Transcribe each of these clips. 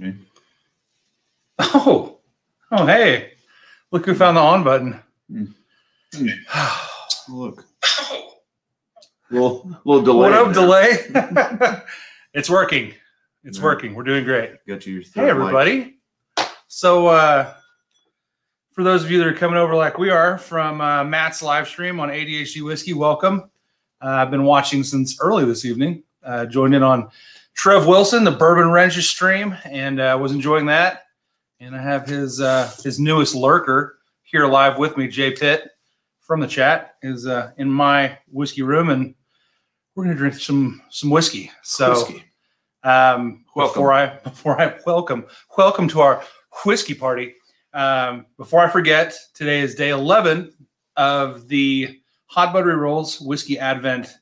Ready? Oh, oh, hey! Look who found the on button. Look. Little, little delay. what up, delay? it's working. It's Yeah. working. We're doing great. Got you. Hey, mic. everybody. So, uh, for those of you that are coming over like we are from uh, Matt's live stream on ADHD Whiskey, welcome. Uh, I've been watching since early this evening. Uh, joined in on Trev Wilson, the Bourbon Wrenches stream, and uh, was enjoying that. And I have his uh, his newest lurker here live with me, Jay Pitt from the chat, is uh, in my whiskey room, and we're gonna drink some some whiskey. So. Whiskey. Um, Welcome. before I before I welcome welcome to our whiskey party. Um, before I forget, today is day eleven of the Hot Buttery Rolls Whiskey Advent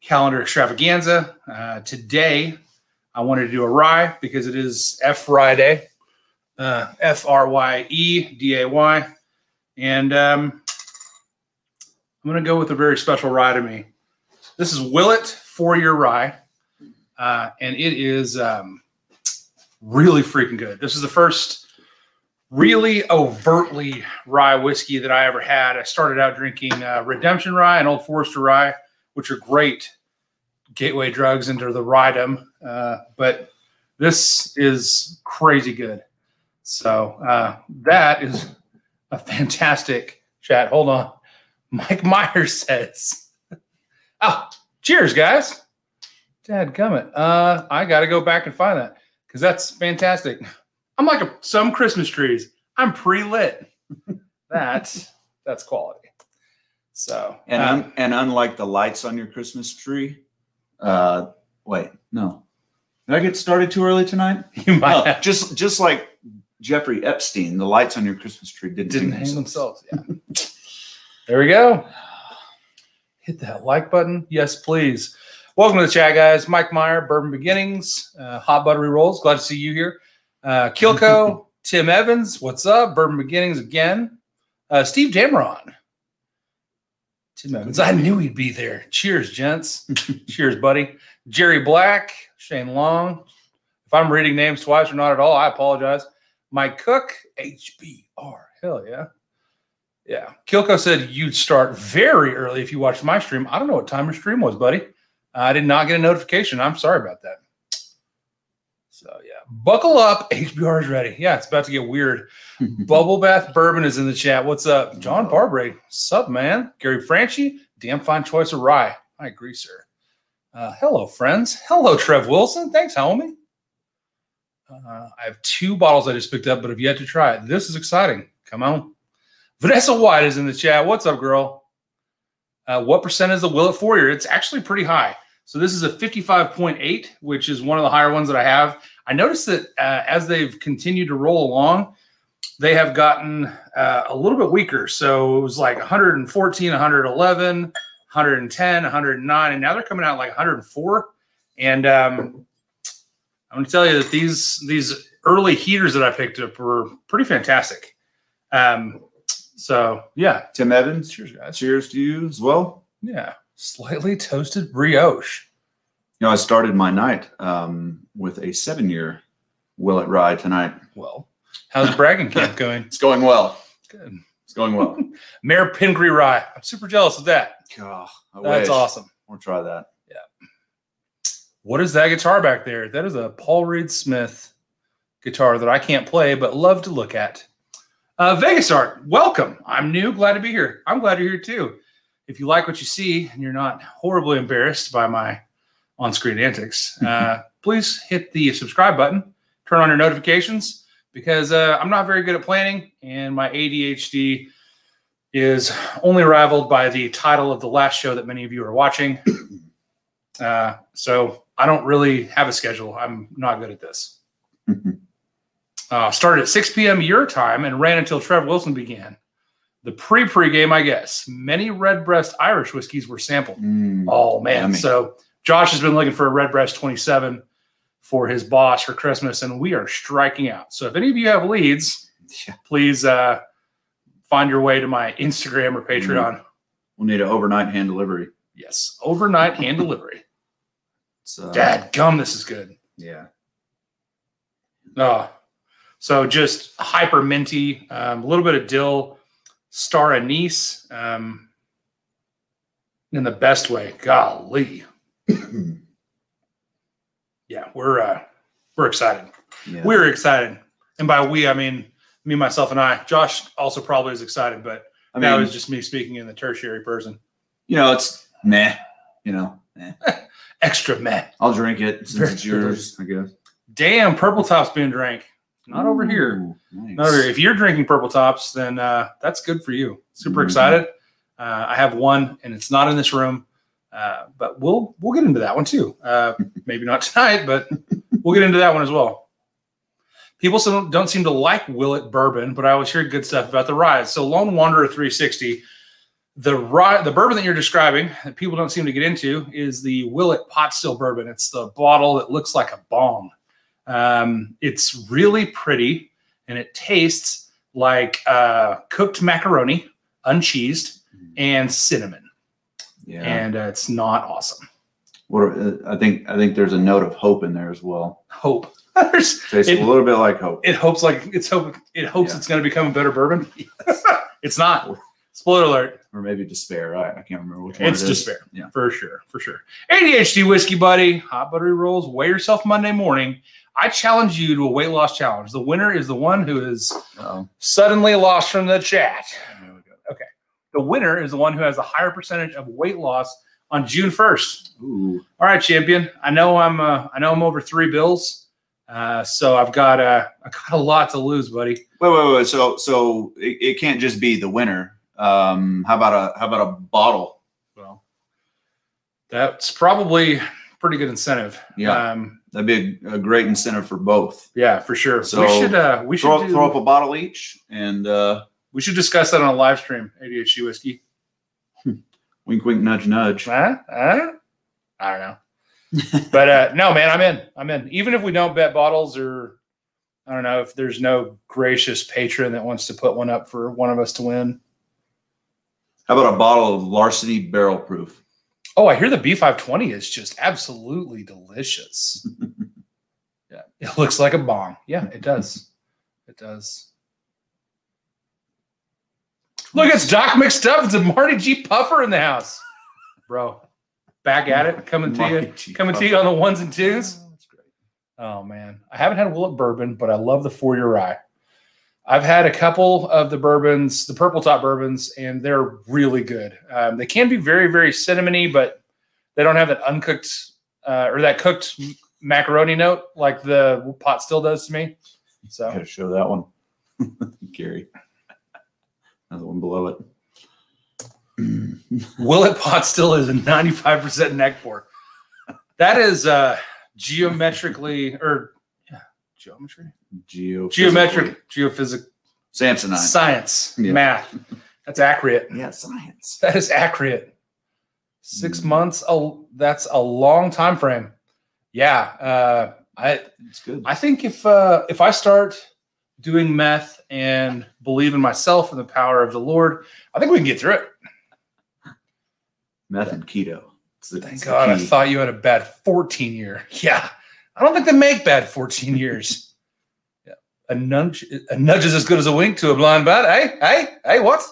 Calendar Extravaganza. Uh, today, I wanted to do a rye because it is F Friday, uh, F R Y E D A Y, and um, I'm going to go with a very special rye to me. This is Willett Four Year Rye uh, and it is um, really freaking good. This is the first really overtly rye whiskey that I ever had. I started out drinking uh, Redemption Rye and Old Forester Rye, which are great gateway drugs into the rydom, uh, but this is crazy good. So uh, that is a fantastic chat. Hold on. Mike Myers says, "Oh, cheers, guys." Dad gummit. Uh, I got to go back and find that because that's fantastic. I'm like a, some Christmas trees. I'm pre-lit. that's that's quality. So And uh, un- and unlike the lights on your Christmas tree, uh, wait, no. Did I get started too early tonight? you might No, have just just like Jeffrey Epstein, the lights on your Christmas tree didn't, didn't hang hang themselves. Yeah. there we go. Hit that like button. Yes, please. Welcome to the chat, guys. Mike Meyer, Bourbon Beginnings, uh, Hot Buttery Rolls. Glad to see you here. Uh, Kilco, Tim Evans, what's up? Bourbon Beginnings again. Uh, Steve Dameron. I knew he'd be there. Cheers, gents. Cheers, buddy. Jerry Black, Shane Long. If I'm reading names twice or not at all, I apologize. Mike Cook, HBR. Hell yeah. Yeah. Kilco said you'd start very early if you watched my stream. I don't know what time your stream was, buddy. I did not get a notification. I'm sorry about that. So yeah, buckle up. HBR is ready. Yeah, it's about to get weird. Bubble Bath Bourbon is in the chat. What's up, John Barbary? Sup, man? Gary Franchi, damn fine choice of rye. I agree, sir. Uh, hello, friends. Hello, Trev Wilson. Thanks, homie. Uh, I have two bottles I just picked up, but have yet to try it. This is exciting. Come on. Vanessa White is in the chat. What's up, girl? Uh, what percent is the Willett Year? It's actually pretty high. So this is a 55.8, which is one of the higher ones that I have. I noticed that uh, as they've continued to roll along, they have gotten uh, a little bit weaker. So it was like 114, 111, 110, 109, and now they're coming out like 104. And um, I'm going to tell you that these these early heaters that I picked up were pretty fantastic. Um, so yeah, Tim Evans, cheers, guys. cheers to you as well. Yeah, slightly toasted brioche. You know, I started my night um, with a seven-year Willett Ride tonight. Well, how's bragging camp going? It's going well. Good. It's going well. Mayor Pingree Rye. I'm super jealous of that. I That's wish. awesome. We'll try that. Yeah. What is that guitar back there? That is a Paul Reed Smith guitar that I can't play, but love to look at. Uh, Vegas Art, welcome. I'm new. Glad to be here. I'm glad you're here too. If you like what you see and you're not horribly embarrassed by my on screen antics, uh, please hit the subscribe button, turn on your notifications because uh, I'm not very good at planning and my ADHD is only rivaled by the title of the last show that many of you are watching. Uh, so I don't really have a schedule. I'm not good at this. Uh, started at 6 p.m. your time and ran until Trev Wilson began. The pre pre-game, I guess. Many Redbreast Irish whiskeys were sampled. Mm. Oh man! Yummy. So Josh has been looking for a Redbreast 27 for his boss for Christmas, and we are striking out. So if any of you have leads, Yeah. please uh, find your way to my Instagram or Patreon. We'll need an overnight hand delivery. Yes, overnight hand delivery. Uh, Dad gum, this is good. Yeah. Oh, so just hyper minty, um, a little bit of dill, star anise, um, in the best way. Golly, yeah, we're uh, we're excited. Yeah. We're excited, and by we I mean me, myself, and I. Josh also probably is excited, but I that mean, was just me speaking in the tertiary person. you know, it's meh. You know, eh. Extra meh. I'll drink it since it's yours. I guess. Damn, purple tops being drank. Not over here. Nice. Not over here. If you're drinking purple tops, then uh, that's good for you. Super Mhm. excited. Uh, I have one, and it's not in this room, uh, but we'll we'll get into that one too. Uh, maybe not tonight, but we'll get into that one as well. People don't seem to like Willett bourbon, but I always hear good stuff about the rye. So Lone Wanderer 360, the rye, the bourbon that you're describing that people don't seem to get into is the Willett pot still bourbon. It's the bottle that looks like a bomb. Um, it's really pretty and it tastes like uh, cooked macaroni, uncheesed, and cinnamon. Yeah. And uh, it's not awesome. what are- uh, I think I think there's a note of hope in there as well. Hope. There's- Tastes It- a little bit like hope. it hopes like it's hope it hopes Yeah. it's going to become a better bourbon. it's not. Spoiler alert. or maybe despair. I, I can't remember which one. It's it despair. Yeah. For sure. For sure. ADHD whiskey buddy, hot buttery rolls, weigh yourself Monday morning. I challenge you to a weight loss challenge. The winner is the one who is Uh-oh. suddenly lost from the chat. Go. The winner is the one who has a higher percentage of weight loss on June 1st. Ooh. All right, champion. I know I'm uh, I know I'm over three bills. Uh, so I've got uh, I got a lot to lose, buddy. Wait, wait, wait. So, so it, it can't just be the winner. Um, how about a how about a bottle? Well, that's probably pretty good incentive. Yeah. Um, That'd be a, a great incentive for both. yeah, for sure. So, we should uh, we should Throw, do, throw up a bottle each, and uh, we should discuss that on a live stream. ADHD whiskey. wink, wink, nudge, nudge. Huh? Huh? I don't know. but uh, no, man, I'm in. I'm in. Even if we don't bet bottles, or I don't know if there's no gracious patron that wants to put one up for one of us to win. How about a bottle of Larceny Barrel Proof? Oh, I hear the B520 is just absolutely delicious. yeah, it looks like a bomb. Yeah, it does. It does. Look, it's Doc mixed up. It's a Marty G. Puffer in the house, bro. Back at it, coming to you, G. coming to you on the ones and twos. Oh, that's great. Oh man, I haven't had Willett bourbon, but I love the four year rye. I've had a couple of the bourbons, the purple top bourbons, and they're really good. Um, they can be very, very cinnamony, but they don't have that uncooked uh, or that cooked macaroni note like the pot still does to me. So Gotta show that one, Gary. Another one below it. Willett pot still is a 95% neck pour. That is uh, geometrically or geometry, Geo. geometric, geophysics, Samsonite. science, Yeah. math. That's accurate. Yeah, science. That is accurate. Six Mm. months. Oh, that's a long time frame. Yeah. Uh, I It's good. I think if uh, if I start doing meth and believe in myself and the power of the Lord, I think we can get through it. Meth and keto. It's the, Thank it's the God, I thought you had a bad 14 year. Yeah. I don't think they make bad 14 years. yeah. A nudge, a nudge is as good as a wink to a blind bat. Hey, hey, hey, what?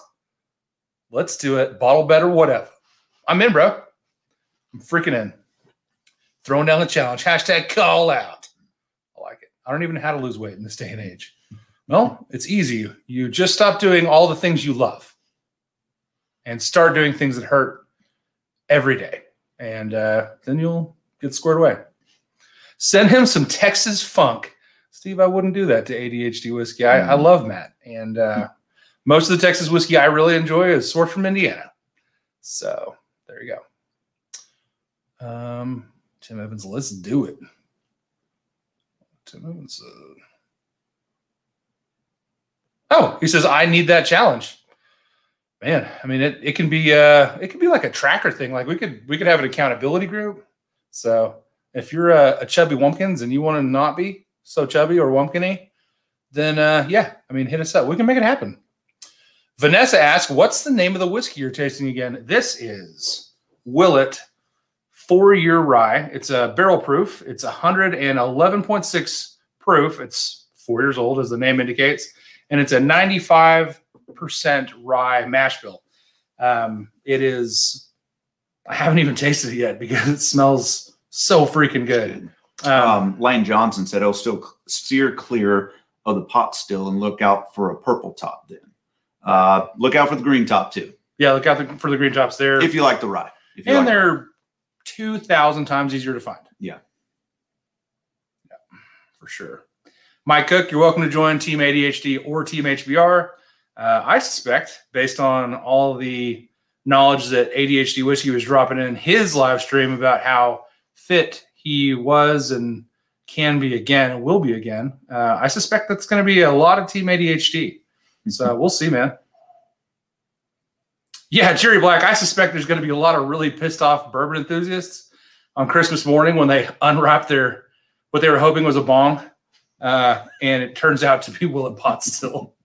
Let's do it. Bottle better, whatever. I'm in, bro. I'm freaking in. Throwing down the challenge. Hashtag call out. I like it. I don't even know how to lose weight in this day and age. Well, it's easy. You just stop doing all the things you love and start doing things that hurt every day. And uh, then you'll get squared away. Send him some Texas funk. Steve, I wouldn't do that to ADHD whiskey. I, I Mhm. love Matt. And uh, most of the Texas whiskey I really enjoy is sourced from Indiana. So there you go. Um, Tim Evans, let's do it. Tim Evans. Uh... Oh, he says, I need that challenge man i mean it, it can be uh it can be like a tracker thing like we could we could have an accountability group so if you're a, a chubby wumpkins and you want to not be so chubby or wumpkiny then uh yeah i mean hit us up. We can make it happen. Vanessa asks what's the name of the whiskey you're tasting again? This is willett four year rye. It's a barrel proof. It's 111.6 proof. It's four years old, as the name indicates, and it's a 95% rye mash bill. Um, it is, I haven't even tasted it yet because it smells so freaking good. Um, Um, Lane Johnson said he'll still steer clear of the pot still and look out for a purple top. Then uh, look out for the green top too, yeah, look out the, for the green tops there. if you like the rye. If you and like they're 2,000 times easier to find. Yeah. Yeah, for sure. Mike Cook, you're welcome to join Team ADHD or Team HBR. Uh, I suspect, based on all the knowledge that ADHD Whiskey was dropping in his live stream about how fit he was and can be again and will be again, uh, I suspect that's going to be a lot of Team ADHD. So we'll see, man. Yeah, Jerry Black. I suspect there's going to be a lot of really pissed off bourbon enthusiasts on Christmas morning when they unwrap their what they were hoping was a bong, uh, and it turns out to be Willett Pot still.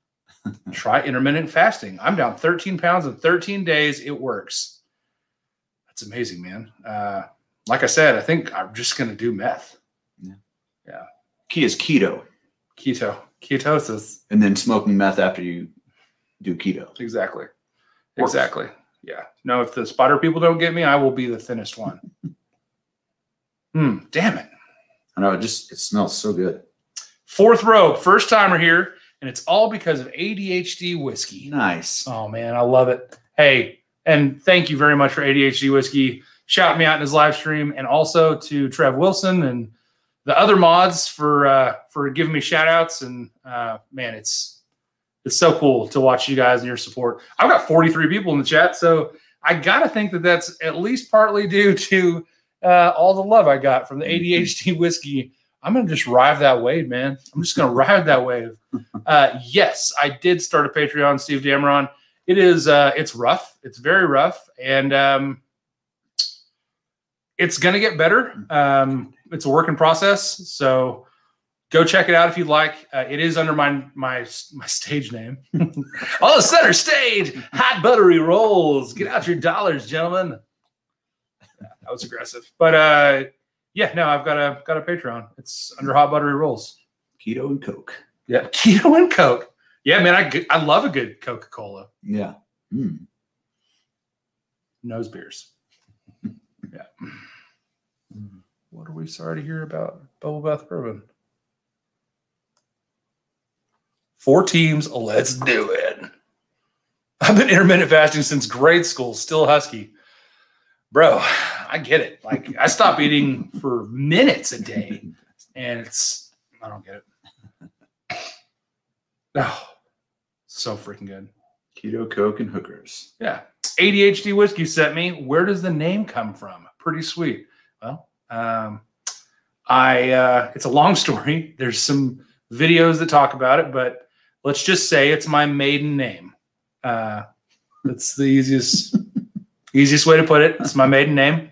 Try intermittent fasting. I'm down 13 pounds in 13 days. It works. That's amazing, man. Uh, like I said, I think I'm just going to do meth, Yeah. key is keto, keto, ketosis. and then smoking meth after you do keto. Exactly. Works. Exactly. Yeah. No, if the spotter people don't get me, I will be the thinnest one. Hmm. Damn it. I know it just it smells so good. Fourth row, first timer here, and it's all because of ADHD whiskey. Nice. Oh man, I love it. Hey, and thank you very much for ADHD whiskey. Shout me out in his live stream, and also to Trev Wilson and the other mods for uh, for giving me shout outs. And uh, man, it's it's so cool to watch you guys and your support. I've got 43 people in the chat, so I gotta think that that's at least partly due to uh, all the love I got from the ADHD whiskey. I'm gonna just ride that wave, man. I'm just gonna ride that wave. Uh, yes, I did start a Patreon, Steve Dameron. It is uh, it's rough. It's very rough, and um, it's gonna get better. Um, it's a work in process, so go check it out if you'd like. Uh, it is under my my my stage name. The center stage, hot buttery rolls. Get out your dollars, gentlemen. Yeah, that was aggressive, but uh, yeah, no, I've got a got a Patreon. It's under hot buttery rolls. Keto and Coke. Yeah, keto and Coke. Yeah, man, I I love a good Coca Cola. Yeah. Mm. Nose beers. Yeah. What are we sorry to hear about Bubble Bath Bourbon? Four teams, let's do it. I've been intermittent fasting since grade school, still husky. Bro, I get it. Like I stop eating for minutes a day, and it's I don't get it. Oh, so freaking good. Keto, Coke, and hookers. Yeah. ADHD whiskey sent me. Where does the name come from? Pretty sweet. Well, um, I uh, it's a long story. There's some videos that talk about it, but let's just say it's my maiden name. Uh, that's the easiest easiest way to put it. It's my maiden name,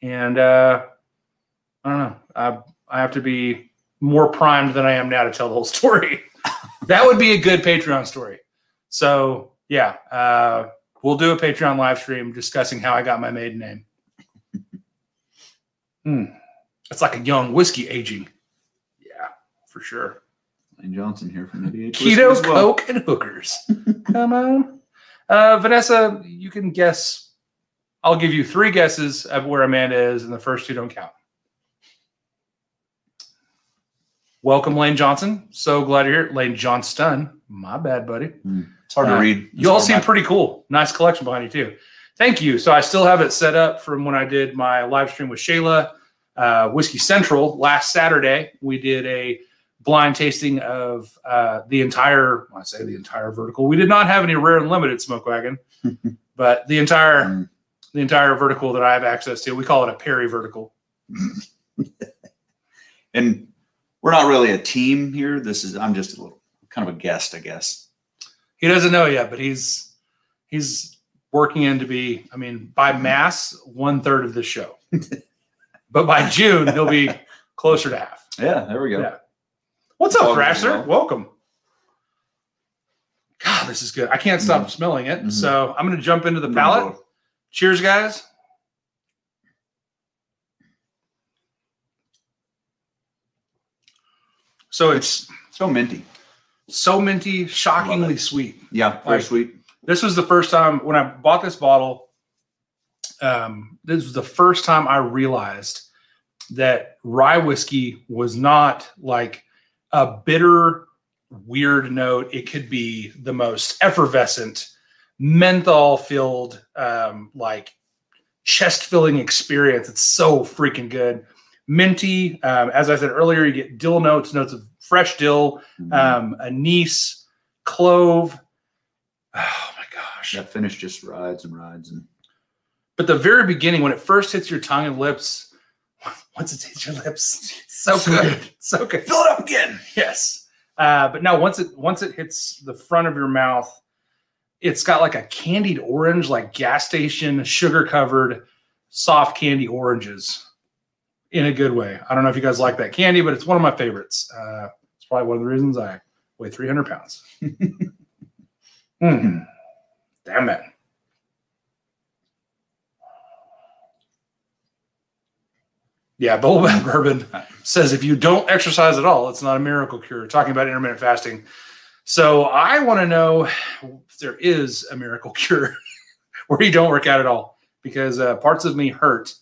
and uh, I don't know. I I have to be more primed than I am now to tell the whole story. that would be a good Patreon story. So yeah, uh, we'll do a Patreon live stream discussing how I got my maiden name. Hmm. It's like a young whiskey aging. Yeah, for sure. Lane Johnson here from 88 Whiskey Keto, as well. Coke, and hookers. Come on. Uh, Vanessa, you can guess. I'll give you three guesses of where Amanda is, and the first two don't count. Welcome, Lane Johnson. So glad you're here. Lane Johnston. My bad, buddy. It's hard Uh, to read. You all seem hard pretty cool. Nice collection behind you too. Thank you. So I still have it set up from when I did my live stream with Shayla, uh, Whiskey Central last Saturday. We did a blind tasting of uh, the entire. I say the entire vertical. We did not have any rare and limited smoke wagon, but the entire Mm. the entire vertical that I have access to. We call it a Perry vertical. And we're not really a team here. This is I'm just a little kind of a guest, I guess. He doesn't know yet, but he's he's working in to be. I mean, by mass, one third of the show. but by June, he'll be closer to half. Yeah, there we go. Yeah. What's up, Thrasher? Welcome. God, this is good. I can't stop smelling it. Mhm. So I'm going to jump into the palate. Cheers, guys. So it's So minty. so minty, shockingly sweet. Yeah, very Like- sweet. This was the first time when I bought this bottle. Um, this was the first time I realized that rye whiskey was not like a bitter, weird note. It could be the most effervescent, menthol filled, um, like chest filling experience. It's so freaking good. Minty, um, as I said earlier, you get dill notes, notes of fresh dill, Mhm. um, anise, clove. Oh my gosh. that finish just rides and rides and But the very beginning, when it first hits your tongue and lips, once it hits your lips, so So good. good. So good. fill it up again. Yes. Uh, but no, once it once it hits the front of your mouth, it's got like a candied orange, like gas station sugar covered soft candy oranges in a good way. I don't know if you guys like that candy, but it's one of my favorites. Uh, it's probably one of the reasons I weigh 300 pounds. Mm. Damn it. Yeah, Bullback Bourbon says if you don't exercise at all, it's not a miracle cure. Talking about intermittent fasting. So I want to know if there is a miracle cure where you don't work out at all because uh, parts of me hurt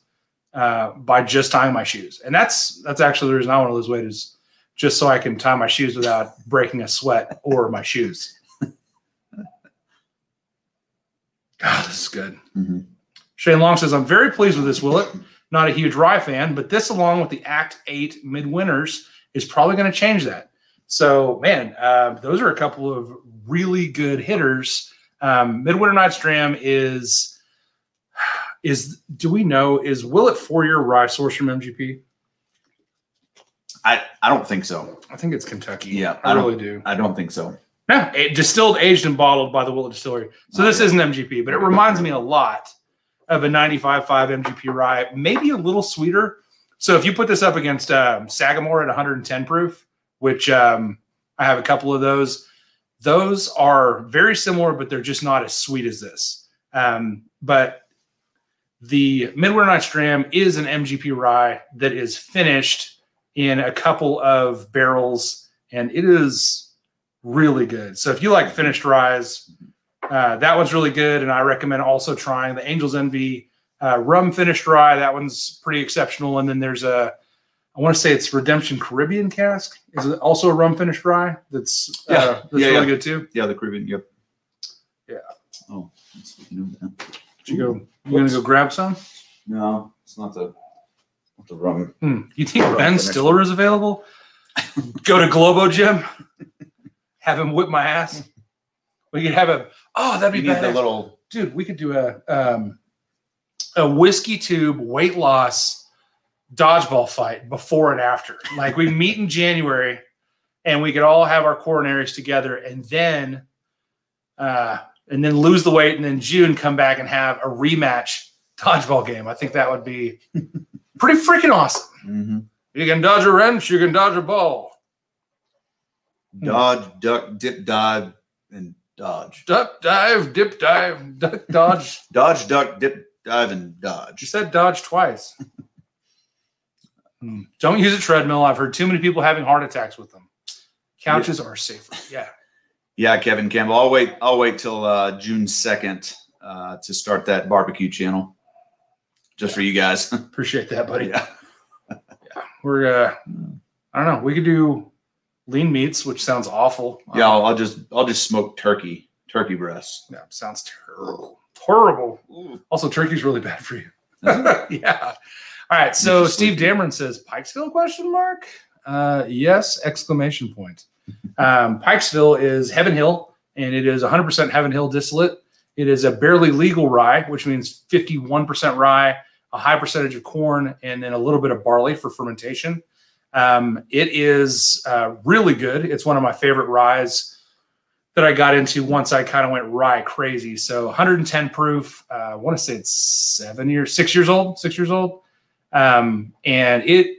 uh, by just tying my shoes, and that's that's actually the reason I want to lose weight is just so I can tie my shoes without breaking a sweat or my shoes. God, this is good. Mhm. Shane Long says, I'm very pleased with this, Willett. Not a huge rye fan, but this, along with the Act 8 midwinters, is probably going to change that. So, man, uh, those are a couple of really good hitters. Um, Midwinter Night's Dram is, is do we know, is Willett four year rye source from MGP? I, I don't think so. I think it's Kentucky. Yeah, I, I don't- really do. I don't think so. No, it, distilled, aged, and bottled by the Willett Distillery. So this yeah. isn't MGP, but it reminds me a lot of a 95.5 MGP rye, maybe a little sweeter. So if you put this up against um, Sagamore at 110 proof, which um, I have a couple of those, those are very similar, but they're just not as sweet as this. Um, but the Midwinter Night's Dram is an MGP rye that is finished in a couple of barrels, and it is really good. So if you like finished ryes, uh, that one's really good, and I recommend also trying the Angels Envy uh, rum finished rye. That one's pretty exceptional. And then there's a, I want to say it's Redemption Caribbean cask. Is it also a rum finished rye? That's Yeah. uh, that's Yeah, really yeah. good too. Yeah, the Caribbean. Yep. Yeah. Oh, speaking of that. Did you go? You gonna go grab some? No, it's not the not the rum. Hmm. You think Ben. Stiller is available? go to Globo Gym, have him whip my ass. We could have a. Oh, that'd You be need the little. dude, we could do a um, a whiskey tube weight loss dodgeball fight before and after. Like we meet in January, and we could all have our coronaries together, and then uh, and then lose the weight, and then June come back and have a rematch dodgeball game. I think that would be pretty freaking awesome. Mhm. You can dodge a wrench, you can dodge a ball. Dodge, duck, dip, dive, and dodge. Duck, dive, dip, dive, duck, dodge. Dodge, duck, dip, dive, and dodge. You said dodge twice. Hmm. Don't use a treadmill. I've heard too many people having heart attacks with them. Couches are safer. Yeah. Yeah, Kevin Campbell. I'll wait. I'll wait till uh, June second uh, to start that barbecue channel, just for you guys. Appreciate that, buddy. yeah. We're uh I don't know. We could do lean meats, which sounds awful. Yeah, Um, I'll, I'll just I'll just smoke turkey, turkey breasts. yeah, sounds terrible. Horrible. Also, turkey's really bad for you. yeah. All right. So Steve. Dameron says Pikesville question mark? Uh yes, exclamation point. Um, Pikesville is Heaven Hill, and it is 100% Heaven Hill distillate. It is a barely legal rye, which means 51% rye, a high percentage of corn, and then a little bit of barley for fermentation. Um, it is uh, really good. It's one of my favorite ryes that I got into once I kind of went rye crazy. So 110 proof. Uh, I want to say it's seven years, six years old, six years old, um, and it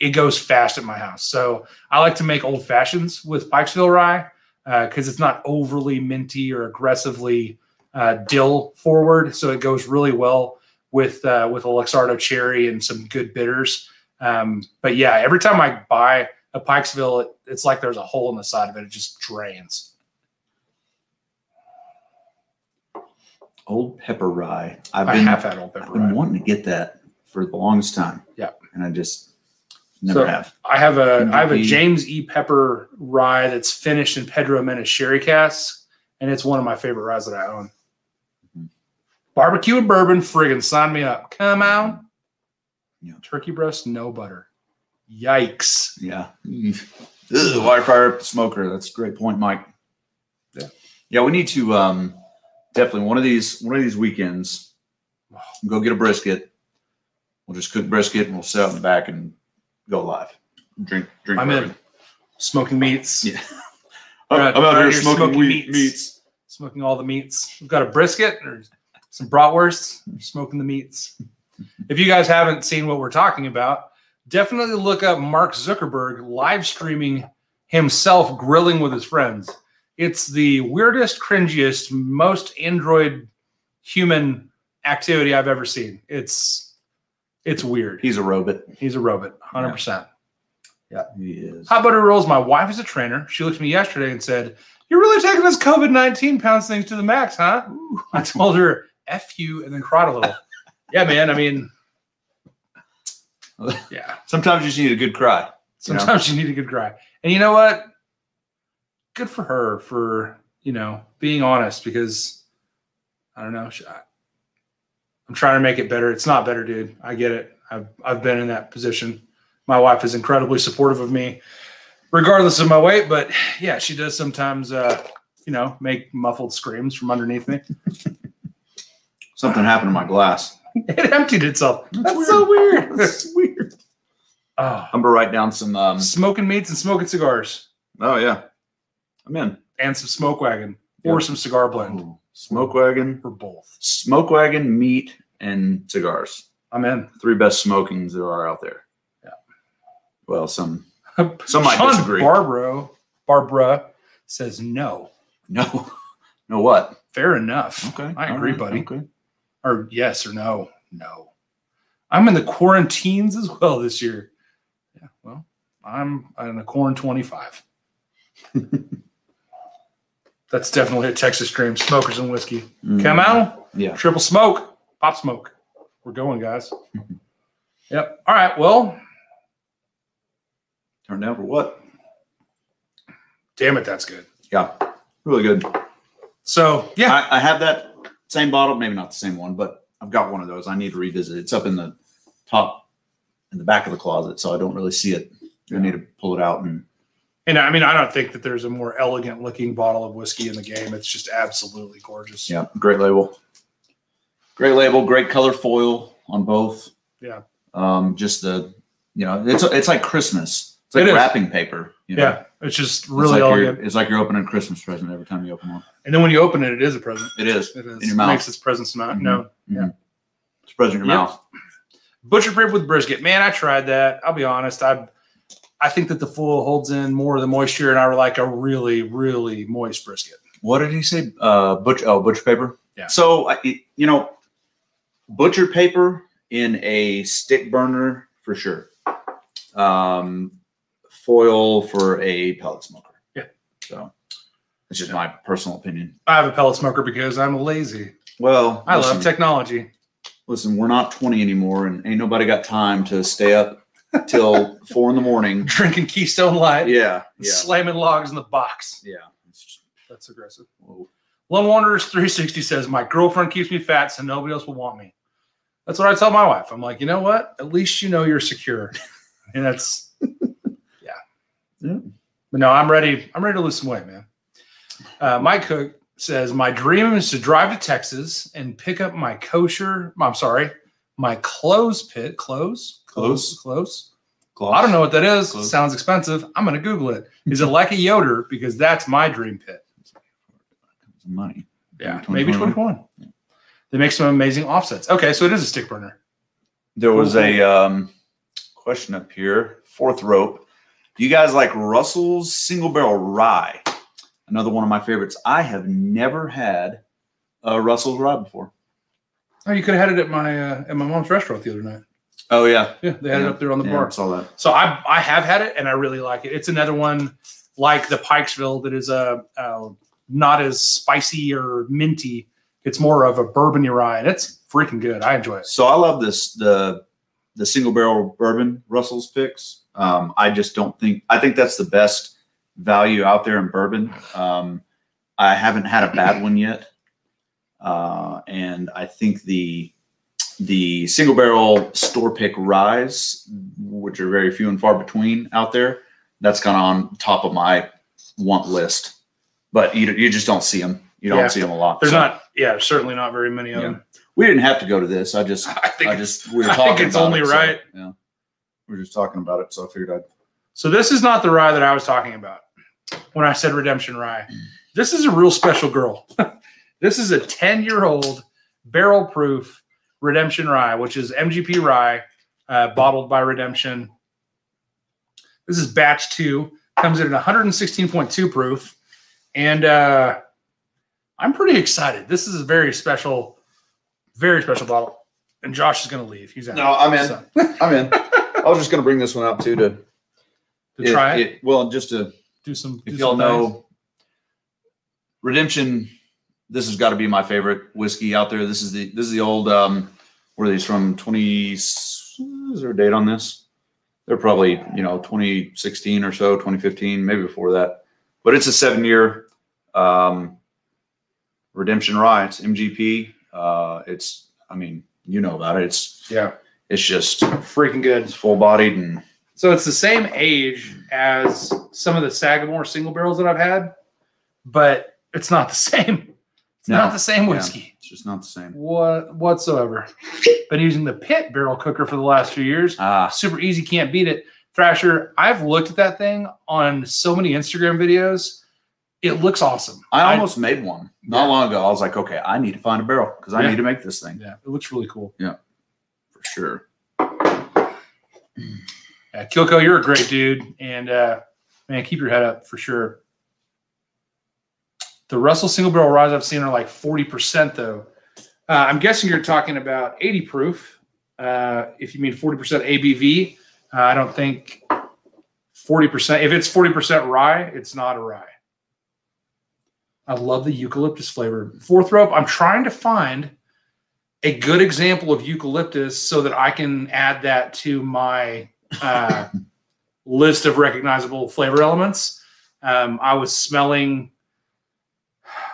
it goes fast at my house. So I like to make old fashions with Pikesville rye because it's not overly minty or aggressively uh, dill forward. So it goes really well with uh, with a Luxardo cherry and some good bitters. Um, but yeah, every time I buy a Pikesville, it, it's like there's a hole in the side of it. It just drains. Old pepper rye. I've I been, have had old I've been rye. wanting to get that for the longest time. Yeah. And I just never So- have. I have a I have a James E. Pepper rye that's finished in Pedro Ximénez sherry casks, and it's one of my favorite ryes that I own. Mhm. Barbecue and bourbon, friggin' sign me up. Come on. Yeah. Turkey breast, no butter. Yikes. Yeah. Ugh, wire fire smoker. That's a great point, Mike. Yeah. Yeah, we need to um definitely one of these one of these weekends go get a brisket. We'll just cook brisket and we'll sit out in the back and go live. Drink drink. I'm in. Smoking meats. Yeah. I'm, I'm out here smoking, smoking meats. meats. Smoking all the meats. We've got a brisket or some bratwurst. We're smoking the meats. If you guys haven't seen what we're talking about, definitely look up Mark Zuckerberg live streaming himself grilling with his friends. It's the weirdest, cringiest, most Android human activity I've ever seen. It's it's weird. He's a robot. He's a robot, hundred percent. Yeah. He is. Hot butter rolls. My wife is a trainer. She looked at me yesterday and said, "You're really taking this COVID nineteen pounds things to the max, huh?" I told her, "F you," and then cried a little. yeah, man. I mean, yeah. Sometimes you just need a good cry. You know? Sometimes you need a good cry, and you know what? Good for her for you know being honest because I don't know. I'm trying to make it better. It's not better, dude. I get it. I've I've been in that position. My wife is incredibly supportive of me, regardless of my weight. But yeah, she does sometimes, uh, you know, make muffled screams from underneath me. Something happened to my glass. It emptied itself. That's, weird. so weird. That's weird. oh, I'm gonna write down some. Um, smoking meats and smoking cigars, oh yeah, I'm in. and some smoke wagon or Yeah. some cigar blend Ooh, Smoke wagon, or both. smoke wagon, meat, and cigars. I'm in. Three best smokings there are out there. Yeah. Well, some Some might Sean disagree. Barbara, Barbara says no. no, no what? Fair enough. Okay, I all agree, right, buddy. Okay. Or yes or no. No. I'm in the quarantines as well this year. Yeah. Well, I'm in a quarant 25. That's definitely a Texas dream. Smokers and whiskey. Mm, Come out. Yeah. Triple smoke. Pop smoke. We're going, guys. yep. All right. Well, Turn down for what? damn it. That's good. Yeah. Really good. So, yeah. I, I have that same bottle, maybe not the same one, but I've got one of those. I need to revisit. It's up in the top, in the back of the closet, so I don't really see it. I need to pull it out and And I mean, I don't think that there's a more elegant looking bottle of whiskey in the game. It's just absolutely gorgeous. yeah, great label. Great label, great color foil on both. Yeah. Um, just the, you know, it's it's like Christmas. It's like It wrapping paper. You know? Yeah. It's just It's really like you're- elegant. It's like you're opening a Christmas present every time you open one. And then when you open it, it is a present. It is. It is. In your mouth. Makes its presence not Mhm. known. It's a present in your Yep. mouth. Butcher rib with brisket. Man, I tried that. I'll be honest. I I think that the foil holds in more of the moisture, and I like a really, really moist brisket. What did he say? Uh, butcher. Oh, butcher paper. Yeah. So I, you know, butcher paper in a stick burner for sure. Um, foil for a pellet smoker. Yeah. So it's just my personal opinion. I have a pellet smoker because I'm lazy. Well, I listen, love technology. listen, we're not 20 anymore, and ain't nobody got time to stay up till four in the morning. Drinking Keystone Light, Yeah. Yeah. slamming logs in the box. Yeah. It's just, That's aggressive. whoa. Lone Wanderers 360 says, My girlfriend keeps me fat, so nobody else will want me. That's what I tell my wife. I'm like, you know what? At least you know you're secure. And that's, yeah. Yeah. But no, I'm ready. I'm ready to lose some weight, man. Uh, Mike Cook says, My dream is to drive to Texas and pick up my kosher, I'm sorry, my Klose pit. Klose? Klose? Klose? Gloss. I don't know what that is. Klose. Sounds expensive. I'm going to Google it. Is it like a Yoder? Because that's my dream pit. Money. Yeah, Maybe maybe 2021. 21. They make some amazing offsets. Okay, so it is a stick burner. There was a um, question up here. Fourth rope. Do you guys like Russell's single barrel rye? Another one of my favorites. I have never had a Russell's rye before. Oh, you could have had it at my uh, at my mom's restaurant the other night. Oh yeah, Yeah, they had it up there on the yeah, bar. I saw that. So I I have had it and I really like it. It's another one like the Pikesville that is a uh, not as spicy or minty. It's more of a bourbony rye, and it's freaking good. I enjoy it. So I love this the the single barrel bourbon Russell's picks. Um, I just don't think I think that's the best value out there in bourbon. Um, I haven't had a bad one yet, uh, and I think the the single barrel store pick rise, which are very few and far between out there, that's kind of on top of my want list. But you you just don't see them. You don't Yeah. see them a lot. There's So not, yeah, certainly not very many of Yeah. them. We didn't have to go to this. I just I think I just we were I talking. think it's only it, so, right. yeah, we were just talking about it, so I figured I'd. So this is not the rye that I was talking about when I said redemption rye. This is a real special girl. this is a 10 year old barrel proof redemption rye, which is MGP rye, uh, bottled by Redemption. This is batch two, comes in at 116.2 proof. And uh, I'm pretty excited. This is a very special, very special bottle. And Josh is going to leave. He's out. No, I'm in. So, I'm in. I was just gonna bring this one out too to, to try it, Well, just to do some. if do y'all some things. know, Redemption. This has got to be my favorite whiskey out there. This is the this is the old. um Where are these from? Twenty. Is there a date on this? They're probably you know 2016 or so, 2015, maybe before that. But it's a seven year um, Redemption Rye. It's MGP. Uh, it's I mean you know about it. It's Yeah. It's just Freaking good. it's full bodied and So it's the same age as some of the Sagamore single barrels that I've had, but it's not the same. It's No. not the same Yeah. whiskey it's just not the same. what whatsoever. Been using the Pit barrel cooker for the last few years. Ah, Super easy, can't beat it. Thrasher, I've looked at that thing on so many Instagram videos. It looks awesome. I almost made one not Yeah. long ago. I was like, okay, I need to find a barrel because I Yeah. need to make this thing yeah, it looks really cool. for sure. Kilco, you're a great dude, and uh, man, keep your head up for sure. The Russell single barrel rise I've seen are like forty percent though. Uh, I'm guessing you're talking about eighty proof. Uh, if you mean forty percent ABV, uh, I don't think forty percent. If it's forty percent rye, it's not a rye. I love the eucalyptus flavor. Fourth rope. I'm trying to find a good example of eucalyptus so that I can add that to my uh, list of recognizable flavor elements. Um, I was smelling,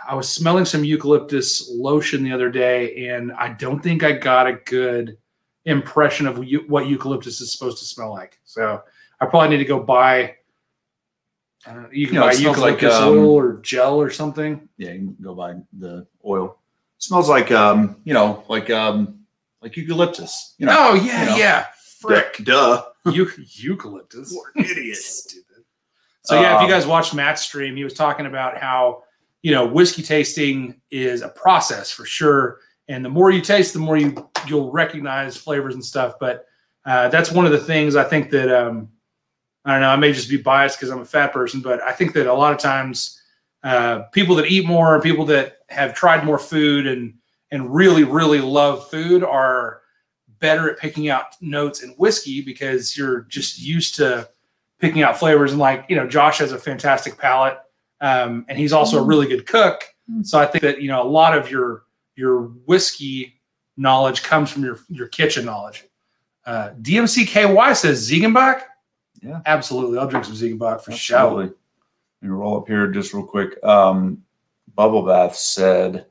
I was smelling some eucalyptus lotion the other day, and I don't think I got a good impression of what eucalyptus is supposed to smell like. So I probably need to go buy. I don't know, you can You know, buy smells like, eucalyptus um, oil or gel or something. Yeah, you can go buy the oil. Smells like um, you know, like um, like eucalyptus. You know, oh yeah, you know. yeah. Frick. duh. Eu- eucalyptus. idiots. Stupid. So yeah, if you Um, guys watched Matt's stream, he was talking about how you know whiskey tasting is a process for sure, and the more you taste, the more you you'll recognize flavors and stuff. But uh, that's one of the things I think that um, I don't know. I may just be biased because I'm a fat person, but I think that a lot of times uh, people that eat more, people that have tried more food and and really really love food are better at picking out notes in whiskey because you're just used to picking out flavors. And like you know josh has a fantastic palate um, and he's also a really good cook. So i think that you know a lot of your your whiskey knowledge comes from your your kitchen knowledge. Uh, dmcky says Ziegenbock? Yeah. absolutely. I'll drink some Ziegenbock for sure. Absolutely. Let me roll up here just real quick. Um, Bubble Bath said,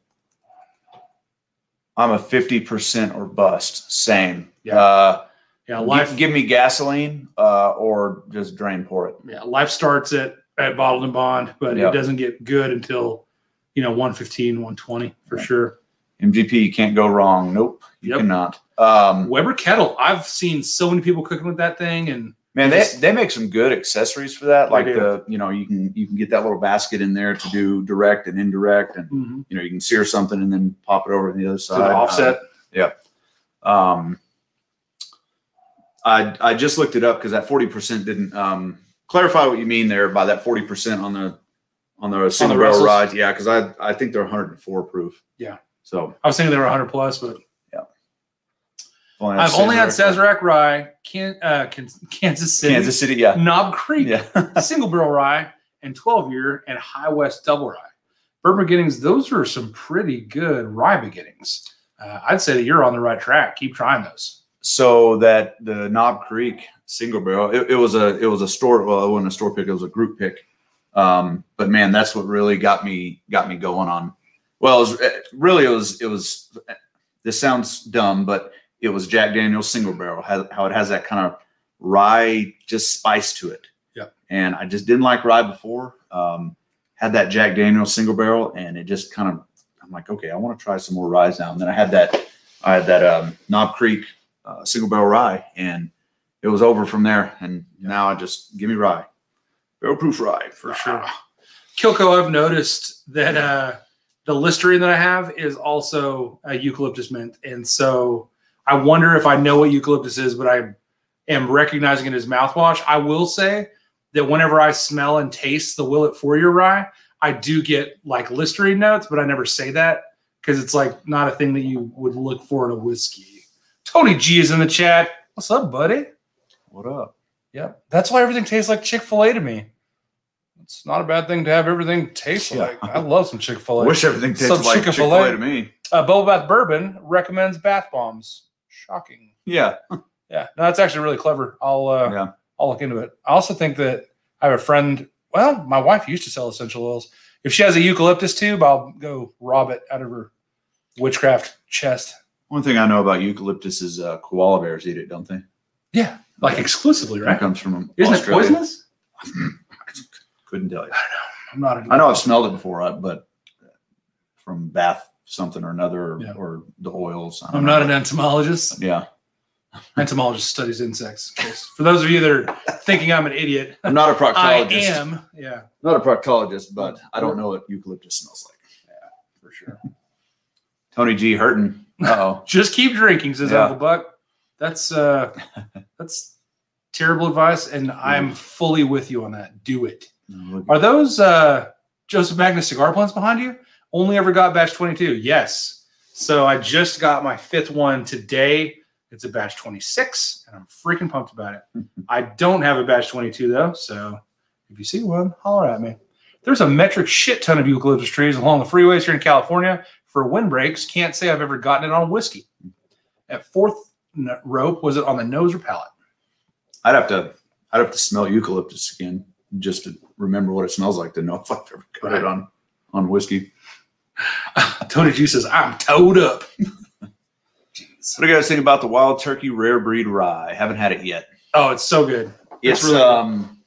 "I'm a fifty percent or bust." Same. Yeah. Uh, yeah Life, give, give me gasoline uh, or just drain pour it. yeah life starts at at bottled and bond but Yep. it doesn't get good until you know 115 120 for sure MGP, you can't go wrong. Nope, you Yep. cannot. Um, Weber kettle. I've seen so many people cooking with that thing, and man, they, they make some good accessories for that. Like the you know you can you can get that little basket in there to do direct and indirect, and you know you can sear something and then pop it over to the other to side. the offset. Um, I I just looked it up because that forty percent didn't um, clarify what you mean there by that forty percent on the on the single barrel Russells? rides. Yeah, because I I think they're one hundred and four proof. Yeah. So I was thinking they were 100 plus, but I've only had Sazerac rye, Can, uh, Kansas City, Kansas City, yeah, Knob Creek, yeah. single barrel rye, and 12 year, and High West double rye. Bourbon beginnings, those are some pretty good rye beginnings. Uh, I'd say that you're on the right track. Keep trying those. So that the Knob Creek single barrel, it, it was a it was a store. Well, it wasn't a store pick; it was a group pick. Um, but man, that's what really got me got me going on. Well, it was, really it was it was. This sounds dumb, but it was Jack Daniel's single barrel. How, how it has that kind of rye just spice to it. Yeah. And I just didn't like rye before. Um, had that Jack Daniel's single barrel, and it just kind of I'm like, okay, I want to try some more rye now. And then I had that I had that um, Knob Creek uh, single barrel rye, and it was over from there. And now I just give me rye, barrel proof rye for sure. Kilco, I've noticed that uh, the Listerine that I have is also a eucalyptus mint, and so I wonder if I know what eucalyptus is, but I am recognizing it as mouthwash. I will say that whenever I smell and taste the Willett Four Year Rye, I do get like Listerine notes, but I never say that because it's like not a thing that you would look for in a whiskey. Tony G is in the chat. What's up, buddy? What up? Yep. That's why everything tastes like Chick fil A to me. It's not a bad thing to have everything taste yeah. like. I love some Chick fil A. Wish everything tastes some like Chick fil A to me. Uh, Bubble Bath Bourbon recommends bath bombs. Shocking. Yeah. yeah. No, that's actually really clever. I'll uh, yeah. I'll look into it. I also think that I have a friend. Well, my wife used to sell essential oils. If she has a eucalyptus tube, I'll go rob it out of her witchcraft chest. One thing I know about eucalyptus is uh, koala bears eat it, don't they? Yeah, like exclusively, right? That comes from Isn't Australia. it poisonous? Couldn't tell you. I don't know. I'm not. I know I've smelled it before, but from bath something or another, or, yeah. or the oils. I'm know. not an entomologist. Yeah. Entomologist studies insects. For those of you that are thinking I'm an idiot, I'm not a proctologist. I am. Yeah. Not a proctologist, but I don't know what eucalyptus smells like. Yeah, for sure. Tony G hurting. Oh, just keep drinking, says yeah. Uncle Buck. That's uh, that's terrible advice, and I'm fully with you on that. Do it. Are those uh, Joseph Magnus Cigar Blends behind you? Only ever got batch 22. Yes. So I just got my fifth one today. It's a batch 26, and I'm freaking pumped about it. I don't have a batch 22 though, so if you see one, holler at me. There's a metric shit ton of eucalyptus trees along the freeways here in California for windbreaks. Can't say I've ever gotten it on whiskey. At fourth rope, was it on the nose or palate? I'd have to, I'd have to smell eucalyptus again just to remember what it smells like to know if I've ever got right. it on on whiskey. Tony G says I'm towed up. Jeez. What do you guys think about the Wild Turkey Rare Breed Rye? I haven't had it yet. Oh, it's so good. It's, it's really um,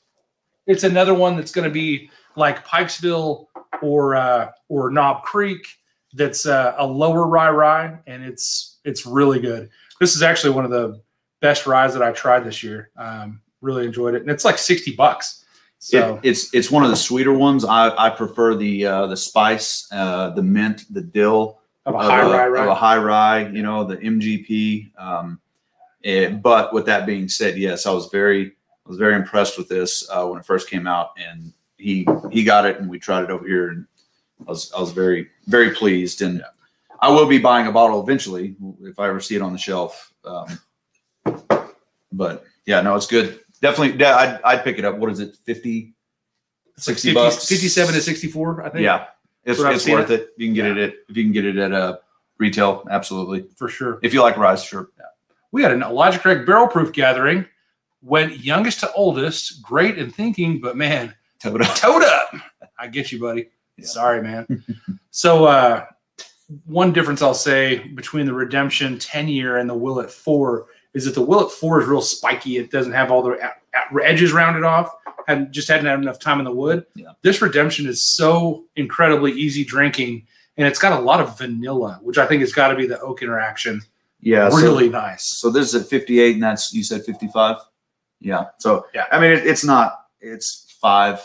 it's another one that's going to be like Pikesville or uh, or Knob Creek. That's uh, a lower rye rye, and it's it's really good. This is actually one of the best ryes that I tried this year. Um, really enjoyed it, and it's like sixty bucks. So it, it's it's one of the sweeter ones. I, I prefer the uh, the spice, uh, the mint, the dill of a high rye, Of a high rye, you know, the MGP. Um, it, but with that being said, yes, I was very I was very impressed with this uh, when it first came out, and he he got it, and we tried it over here, and I was I was very very pleased, and yeah. I will be buying a bottle eventually if I ever see it on the shelf. Um, but yeah, no, it's good definitely. Yeah, I'd, I'd pick it up. What is it? 50, 60 50, bucks? 57 to 64, I think. Yeah. It's, it's worth it. You can get yeah. it at, if you can get it at a retail, absolutely. For sure. If you like rice, sure. Yeah. We had an Elijah Craig barrel proof gathering. Went youngest to oldest, great in thinking, but man, toed up. Toed up. I get you, buddy. Yeah. Sorry, man. so uh one difference I'll say between the Redemption 10 year and the Willett 4 is that the Willett 4 is real spiky. It doesn't have all the edges rounded off and just hadn't had enough time in the wood. Yeah. This Redemption is so incredibly easy drinking and it's got a lot of vanilla, which I think has got to be the oak interaction. Yeah. Really so, nice. So this is at 58 and that's, you said 55? Yeah. So, yeah, I mean, it, it's not, it's five, a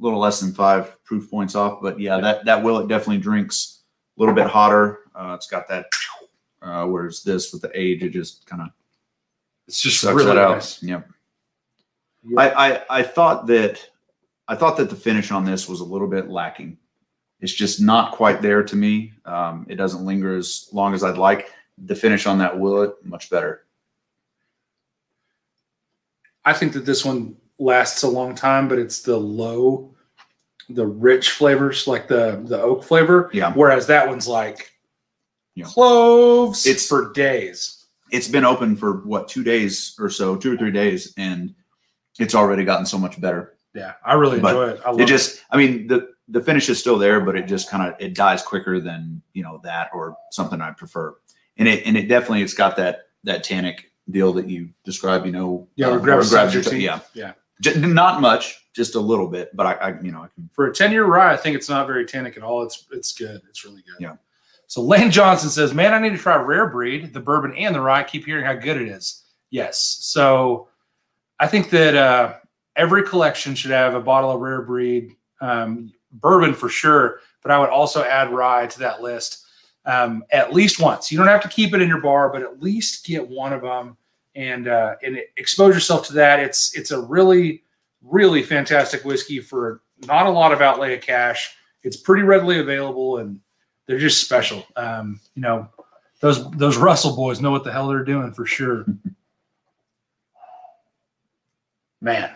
little less than five proof points off, but yeah, yeah. that, that Willett definitely drinks a little bit hotter. Uh, it's got that uh, whereas this, with the age, it just kind of it's just sucks really that nice. out. Yep. Yeah. I, I I thought that I thought that the finish on this was a little bit lacking. It's just not quite there to me. Um, it doesn't linger as long as I'd like. the finish on that willett much better. I think that this one lasts a long time, but it's the low, the rich flavors, like the the oak flavor. Yeah. Whereas that one's like Yeah. cloves. It's- for days. It's been open for what two days or so, two or three days, and it's already gotten so much better. Yeah, I really But enjoy it. I love It just, I mean, the the finish is still there, but it just kind of it dies quicker than you know that or something I prefer. And it and it definitely it's got that that tannic deal that you described. You know, Yeah, uh, it grabs it your teeth. yeah, Yeah. J- not much, just a little bit, but I, I you know I can For a 10 year rye, I think it's not very tannic at all. It's it's good. It's really good. Yeah. So Lane Johnson says, Man, I need to try rare breed, the bourbon and the rye. I keep hearing how good it is. Yes. So I think that uh, every collection should have a bottle of rare breed um, bourbon for sure, but I would also add rye to that list um, at least once. You don't have to keep it in your bar, but at least get one of them and uh, and expose yourself to that. It's it's a really really fantastic whiskey for not a lot of outlay of cash. It's pretty readily available and they're just special. Um, you know, those those Russell boys know what the hell they're doing for sure. Man,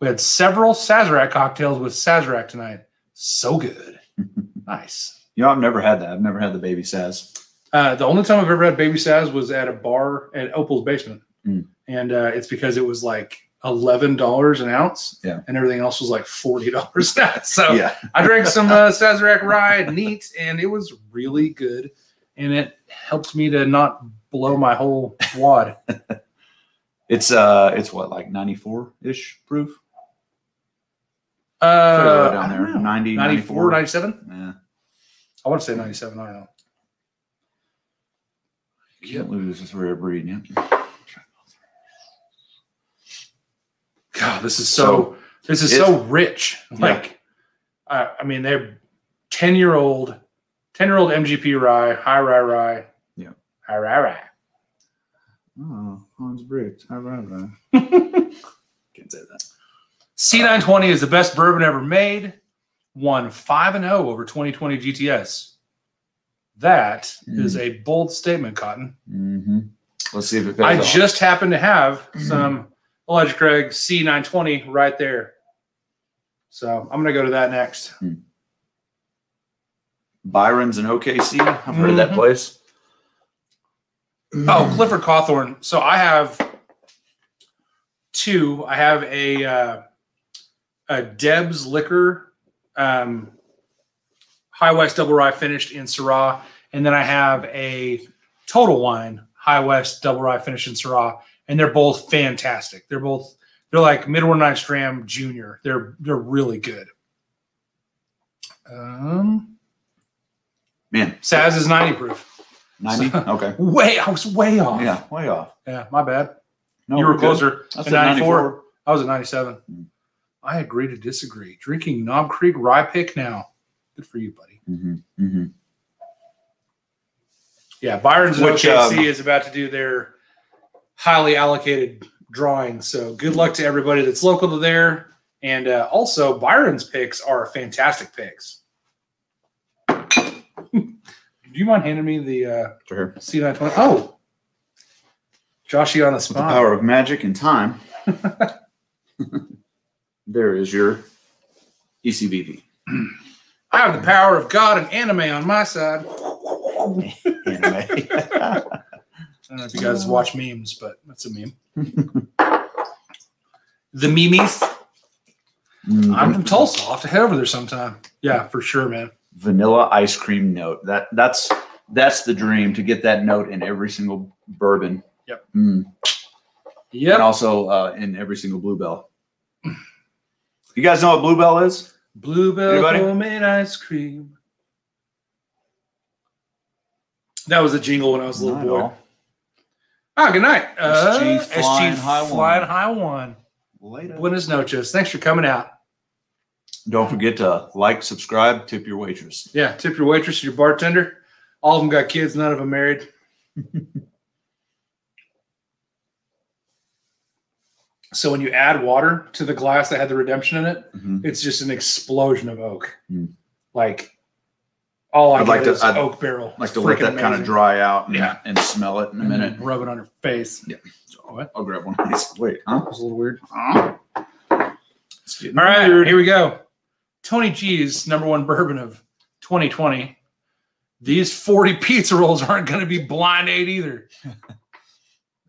we had several Sazerac cocktails with Sazerac tonight. So good. Nice. You know, I've never had that. I've never had the baby Saz. Uh, the only time I've ever had baby Saz was at a bar at Opal's basement, Mm. and uh, it's because it was like eleven dollars an ounce, Yeah. and everything else was like forty dollars an ounce. So Yeah, I drank some uh, Sazerac rye neat, and it was really good, and it helped me to not blow my whole wad. it's uh, it's what like ninety four ish proof. Uh, down there, don't 90, 94, 94. 97? Yeah, I want to say 97. I don't know. can't lose this rare breed. Yeah. God, this is so, this is so rich. Like, uh, I mean, they're 10 year old, 10 year old MGP rye, high rye rye. Yeah. High rye rye. Oh, Hans Briggs. All right, right. Can't say that. C920 is the best bourbon ever made. Won 5 and 0 over 2020 GTS. That is a bold statement, Cotton. Mm-hmm. Let's see if it pays I off. just happen to have some Elijah Craig C920 right there. So I'm going to go to that next. Byron's in OKC. I've heard of that Mhm. place. Oh, Clifford Cawthorn. So I have two. I have a uh, a Deb's Liquor um, High West Double Rye finished in Syrah, and then I have a Total Wine High West Double Rye finished in Syrah, and they're both fantastic. They're both they're like Night's Dram Junior. They're they're really good. Um, Man, Saz is ninety proof. 90? Okay. Way I was way off. Yeah, way off. yeah, my bad. No, you were good. closer. I at said 94. I was at 97. Mm. I agree to disagree. Drinking Knob Creek Rye Pick now. Good for you, buddy. Mm-hmm. Mm-hmm. Yeah, Byron's Which, OKC um, is about to do their highly allocated drawing. So good luck to everybody that's local to there. And uh, also, Byron's picks are fantastic picks. do you mind handing me the uh, Sure. C920? Oh, Joshy on the With the spot. power of magic and time, there is your ECBP. I have the power of God and anime on my side. Anime. I don't know if you guys watch memes, but that's a meme. the memes. I'm from Tulsa. I'll have to head over there sometime. Yeah, for sure, man. vanilla ice cream note. That that's that's the dream to get that note in every single bourbon. Yep. Mm. Yep. And also uh, in every single bluebell. You guys know what bluebell is? Bluebell Anybody? homemade ice cream. That was a jingle when I was a little Not boy. Ah, good night. Uh, SG flying high one. flying high one. Later. Buenos noches. Thanks for coming out. Don't forget to like, subscribe, tip your waitress. Yeah, tip your waitress, your bartender. All of them got kids, none of them married. so when you add water to the glass that had the redemption in it, Mhm. it's just an explosion of oak. Mm. Like All I I'd like to- is I'd oak barrel. Like to let that kind of dry out and, Yeah. and smell it in a And minute. Rub it on your face. Yeah. What? I'll grab one of these. Wait, huh? It's a little weird. Huh? It's getting All right, weird. here we go. Tony G's number one bourbon of 2020. These 40 pizza rolls aren't going to be blind eight either.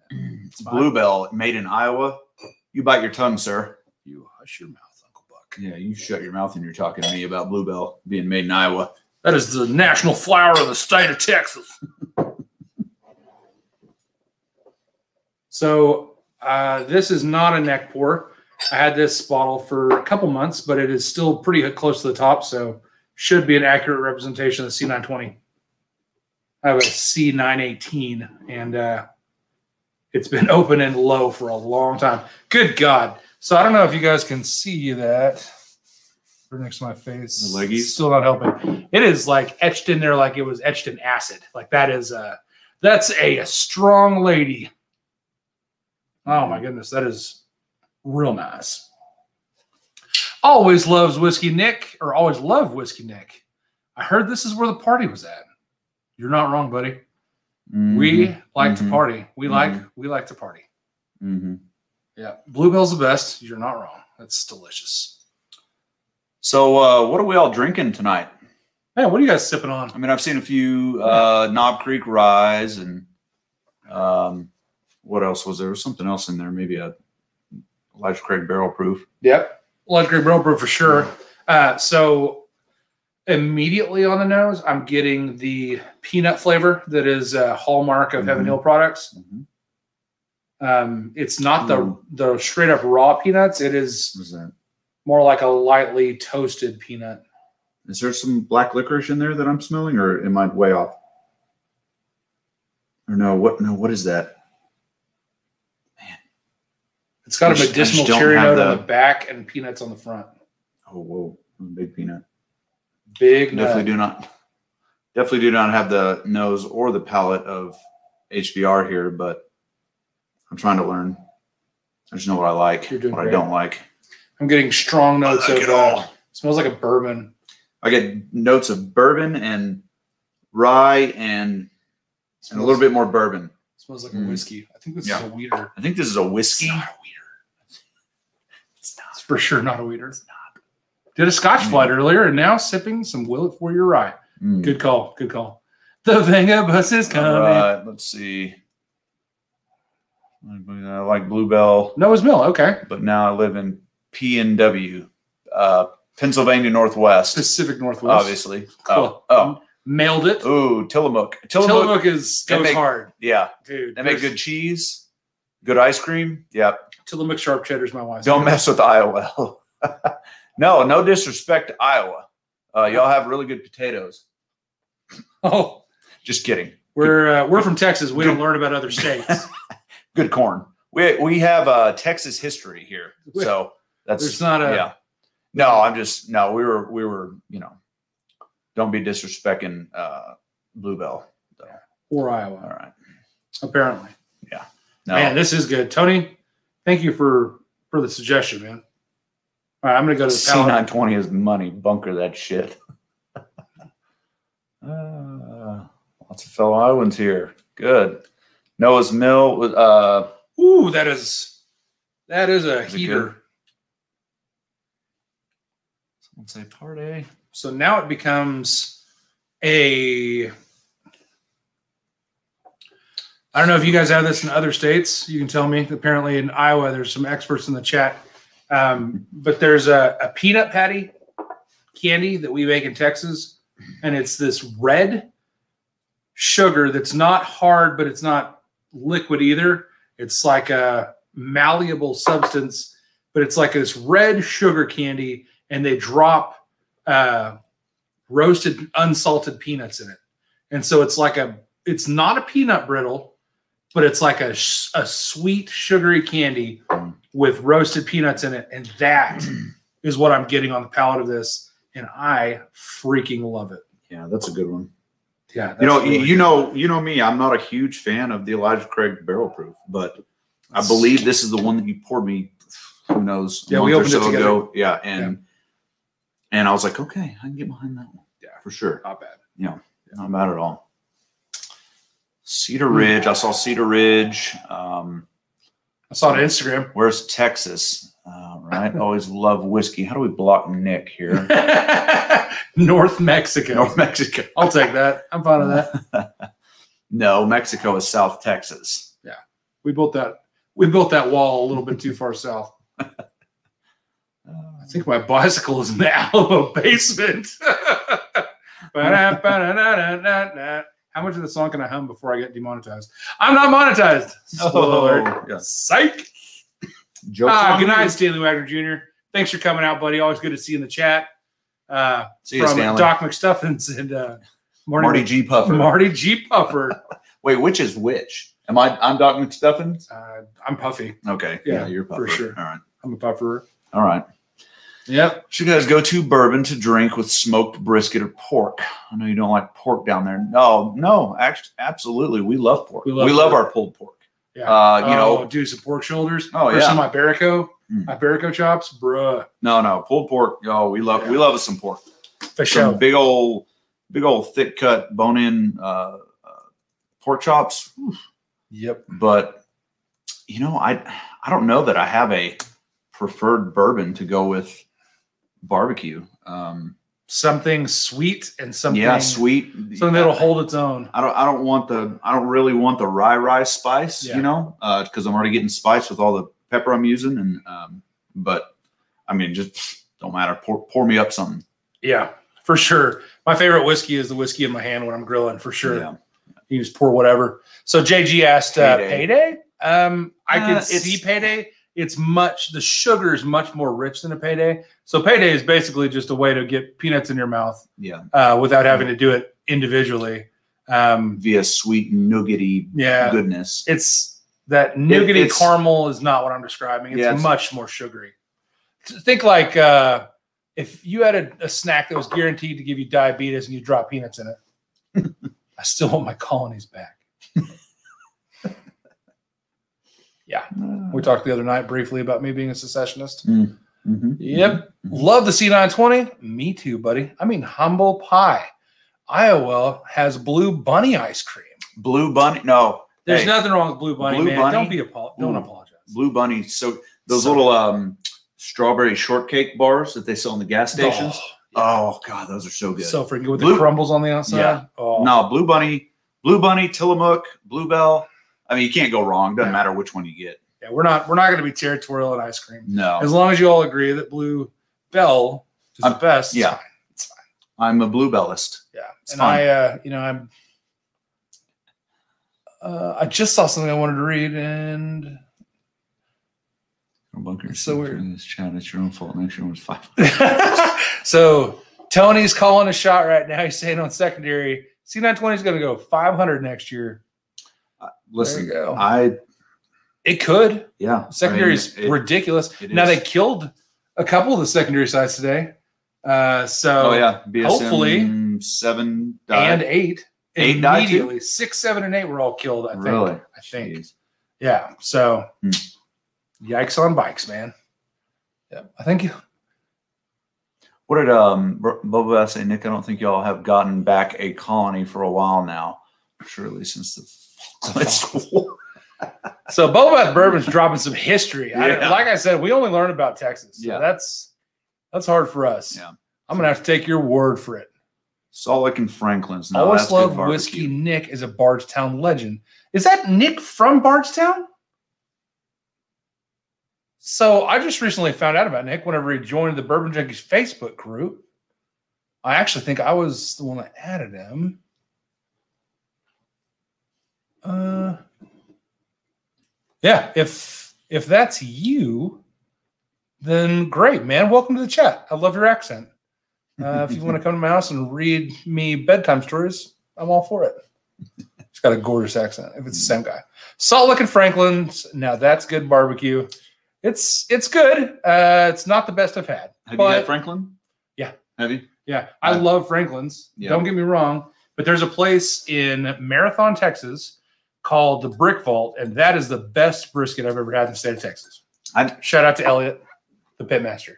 It's. Bluebell, made in Iowa. You bite your tongue, sir. You hush your mouth, Uncle Buck. Yeah, you shut your mouth when you're talking to me about Bluebell being made in Iowa. That is the national flower of the state of Texas. so uh, this is not a neck pour. I had this bottle for a couple months, but it is still pretty close to the top, so should be an accurate representation of the C920. I have a C918, and uh, it's been open and low for a long time. Good God! So I don't know if you guys can see that. Right next to my face. The leggies? Still not helping. It is like etched in there like it was etched in acid. Like that is uh that's a, a strong lady. Oh my goodness, that is real nice. Always loves whiskey Nick, or always love whiskey Nick. I heard this is where the party was at. You're not wrong, buddy. We Mhm. like to Mhm. party. We like Mhm. we like to party. Mhm. Yeah, Bluebell's the best. You're not wrong. That's delicious. So, uh, what are we all drinking tonight? Man, what are you guys sipping on? I mean, I've seen a few uh, Knob Creek Ryes and um, what else was there? There was something else in there, maybe a Elijah Craig Barrel Proof. Yep. Blood Craig Barrel Proof for sure. Uh, so immediately on the nose, I'm getting the peanut flavor that is a hallmark of Heaven Mhm. Hill products. Mhm. Um, it's not the Mm. the straight up raw peanuts. It is What is that? More like a lightly toasted peanut. Is there some black licorice in there that I'm smelling, or am I way off? Or no? What? No. What is that? It's got I a medicinal cherry note on the- the back and peanuts on the front. Oh, whoa! Big peanut. Big Definitely nut. do not. Definitely do not have the nose or the palate of HBR here, but I'm trying to learn. I just know what I like, what great. I don't like. I'm getting strong notes like of it all. uh, smells like a bourbon. I get notes of bourbon and rye and and a little bit more bourbon. Smells like a Mm. whiskey. I think this Yeah. is a weeder. I think this is a whiskey. It's not a weeder. It's not. It's for sure not a weeder. It's not. Did a Scotch flight earlier and now sipping some Willett for your rye. Mm. Good call. Good call. The Vanga bus is coming. right, let's see. I like Bluebell, Noah's Mill. Okay. but now I live in PNW, uh, Pennsylvania Northwest, Pacific Northwest. obviously. Cool. Oh, Mailed it. oh, ooh, Tillamook. Tillamook. Tillamook is goes make- hard, Yeah, dude. they make good cheese, good ice cream. Yeah, Tillamook sharp cheddar's my wife's. don't mess with Iowa. no, no disrespect to Iowa. Uh, y'all have really good potatoes. Oh, Just kidding. we're uh, we're from Texas. We Good. don't learn about other states. Good corn. We we have uh, Texas history here, so that's There's not a- yeah. No, I'm just no. We were we were you know, don't be disrespecting uh, Bluebell. or Iowa, All right, apparently. No, Man, this is good, Tony. Thank you for for the suggestion, man. All right, I'm gonna go to the C nine twenty is money. Bunker that shit. uh, lots of fellow Iowans here. Good. Noah's Mill uh Ooh, that is that is a heater. Say party. So now it becomes a. I don't know if you guys have this in other states. You can tell me. Apparently, in Iowa, there's some experts in the chat. Um, but there's a, a peanut patty candy that we make in Texas, and it's this red sugar that's not hard, but it's not liquid either. It's like a malleable substance, but it's like this red sugar candy, and they drop uh, roasted unsalted peanuts in it, and so it's like a it's not a peanut brittle, but it's like a a sweet sugary candy with roasted peanuts in it, and that is what I'm getting on the palate of this, and I freaking love it. Yeah, that's a good one. Yeah, You know, you, really you good. know, you know me. I'm not a huge fan of the Elijah Craig Barrel Proof, but I believe this is the one that you poured me. Who knows? Yeah, we opened it together. Yeah, and and I was like, okay, I can get behind that one. Yeah. for sure. not bad. Yeah. Not bad at all. Cedar Ridge. I saw Cedar Ridge. Um, I saw it on Instagram. where's Texas? Uh, right. Always love whiskey. How do we block Nick here? North Mexico. North Mexico. I'll take that. I'm fine with that. No, Mexico is South Texas. Yeah, we built that. We built that wall a little bit too far south. I think my bicycle is in the Alamo basement. How much of the song can I hum before I get demonetized? I'm not monetized. Oh, yeah. Psych. Jokes Ah, good you. night, Stanley Wagner Jr. Thanks for coming out, buddy. Always good to see you in the chat. Uh, See you, from Stanley. Doc McStuffins and uh, Marty, Marty G. Puffer. Marty G. Puffer. Wait, which is which? Am I? I'm Doc McStuffins. Uh, I'm Puffy. Okay. Yeah, you're Puffer. for sure. All right. I'm a puffer. All right. Yep. Should you guys go to bourbon to drink with smoked brisket or pork? I know you don't like pork down there. No, no, actually, absolutely. We love pork. We We love love, our pulled pork. Yeah. Uh, you oh, know, do some pork shoulders. Oh, yeah. some Iberico. Mm. Iberico chops, bruh. no, no, pulled pork. Oh, we love, we love us some pork. For Some sure. big old, big old thick cut bone in uh, uh, pork chops. Yep. But you know, I, I don't know that I have a preferred bourbon to go with barbecue. Um, Something sweet and something. yeah, sweet. Something that'll hold its own. I don't. I don't want the. I don't really want the rye rye spice. Yeah. You know, because I'm already getting spice with all the pepper I'm using, and um, but I mean, just don't matter. Pour pour me up something. Yeah, for sure. My favorite whiskey is the whiskey in my hand when I'm grilling, for sure. Yeah. You just pour whatever. So JG asked, uh, Payday. payday? Um, I Uh, could see payday. It's much, the sugar is much more rich than a payday. So payday is basically just a way to get peanuts in your mouth Yeah, uh, without having to do it individually. Um, via sweet nougaty yeah, goodness. it's that nougaty it's- caramel is not what I'm describing. It's Yeah, it's- much more sugary. Think like uh, if you had a, a snack that was guaranteed to give you diabetes and you drop peanuts in it. I still want my colonies back. We talked the other night briefly about me being a secessionist. Mhm. Yep. Love the C920. Me too, buddy. I mean, humble pie. Iowa has blue bunny ice cream. Blue bunny. No, There's Hey, nothing wrong with blue bunny, Blue man. Bunny? Don't be apo- don't Ooh. apologize. blue bunny. So those So- little um, strawberry shortcake bars that they sell in the gas stations. Oh, Oh, god, those are so good. so freaking good with Blue- the crumbles on the outside. Yeah. Oh, no, blue bunny, blue bunny, Tillamook, bluebell. I mean, you can't go wrong. Doesn't Yeah. matter which one you get. yeah, we're not we're not going to be territorial in ice cream No, as long as you all agree that blue bell is I'm- the best. it's yeah. fine. it's fine. I'm a Blue Bellist. Yeah, It's and fine. I, uh, you know, I'm. Uh, I just saw something I wanted to read, and Bunker. It's so weird. This chat. It's your own fault. Next year was five. so Tony's calling a shot right now. He's saying on secondary, C920 is going to go 500 next year. Listen, go. I It could. yeah. Secondary I is mean, it- ridiculous. it now is. they killed a couple of the secondary sites today. Uh, so Oh yeah, BSM hopefully- seven died. and eight, Eight died immediately. Six, seven, and eight were all killed. I think. really. I think. Jeez. Yeah. So, Hmm. yikes on bikes, man. Yeah, I think you. What did um Br- Boba Fett say, Nick? I don't think y'all have gotten back a colony for a while now. Surely since the Falklands War. So Boba Bourbon's dropping some history. I, like I said, we only learn about Texas. So Yeah. that's that's hard for us. Yeah. I'm gonna have to take your word for it. Salt Lick and Franklin's. No, Always love whiskey. Nick is a Bardstown legend. Is that Nick from Bardstown? So I just recently found out about Nick whenever he joined the Bourbon Junkies Facebook group. I actually think I was the one that added him. Uh, yeah. If if that's you, then great, man. Welcome to the chat. I love your accent. Uh, if you want to come to my house and read me bedtime stories, I'm all for it. He's got a gorgeous accent. If it's the same guy, Salt Lick and Franklin's. Now that's good barbecue. It's it's good. Uh, it's not the best I've had, Have you but had Franklin? Yeah. Have you? yeah, I Uh, love Franklin's. yeah. Don't get me wrong, but there's a place in Marathon, Texas, called the Brick Vault, and that is the best brisket I've ever had in the state of Texas. I Shout out to Elliot, the pitmaster.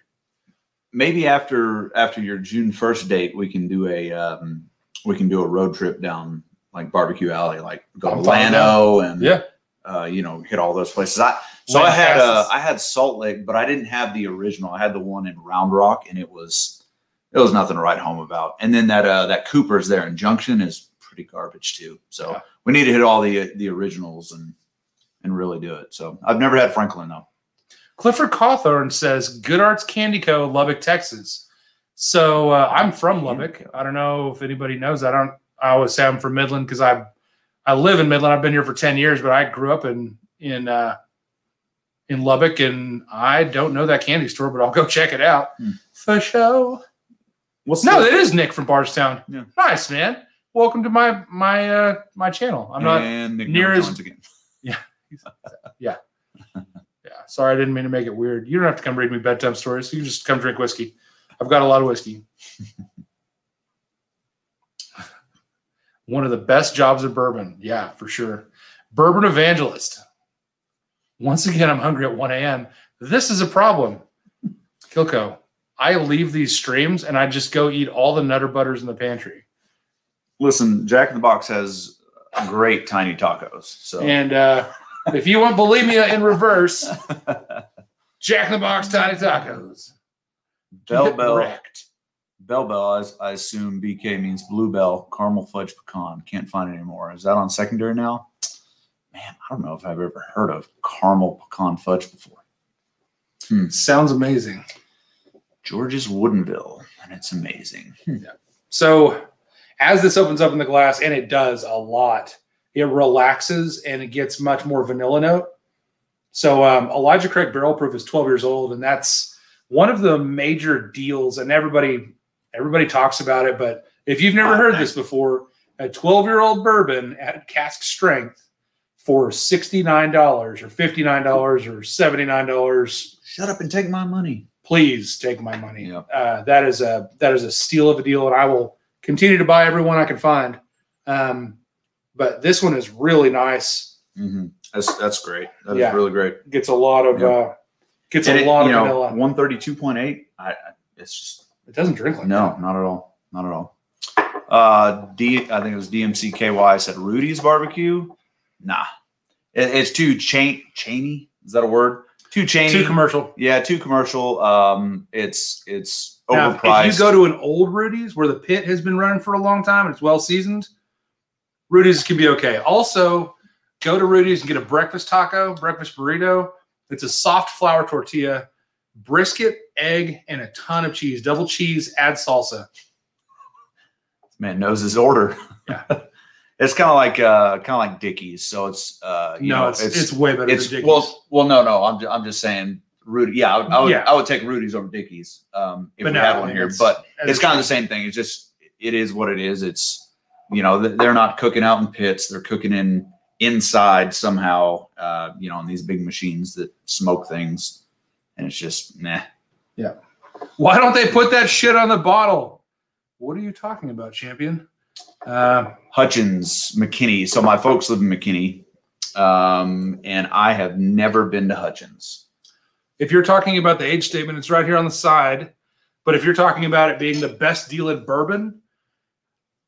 maybe after after your June first date, we can do a um, we can do a road trip down like Barbecue Alley, like go to I'm with Llano and Yeah. uh, you know, hit all those places. I so I had uh, I had Salt Lick, but I didn't have the original. I had the one in Round Rock, and it was it was nothing to write home about. And then that uh, that Cooper's there in Junction is pretty garbage too. So Yeah. We need to hit all the the originals and and really do it. So I've never had Franklin though. Clifford Cawthorn says Good Arts Candy Co. Lubbock, Texas. So uh, I'm from Lubbock. I don't know if anybody knows. I don't. I always say I'm from Midland because I I live in Midland. I've been here for ten years, but I grew up in in uh, in Lubbock, and I don't know that candy store, but I'll go check it out Hmm. for sure. What's No, the- that is Nick from Bardstown. Yeah. Nice man. Welcome to my my uh, my channel. I'm not. and Nick near as- again. Yeah. Sorry, I didn't mean to make it weird. You don't have to come read me bedtime stories. You can just come drink whiskey. I've got a lot of whiskey. One of the best jobs of bourbon. Yeah, for sure. Bourbon evangelist. Once again, I'm hungry at 1 a.m. This is a problem. Kilco, I leave these streams and I just go eat all the nutter butters in the pantry. Listen, Jack in the Box has great tiny tacos. So And uh, if you want bulimia in reverse, Jack in the Box Tiny Tacos. Bell Bell wrecked. Bell Bell, I, I assume BK means Bluebell Caramel Fudge Pecan. Can't find it anymore. Is that on secondary now? Man, I don't know if I've ever heard of caramel pecan fudge before. Sounds amazing. George's Woodinville, and it's amazing. Yeah. So, as this opens up in the glass, and it does a lot, it relaxes and it gets much more vanilla note. So, um, Elijah Craig Barrel Proof is 12 years old, and that's one of the major deals. And everybody, everybody talks about it, but if you've never heard this before, a 12 year old bourbon at cask strength for $69 or $59 or $79 Shut up and take my money. please take my money. Yeah. Uh, that is a that is a steal of a deal, and I will continue to buy every one I can find. Um, but this one is really nice. hmm That's that's great. That is Yeah. really great. Gets a lot of Yeah. uh, gets And a it, lot of know, vanilla. one thirty two point eight. I, it's just It doesn't drink like no, not at all, not at all. Uh, D, I think it was DMCKY said Rudy's barbecue. Nah, it, it's too chain chainy. Is that a word? Too that. chainy. Too commercial. yeah, too commercial. Um, it's it's Now, overpriced. if you go to an old Rudy's where the pit has been running for a long time and it's well seasoned, Rudy's can be okay. Also, go to Rudy's and get a breakfast taco, breakfast burrito. It's a soft flour tortilla, brisket, egg, and a ton of cheese. Double cheese, add salsa. man knows his order. Yeah. it's kind of like uh, kind of like Dickey's. So it's uh, you no, know, it's, it's way better it's than Dickey's. well, well, no, no. I'm, I'm just saying, Rudy. Yeah, I would, I would, Yeah. I would take Rudy's over Dickey's um, if But we no, had one here. it's- But it's a kind of the same thing. It's just it is what it is. It's you know they're not cooking out in pits. They're cooking in inside somehow. Uh, you know, on these big machines that smoke things, and it's just nah. Yeah. Why don't they put that shit on the bottle? What are you talking about, champion? Uh, Hutchins, McKinney. So my folks live in McKinney, um, and I have never been to Hutchins. if you're talking about the age statement, it's right here on the side. But if you're talking about it being the best deal in bourbon,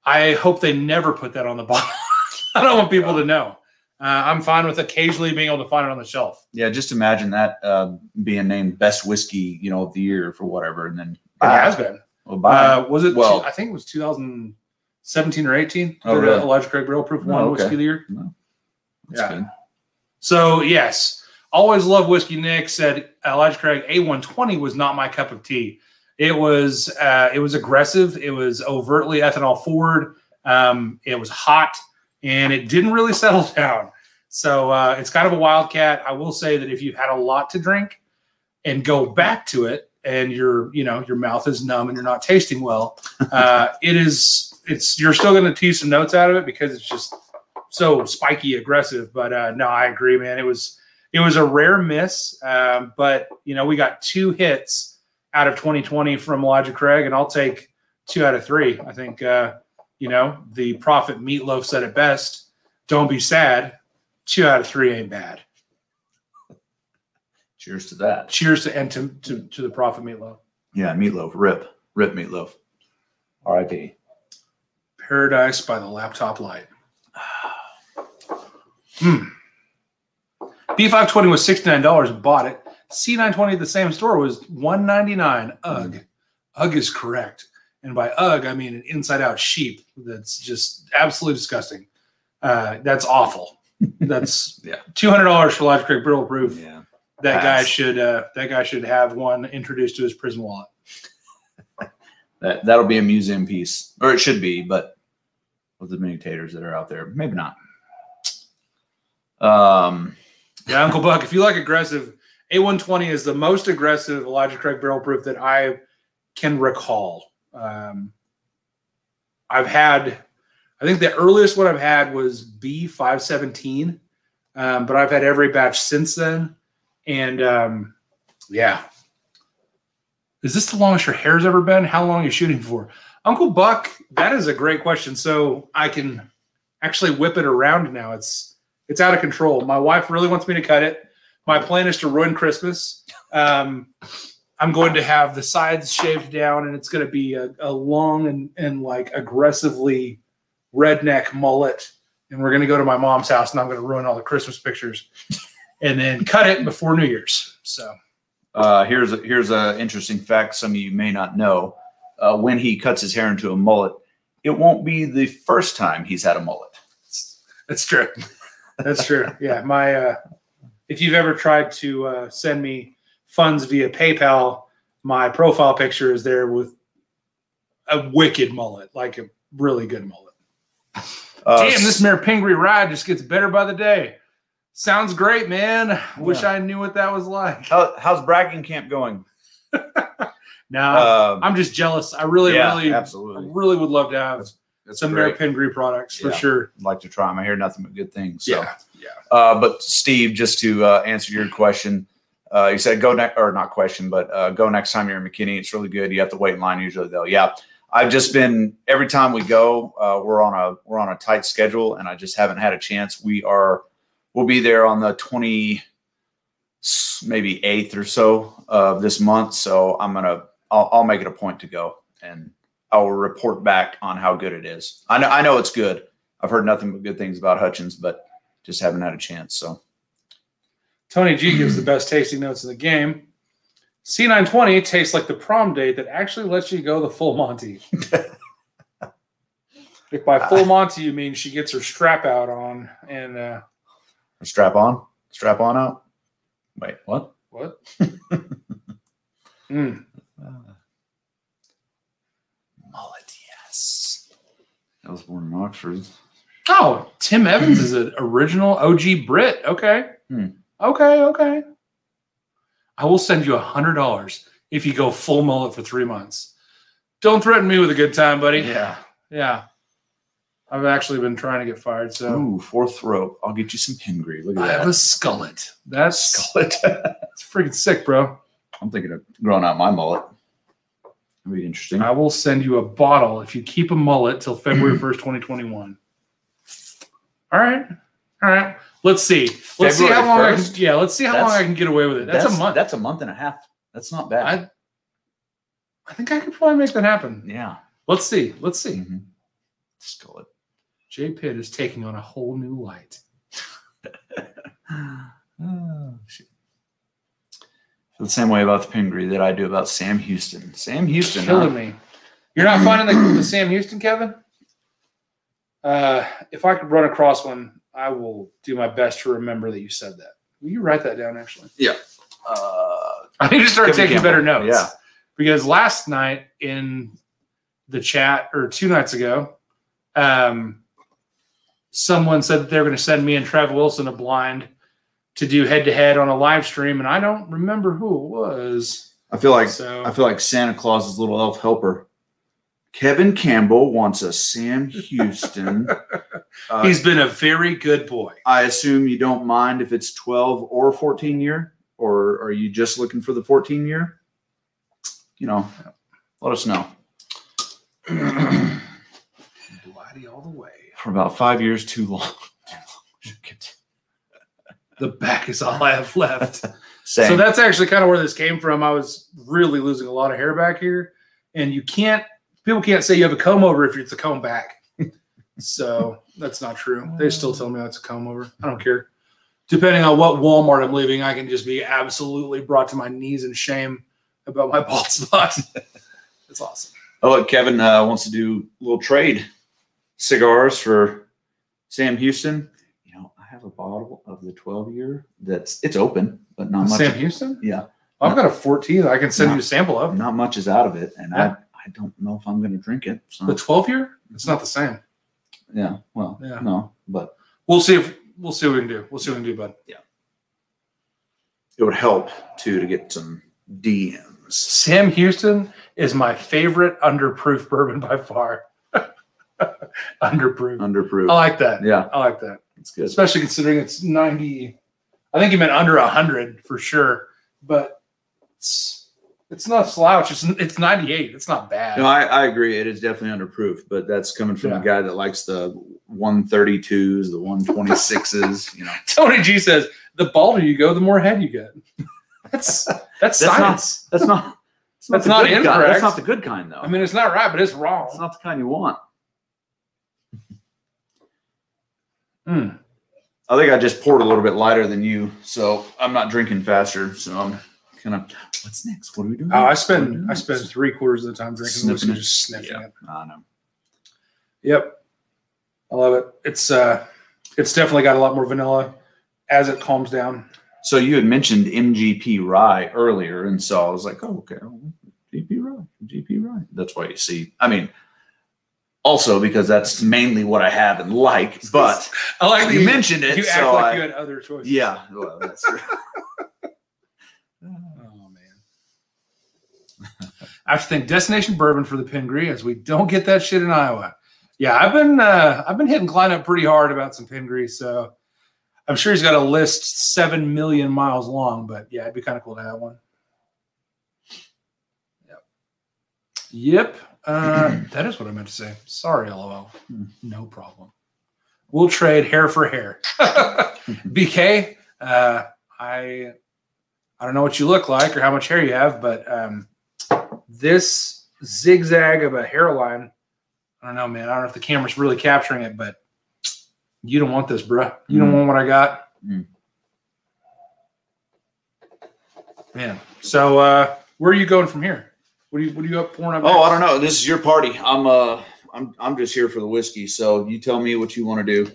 I hope they never put that on the bottle. I don't want people to know. Uh, I'm fine with occasionally being able to find it on the shelf. Yeah, just imagine that uh, being named best whiskey, you know, of the year for whatever, and then It has been. Well, bye. Uh, was it? Well- I think it was 2017 or 18. Oh, really? Elijah Craig Barrel Proof won Oh, okay. whiskey of the year. That's yeah. good. So yes, always love whiskey. Nick said Elijah Craig A120 was not my cup of tea. It was uh, it was aggressive. It was overtly ethanol forward. Um, it was hot and it didn't really settle down. So uh, it's kind of a wildcat. I will say that if you've had a lot to drink and go back to it, and your you know your mouth is numb and you're not tasting well, uh, it is it's you're still going to tease some notes out of it because it's just so spiky aggressive. But uh, no, I agree, man. It was it was a rare miss, um, but you know we got two hits out of 2020 from Elijah Craig, and I'll take two out of three. I think uh, you know the prophet Meatloaf said it best: "Don't be sad. Two out of three ain't bad." Cheers to that. Cheers to and to to, to the prophet Meatloaf. Yeah, meatloaf. Rip. Rip meatloaf. R.I.P. Paradise by the laptop light. Hmm. B520 was $69, bought it. C920 at the same store was 199. Ugh. Ugh is correct. And by ugh, I mean an inside out sheep that's just absolutely disgusting. Uh, that's awful. That's Yeah. $200 for Logitech Brittle Proof. Yeah. That guy should uh, that guy should have one introduced to his prison wallet. That that'll be a museum piece, or it should be, but with the mutators that are out there, maybe not. Um, Yeah, Uncle Buck, if you like aggressive, A120 is the most aggressive Elijah Craig barrel proof that I can recall. Um, I've had, I think the earliest one I've had was B517, um, but I've had every batch since then. And um, yeah. Is this the longest your hair's ever been? How long are you shooting for? Uncle Buck, that is a great question. So I can actually whip it around now. It's it's out of control. My wife really wants me to cut it. My plan is to ruin Christmas. Um, I'm going to have the sides shaved down, and it's going to be a, a long and, and like aggressively redneck mullet. And we're going to go to my mom's house, and I'm going to ruin all the Christmas pictures, and then cut it before New Year's. So uh, here's a, here's a interesting fact some of you may not know. Uh, when he cuts his hair into a mullet, it won't be the first time he's had a mullet. that's true. That's true. Yeah, my uh, if you've ever tried to uh, send me funds via PayPal, my profile picture is there with a wicked mullet, like a really good mullet. Uh, Damn, this Mayor Pingree ride just gets better by the day. Sounds great, man. Wish Yeah. I knew what that was like. How, how's bragging camp going? Now Um, I'm just jealous. I really, yeah, really, I absolutely. really would love to have That's some Mayor great. Pingree products for Yeah. sure. I'd like to try them. I hear nothing but good things. So. Yeah, yeah. Uh, but Steve, just to uh, answer your question, uh, you said go next, or not question, but uh, go next time you're in McKinney. It's really good. You have to wait in line usually, though. Yeah, I've just been every time we go, uh, we're on a we're on a tight schedule, and I just haven't had a chance. We are we'll be there on the twenty, maybe eighth or so of this month. So I'm gonna I'll, I'll make it a point to go, and I will report back on how good it is. I know I know it's good. I've heard nothing but good things about Hutchins, but just haven't had a chance. So. Tony G gives the best tasting notes in the game. C920 tastes like the prom date that actually lets you go the full Monty. if by full Monty you mean she gets her strap out on and uh, Strap on. Strap on out. Wait, what? what? Mm. Mullet, yes. I was born in Oxford. Oh, Tim Evans is an original OG Brit. Okay. Hmm. Okay. Okay. I will send you a hundred dollars if you go full mullet for three months. Don't threaten me with a good time, buddy. Yeah. Yeah. I've actually been trying to get fired, so Ooh, fourth rope. I'll get you some pingree. Look at I at have a that. skullet. That's Skullet. that's freaking sick, bro. I'm thinking of growing out my mullet. That'd be interesting. I will send you a bottle if you keep a mullet till February 1st, 2021. All right. All right. Let's see. Let's see how February long I can, yeah, let's see how long I can get away with it. That's, a month. That's a month and a half. That's not bad. I I think I could probably make that happen. yeah. Let's see. Let's see. Mhm. Skullet. Jay Pitt is taking on a whole new light. Oh, shit. The same way about the pingree that I do about Sam Houston. Sam Houston. Killing huh? me. You're not finding the, the Sam Houston, Kevin? Uh, if I could run across one, I will do my best to remember that you said that. Will you write that down, actually? Uh, I need to start Kevin taking Campbell. better notes. Yeah. Because last night in the chat, or two nights ago, um, someone said that they were going to send me and Trev Wilson a blind to do head to head on a live stream, and I don't remember who it was. I feel like So I feel like Santa Claus's little elf helper. Kevin Campbell wants a Sam Houston. Uh, he's been a very good boy. I assume you don't mind if it's 12 or 14 year, or are you just looking for the 14 year? You know, let us know. Bloody all the way. For about five years, too long. The back is all I have left. So that's actually kind of where this came from. I was really losing a lot of hair back here, and you can't. People can't say you have a comb over if it's a comb back. So that's not true. They still tell me that's a comb over. I don't care. Depending on what Walmart I'm leaving, I can just be absolutely brought to my knees in shame about my bald spot. it's awesome. Oh, look, Kevin uh, wants to do a little trade cigars for Sam Houston. You know, I have a bottle of the 12 year that's it's open, but not much. Sam Houston? Yeah, I've got a 14 I can send you a sample of. not much is out of it, and Yeah. I I don't know if I'm going to drink it. So The 12 year? It's not the same. yeah, well, Yeah. no, but We'll see if we'll see what we can do. We'll see what we can do, bud. Yeah. It would help too to get some DMs. Sam Houston is my favorite underproof bourbon by far. underproof. Underproof. I like that. yeah, I like that. It's good. Especially considering it's 90. I think he meant under 100 for sure, but it's it's not slouch. It's it's 98. It's not bad. No, I, I agree. It is definitely underproof, but that's coming from Yeah. a guy that likes the 132s, the 126s. You know, Tony G says the balder you go, the more head you get. That's that's, That's not- science. that's not. That's That's not good kind. incorrect. That's not the good kind, though. I mean, it's not right, but it's wrong. it's not the kind you want. Mm. I think I just poured a little bit lighter than you, so I'm not drinking faster. So I'm kind of. What's next? What are we doing? Oh, I What are we spend doing I spend three quarters of the time drinking Sniffing whiskey, it. just sniffing Yeah. it. I know. Yep, I love it. It's uh, it's definitely got a lot more vanilla as it calms down. So you had mentioned MGP rye earlier, and so I was like, oh, okay, well, GP rye, GP rye. That's why you see. I mean, also because that's mainly what I have and like. But I like that you mentioned it, You act so like I, you had other choices. yeah, well, that's true. Oh man. I have to think destination bourbon for the Pingree as we don't get that shit in Iowa. Yeah, I've been uh, I've been hitting Klein up pretty hard about some Pingree, so I'm sure he's got a list seven million miles long. But yeah, it'd be kind of cool to have one. Yep. Yep. Uh, that is what I meant to say. Sorry, LOL. No problem. We'll trade hair for hair. BK, uh, I I don't know what you look like or how much hair you have, but um, this zigzag of a hairline, I don't know, man. I don't know if the camera's really capturing it, but you don't want this, bruh. You don't Mm. want what I got. Mm. Man. So uh, where are you going from here? What do you what do you up pouring up? Oh, I don't know. This is your party. I'm uh, I'm I'm just here for the whiskey. So you tell me what you want to do.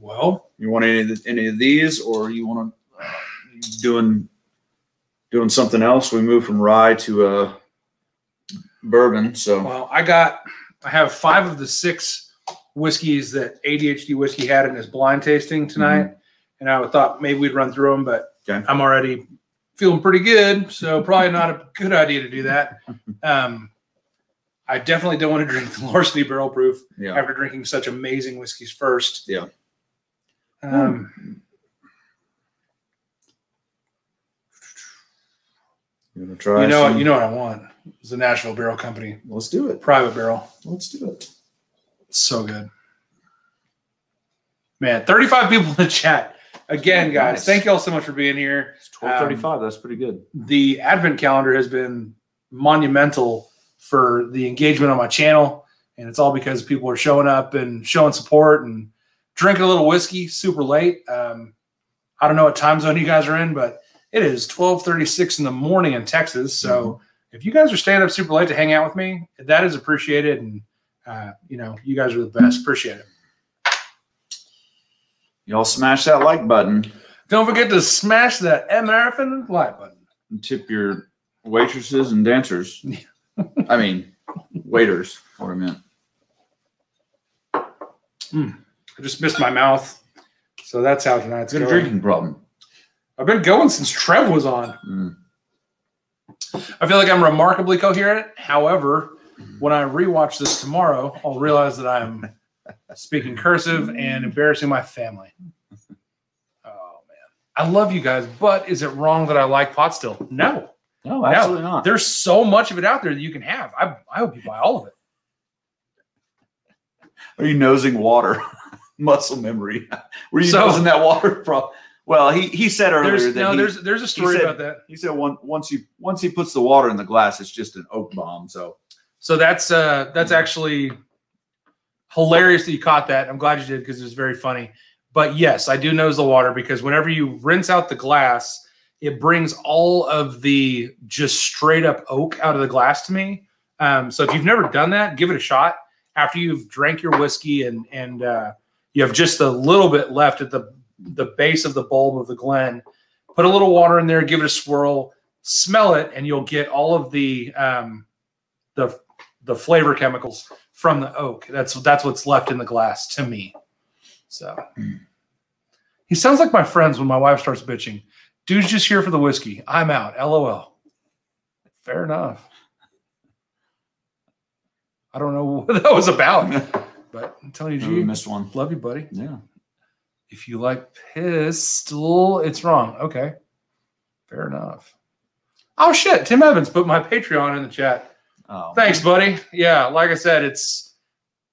Well, You want any of the, any of these, or you want to uh, doing doing something else? We move from rye to uh, bourbon. So Well, I got I have five of the six whiskeys that ADHD whiskey had in his blind tasting tonight, and I thought maybe we'd run through them, but Okay. I'm already feeling pretty good, so probably not a good idea to do that. Um, I definitely don't want to drink the Larceny Barrel Proof yeah, after drinking such amazing whiskeys first. Yeah. Um, you want to try? you know what? some- You know what I want? It's the Nashville Barrel Company, Let's do it. private barrel. Let's do it. So good. Man, 35 people in the chat. Again, guys, Nice. thank you all so much for being here. It's twelve thirty-five. That's pretty good. The advent calendar has been monumental for the engagement on my channel. And it's all because people are showing up and showing support and drinking a little whiskey super late. Um, I don't know what time zone you guys are in, but it is 1236 in the morning in Texas. So if you guys are staying up super late to hang out with me, that is appreciated. And, uh, you know, you guys are the best. Appreciate it. Y'all smash that like button Don't forget to smash that MRFN like button. and tip your waitresses and dancers. I mean, waiters. What I meant. I just missed my mouth. So that's how tonight's a going. drinking problem. I've been going since Trev was on. Mm. I feel like I'm remarkably coherent. However, when I rewatch this tomorrow, I'll realize that I'm speaking cursive and embarrassing my family. Oh man. I love you guys, but is it wrong that I like pot still? No. No, absolutely not. There's so much of it out there that you can have. I, I hope you buy all of it. Are you nosing water? Muscle memory. Were you So- nosing that water from? Well, he, he said earlier There's that no, he, there's there's a story said- about that. he said one, once you once he puts the water in the glass, it's just an oak bomb. So So that's uh that's actually hilarious that you caught that. I'm glad you did because it was very funny. But yes, I do nose the water because whenever you rinse out the glass, it brings all of the just straight up oak out of the glass to me. Um, so if you've never done that, give it a shot. After you've drank your whiskey and and uh, you have just a little bit left at the the base of the bulb of the Glen, put a little water in there, give it a swirl, smell it, and you'll get all of the um, the the flavor chemicals from the oak. That's that's what's left in the glass to me. So he sounds like my friends when my wife starts bitching. Dude's just here for the whiskey. I'm out. LOL. Fair enough. I don't know what that was about, but I'm telling you, G, missed one. love you, buddy. Yeah. If you like pistol, it's wrong. Okay. Fair enough. Oh shit. Tim Evans put my Patreon in the chat. Oh, Thanks, buddy. Yeah, like I said, it's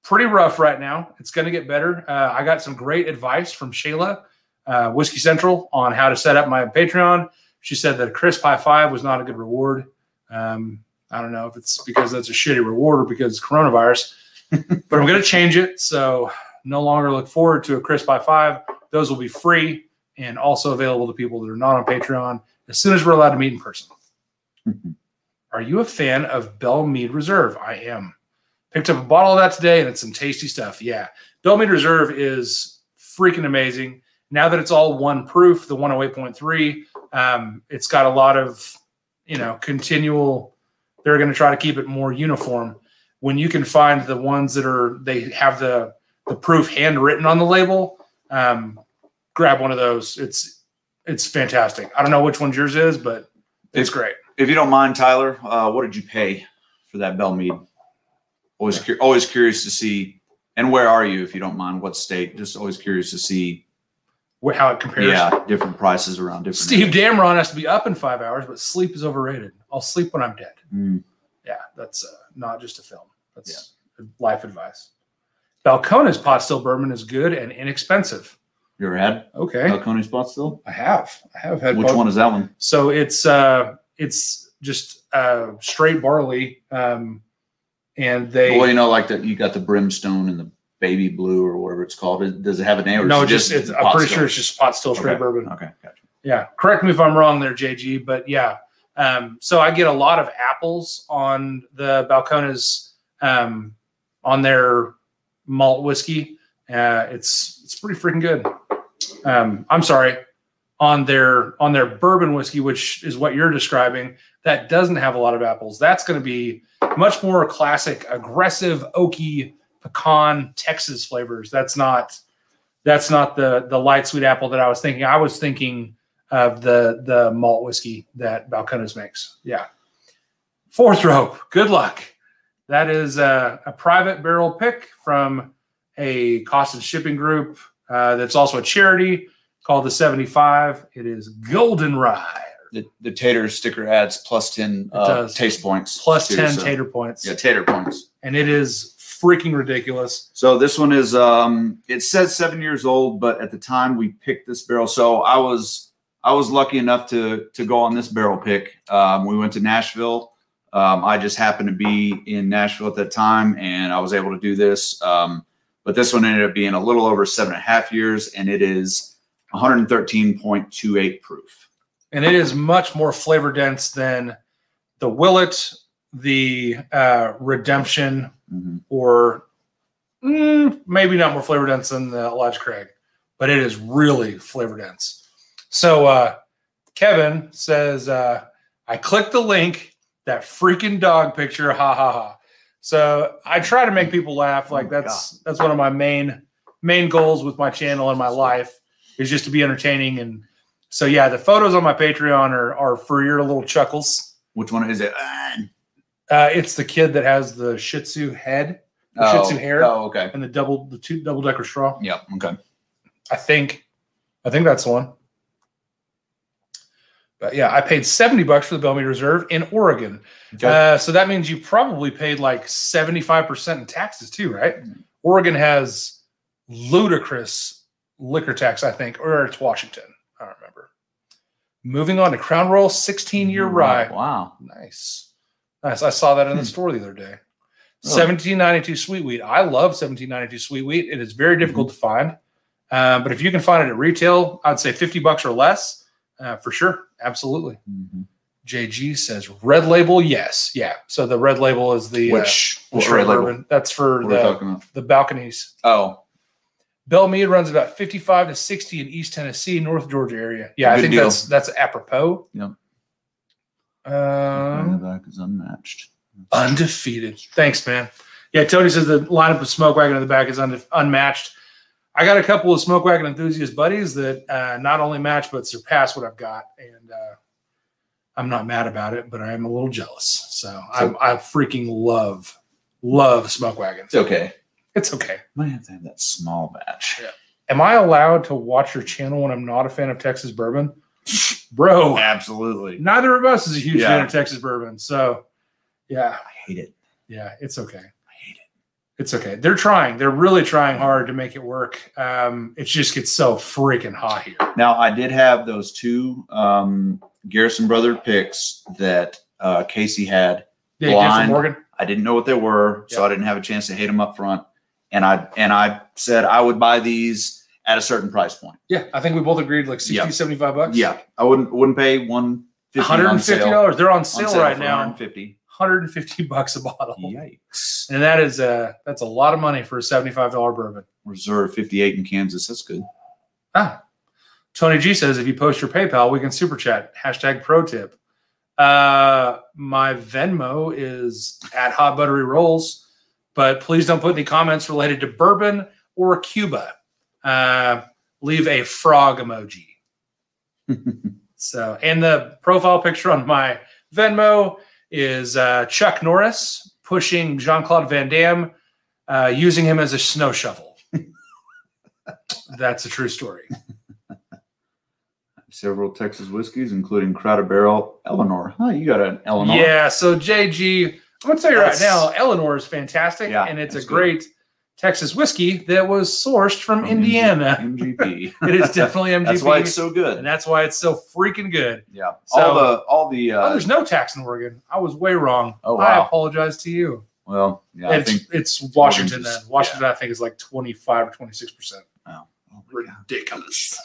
pretty rough right now. It's going to get better. Uh, I got some great advice from Shayla, uh, Whiskey Central, on how to set up my Patreon. She said that a crisp high five was not a good reward. Um, I don't know if it's because that's a shitty reward or because it's coronavirus, but I'm going to change it. So no longer look forward to a crisp high five. Those will be free and also available to people that are not on Patreon as soon as we're allowed to meet in person. Are you a fan of Belle Meade Reserve? I am. Picked up a bottle of that today and it's some tasty stuff. Yeah. Belle Meade Reserve is freaking amazing. Now that it's all one proof, the 108.3, um, it's got a lot of, you know, continual, they're going to try to keep it more uniform. When you can find the ones that are, they have the, the proof handwritten on the label, um, grab one of those. It's, it's fantastic. I don't know which one yours is, but it's If- great. If you don't mind, Tyler, uh, what did you pay for that Belle Meade? Always, cu- always curious to see. And where are you, if you don't mind? What state? Just always curious to see. Wh- How it compares. Yeah, different prices around different. Steve Damron has to be up in five hours, but sleep is overrated. I'll sleep when I'm dead. Mm, Yeah, that's uh, not just a film. That's life advice. Balcones pot still bourbon is good and inexpensive. you ever had Okay, Balcones pot still? I have. I have had. Which one is that one? So it's uh, it's just uh, straight barley, um, and they well, you know, like that. You got the brimstone and the baby blue or whatever it's called. It- Does it have a name? Or no, just it's, I'm pretty still? sure it's just pot still straight Okay. bourbon. Okay, gotcha. Yeah, correct me if I'm wrong there, JG. But yeah, um, so I get a lot of apples on the Balcones um, on their malt whiskey. Uh, it's it's pretty freaking good. Um, I'm sorry, on their on their bourbon whiskey, which is what you're describing, that doesn't have a lot of apples. That's going to be much more classic, aggressive, oaky, pecan, Texas flavors. That's not that's not the the light sweet apple that I was thinking. I was thinking of the the malt whiskey that Balcones makes. Yeah. Fourth rope. Good luck. That is a, a private barrel pick from a cost and shipping group uh, that's also a charity called the 75. It is Golden Rye The, the tater sticker adds plus 10 uh, taste points. plus too, 10 so- tater points. Yeah, tater points. And it is freaking ridiculous. So this one is um it says seven years old, but at the time we picked this barrel. So I was I was lucky enough to to go on this barrel pick. Um, we went to Nashville. Um, I just happened to be in Nashville at that time and I was able to do this. Um, but this one ended up being a little over seven and a half years and it is 113.28 proof. and it is much more flavor dense than the Willett, the uh, Redemption, Mhm. or mm, maybe not more flavor dense than the Elijah Craig, but it is really flavor dense. So uh, Kevin says, uh, I clicked the link, that freaking dog picture, ha ha ha. So I try to make people laugh. Like Oh that's that's one of my main main goals with my channel and my life is just to be entertaining and so yeah, the photos on my Patreon are are for your little chuckles. Which one is it? Uh, it's the kid that has the Shih Tzu head The Shih Tzu hair? Oh, okay. and the double the two double decker straw. Yeah. Okay. I think, I think that's the one. But yeah, I paid seventy bucks for the Belle Meade Reserve in Oregon. Okay. Uh, so that means you probably paid like seventy five percent in taxes too, right? Oregon has ludicrous liquor tax, I think, or it's Washington. I don't remember. Moving on to Crown Royal, sixteen year rye. Wow. Nice. Nice. I saw that in the Hmm. store the other day. 1792 sweet wheat. I love 1792 sweet wheat. It is very difficult to find. Uh, but if you can find it at retail, I'd say 50 bucks or less uh, for sure. Absolutely. Mhm. JG says red label, yes. Yeah. So the red label is the uh, Which the what red label? bourbon. That's for What the, the Balcones. Oh, Belle Meade runs about 55 to 60 in East Tennessee, North Georgia area. Yeah, I think deal. that's that's apropos. Yep. Um, the back is unmatched. undefeated. Thanks, man. Yeah, Tony says the lineup of Smoke Wagon in the back is unde- unmatched. I got a couple of Smoke Wagon enthusiast buddies that uh, not only match but surpass what I've got, and uh, I'm not mad about it, but I am a little jealous. So I'm, I freaking love love Smoke Wagons. It's okay. It's okay. Might have to have that small batch. Yeah. Am I allowed to watch your channel when I'm not a fan of Texas bourbon, bro? Absolutely. Neither of us is a huge Yeah. fan of Texas bourbon, so yeah, I hate it. yeah, it's okay. I hate it. It's okay. They're trying. They're really trying hard to make it work. Um, it just gets so freaking hot here. Now I did have those two um, Garrison Brother picks that uh, Casey had. Yeah, Blind. Morgan. I didn't know what they were, so I didn't have a chance to hate them up front. And I and I said I would buy these at a certain price point. Yeah, I think we both agreed like 60, Yeah. 75 bucks. Yeah, I wouldn't wouldn't pay one fifty $150. sale. They're on On sale, right now. 150. 150 bucks a bottle. Yikes! And that is uh that's a lot of money for a $75 bourbon. Reserve fifty eight in Kansas. That's good. Ah. Tony G says if you post your PayPal, we can super chat. Hashtag pro tip. Uh my Venmo is at hot buttery rolls, but please don't put any comments related to bourbon or Cuba. Uh leave a frog emoji. So, and the profile picture on my Venmo is uh, Chuck Norris pushing Jean Claude Van Damme, uh, using him as a snow shovel. That's a true story. Several Texas whiskeys, including Crowded Barrel, Eleanor. Huh, you got an Eleanor? Yeah. So, JG, I'm to tell you right now, Eleanor is fantastic, Yeah, and it's a that's good. great Texas whiskey that was sourced from, From Indiana. MGP. it is definitely MGP. That's why it's so good. and that's why it's so freaking good. Yeah. So- all the all the oh, uh, there's no tax in Oregon. I was way wrong. Oh, wow. I apologize to you. well, yeah, I it's think it's Washington then. Washington, I think, is like 25 or 26 percent. oh, oh. Ridiculous.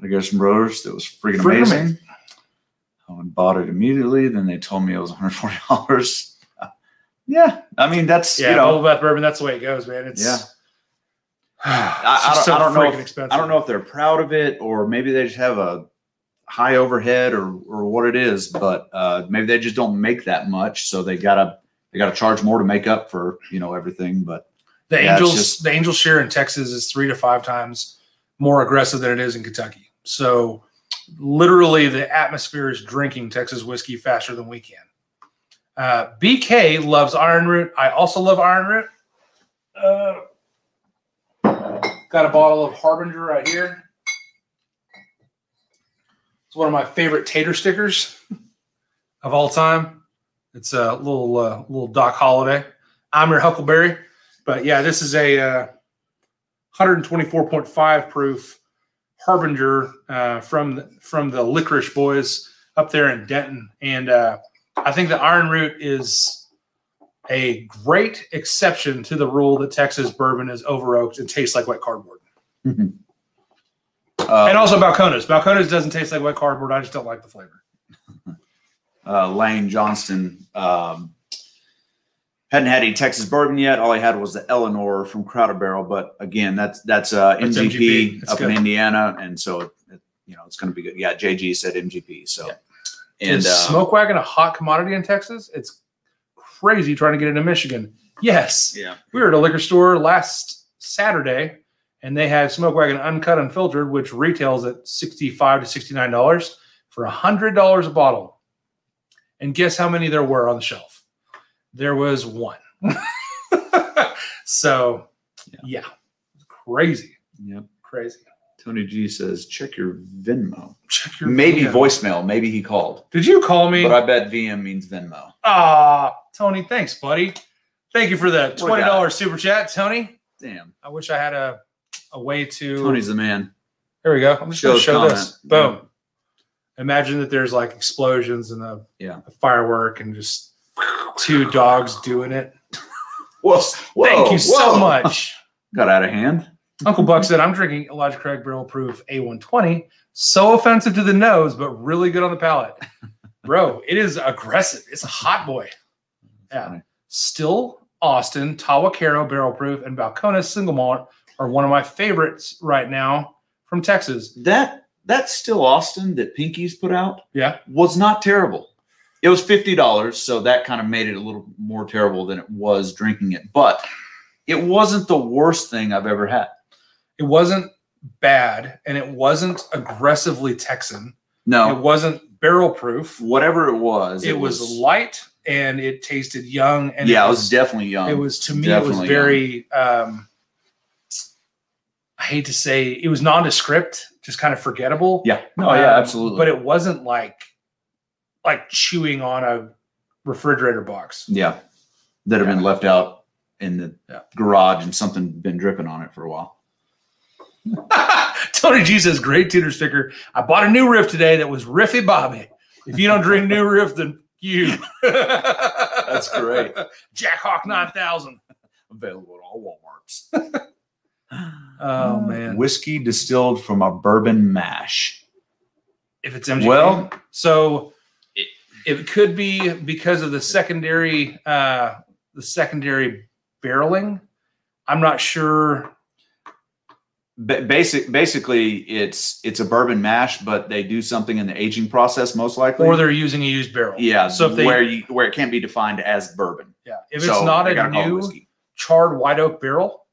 I got some brothers that was freaking, Freaking amazing. amazing. I went bought it immediately. Then they told me it was $140. Yeah, I mean that's Yeah, you know Bubble Bath bourbon. That's the way it goes, man. It's Yeah. I, I, I don't, I don't know. If, Expensive. I don't know if they're proud of it or maybe they just have a high overhead or or what it is, but uh, maybe they just don't make that much, so they gotta they gotta charge more to make up for you know everything. But The Yeah, Angels, just- the Angels share in Texas is three to five times more aggressive than it is in Kentucky. So, literally, the atmosphere is drinking Texas whiskey faster than we can. Uh, BK loves Iron Root. I also love Iron Root. Uh, got a bottle of Harbinger right here. It's one of my favorite tater stickers of all time. It's a little uh, little Doc Holliday. I'm your Huckleberry. But yeah, this is a uh, 124.5 proof Harbinger uh, from the, from the Likarish Boys up there in Denton, and uh, I think the Iron Root is a great exception to the rule that Texas bourbon is over oaked and tastes like wet cardboard. uh, and also Balcones. Balcones doesn't taste like wet cardboard. I just don't like the flavor. uh, Lane Johnston um, hadn't had any Texas bourbon yet. All he had was the Eleanor from Crowded Barrel. But again, that's that's uh, MGP, MGP. Up good. in Indiana, and so it, it- you know it's going to be good. Yeah, JG said MGP. So Yeah. And is uh, smoke wagon a hot commodity in Texas? It's crazy trying to get into Michigan. Yes. yeah, We were at a liquor store last Saturday and they had Smoke Wagon uncut unfiltered, which retails at 65 to $69 for $100 a bottle. And guess how many there were on the shelf? There was one. so, yeah. crazy. yep. Crazy. Tony G says check your Venmo. Check your Maybe VM. voicemail. Maybe he called, Did you call me? but I bet VM means Venmo. Ah, Tony, thanks, buddy. Thank you for the twenty dollars super chat, Tony. Damn, I wish I had a a way to. Tony's the man. Here we go. I'm just going to Show comment. this. Boom. Imagine that there's like explosions and a, Yeah. a firework and just two dogs doing it. Whoa, Thank you so much. Got out of hand. Uncle Buck said, I'm drinking Elijah Craig Barrel Proof A120. So offensive to the nose, but really good on the palate. Bro, it is aggressive. It's a hot boy. Yeah. Still Austin, Tahwahkaro Barrel Proof, and Balcones Single Malt are one of my favorites right now from Texas. That that still Austin that Pinky's put out Yeah. was not terrible. It was fifty dollars, so that kind of made it a little more terrible than it was drinking it. But it wasn't the worst thing I've ever had. It wasn't bad and it wasn't aggressively Texan. No. It wasn't barrel proof. whatever it was, It, was, light and it tasted young. And yeah, it it was definitely young. it was to me it was Definitely very um i hate to say it was nondescript just kind of forgettable yeah, no, yeah, Um, absolutely. but it wasn't like like chewing on a refrigerator box yeah, that have been left out in the Yeah. garage and something been dripping on it for a while. tony g says great tutor sticker i bought a new riff today that was riffy bobby if you don't drink new riff then you That's great. jack hawk 9000 Available at all WalMarts. oh man whiskey distilled from a bourbon mash. if it's MGP. Well- so it, it could be because of the secondary uh the secondary barreling. I'm not sure. Ba- basic, basically, it's it's a bourbon mash, but they do something in the aging process, most likely. Or they're using a used barrel. yeah, So they where you where it can't be defined as bourbon. yeah, if So it's not a gotta call it new charred white oak barrel,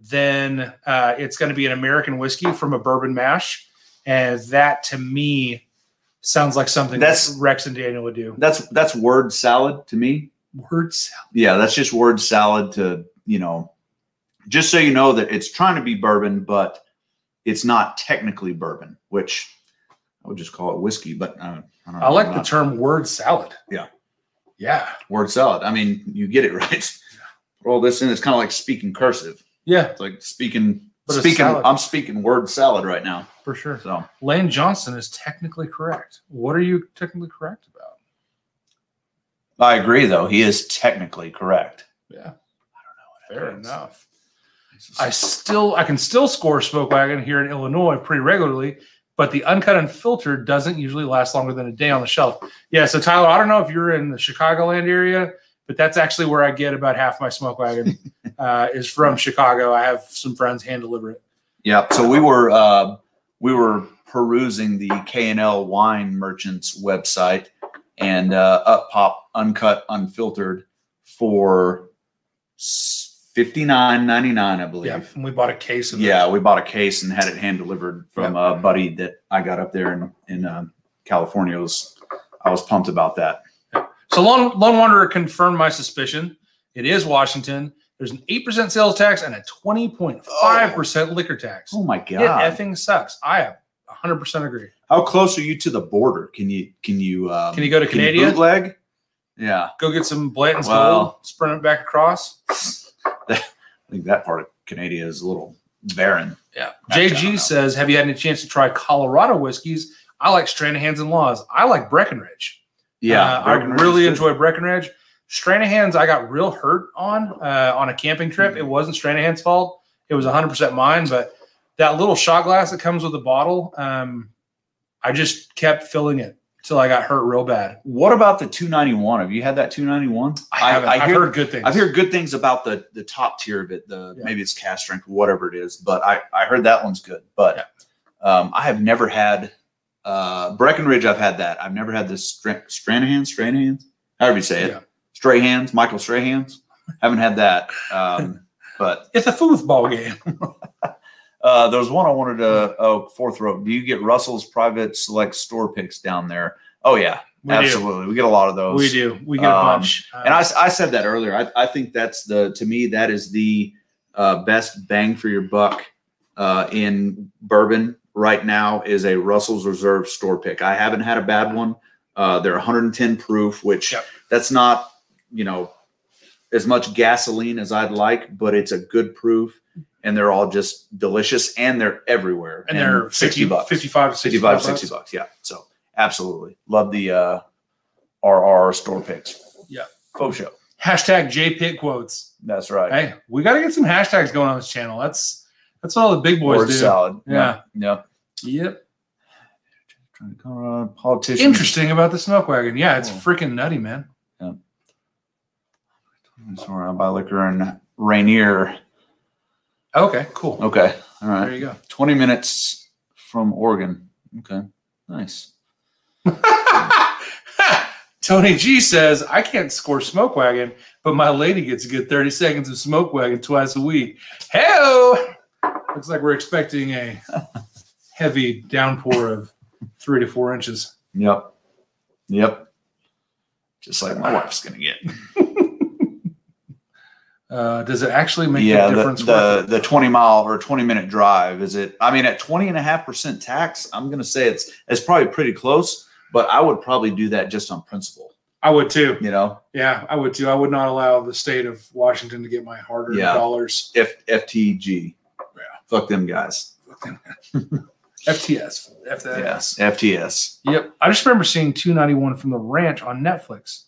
then uh, it's going to be an American whiskey from a bourbon mash, and that to me sounds like something That's- that Rex and Daniel would do. That's that's word salad to me. Word salad. Yeah, that's just word salad to you know, just so you know that it's trying to be bourbon, but it's not technically bourbon, which I would just call it whiskey. But uh, I, don't know, I like the not- term word salad. Yeah. Yeah. word salad. I mean, you get it right. Roll this in. It's kind of like speaking cursive. Yeah, It's like speaking But speaking. I'm speaking word salad right now. for sure. So Lane Johnson is technically correct. What are you technically correct about? I agree, though he is technically correct. Yeah. Fair enough. I still I can still score Smoke Wagon here in Illinois pretty regularly, but the uncut and filtered doesn't usually last longer than a day on the shelf. Yeah, so Tyler, I don't know if you're in the Chicagoland area, but that's actually where I get about half my Smoke Wagon uh, is from Chicago. I have some friends hand deliver it. Yeah. So we were uh, we were perusing the K and L Wine Merchants website, and uh, up pop uncut unfiltered for fifty nine ninety nine, I believe. Yeah, and we bought a case of it. Yeah, we bought a case and had it hand delivered from a buddy that I got up there in in uh, California. Was I was pumped about that. So Lone, Lone Wanderer confirmed my suspicion. It is Washington. There's an 8% sales tax and a 20.5% liquor tax. Oh my It god! effing sucks. I have 100% agree. How close are you to the border? Can you can you um, Can you go to Canada? bootleg? Yeah, Go get some Blanton's Well- Gold, sprint it back across. I think that part of Canada is a little barren. Yeah. Actually, I don't know. JG says, Have you had any chance to try Colorado whiskeys? I like Stranahan's and Laws. I like Breckenridge. Yeah, Uh, I really enjoy Breckenridge. Stranahan's, I got real hurt on uh, on a camping trip. Mm-hmm. It wasn't Stranahan's fault. It was 100% mine. But that little shot glass that comes with the bottle, um, I just kept filling it till I got hurt real bad. What about the 291? Have you had that 291? I haven't. I, have hear, heard good things. I've heard good things about the the top tier of it. The Yeah. maybe it's cast strength, whatever it is. But I I heard that one's good. But um, I have never had uh, Breckenridge. I've had that. I've never had this Stran- Stranahan, Stranahan, however you say it. Yeah. Strahans, Michael Strahans. haven't had that. Um, but It's a foosball game. uh, there was one I wanted to. Oh, fourth row. Do you get Russell's private select store picks down there? Oh yeah, We absolutely. We get a lot of those. We do. We get a Um, bunch. And I, I said that earlier. I, I think that's the to me that is the uh, best bang for your buck uh, in bourbon right now is a Russell's Reserve store pick. I haven't had a bad one. Uh, they're 110 proof, which Yep. that's not you know as much gasoline as I'd like, but it's a good proof, and they're all just delicious and they're everywhere. and they're 60 50, bucks, 55 to 55, 65 60 bucks. Yeah, so absolutely love the uh, RR store picks. Yeah. faux show. Hashtag JPit quotes. That's right. Hey, we got to get some hashtags going on this channel. That's that's all the big boys Word do. salad. Yeah. Yep. Yep. Trying to come around politicians. Interesting about the smoke wagon. Yeah, it's Oh. freaking nutty, man. Yeah. Somewhere out by liquor and Rainier. Okay, cool. Okay. All right. There you go. 20 minutes from Oregon. Okay. Nice. Tony G says, I can't score Smoke Wagon, but my lady gets a good 30 seconds of Smoke Wagon twice a week. Hello! Looks like we're expecting a heavy downpour of three to four inches. Yep. Yep. Just like my wife's going to get. Uh, does it actually make yeah. a The, difference? the, the 20 mile or 20 minute drive, is it? I mean, at 20 and a half percent tax, I'm going to say it's, it's probably pretty close, but I would probably do that just on principle, I would too. you know? Yeah, I would too. I would not allow the state of Washington to get my hard earned Yeah. dollars. F, FTG. Yeah. Fuck them guys. FTS. FTS. Yes. FTS. Yep. I just remember seeing 291 from the ranch on Netflix.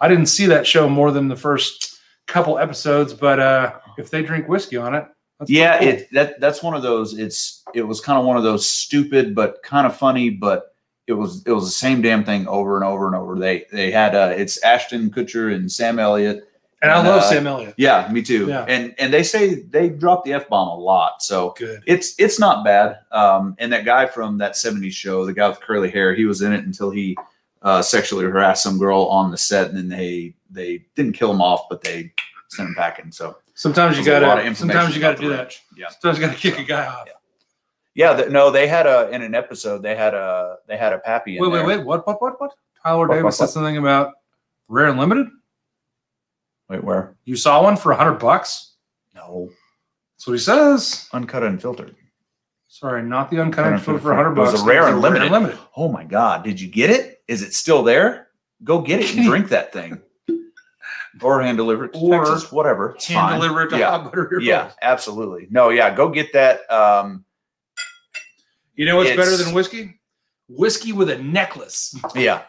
I didn't see that show more than the first couple episodes, but uh, if they drink whiskey on it, that's yeah cool. it that that's one of those it's it was kind of one of those stupid but kind of funny but it was it was the same damn thing over and over and over they they had uh it's ashton kutcher and sam elliott and I love uh, Sam Elliott. yeah me too Yeah. and and they say they drop the f-bomb a lot so Good. it's it's not bad um and that guy from that 70s show the guy with curly hair he was in it until he uh sexually harassed some girl on the set and then they they didn't kill him off but they sent him packing so Sometimes you There's a lot of gotta. Sometimes you gotta do the that. Yeah. Sometimes you gotta kick a guy off. Yeah. Yeah, th- no, they had a in an episode. They had a they had a pappy. In Wait, wait, there. wait. What? What? What? What? Tyler What, Davis what, said what? something about rare and limited. Wait, where? You saw one for a hundred bucks. No, That's what he says. uncut and filtered. Sorry, not the uncut for and for a hundred It was bucks. a rare and limited. limited. Oh my god, did you get it? Is it still there? Go get it and drink that thing, or hand deliver it to Or Texas, whatever. It's Hand fine. deliver it to yeah. hot butter. Your Yeah, Balls. absolutely. No, yeah, go get that. Um, You know what's better It's- than whiskey? Whiskey with a necklace. yeah,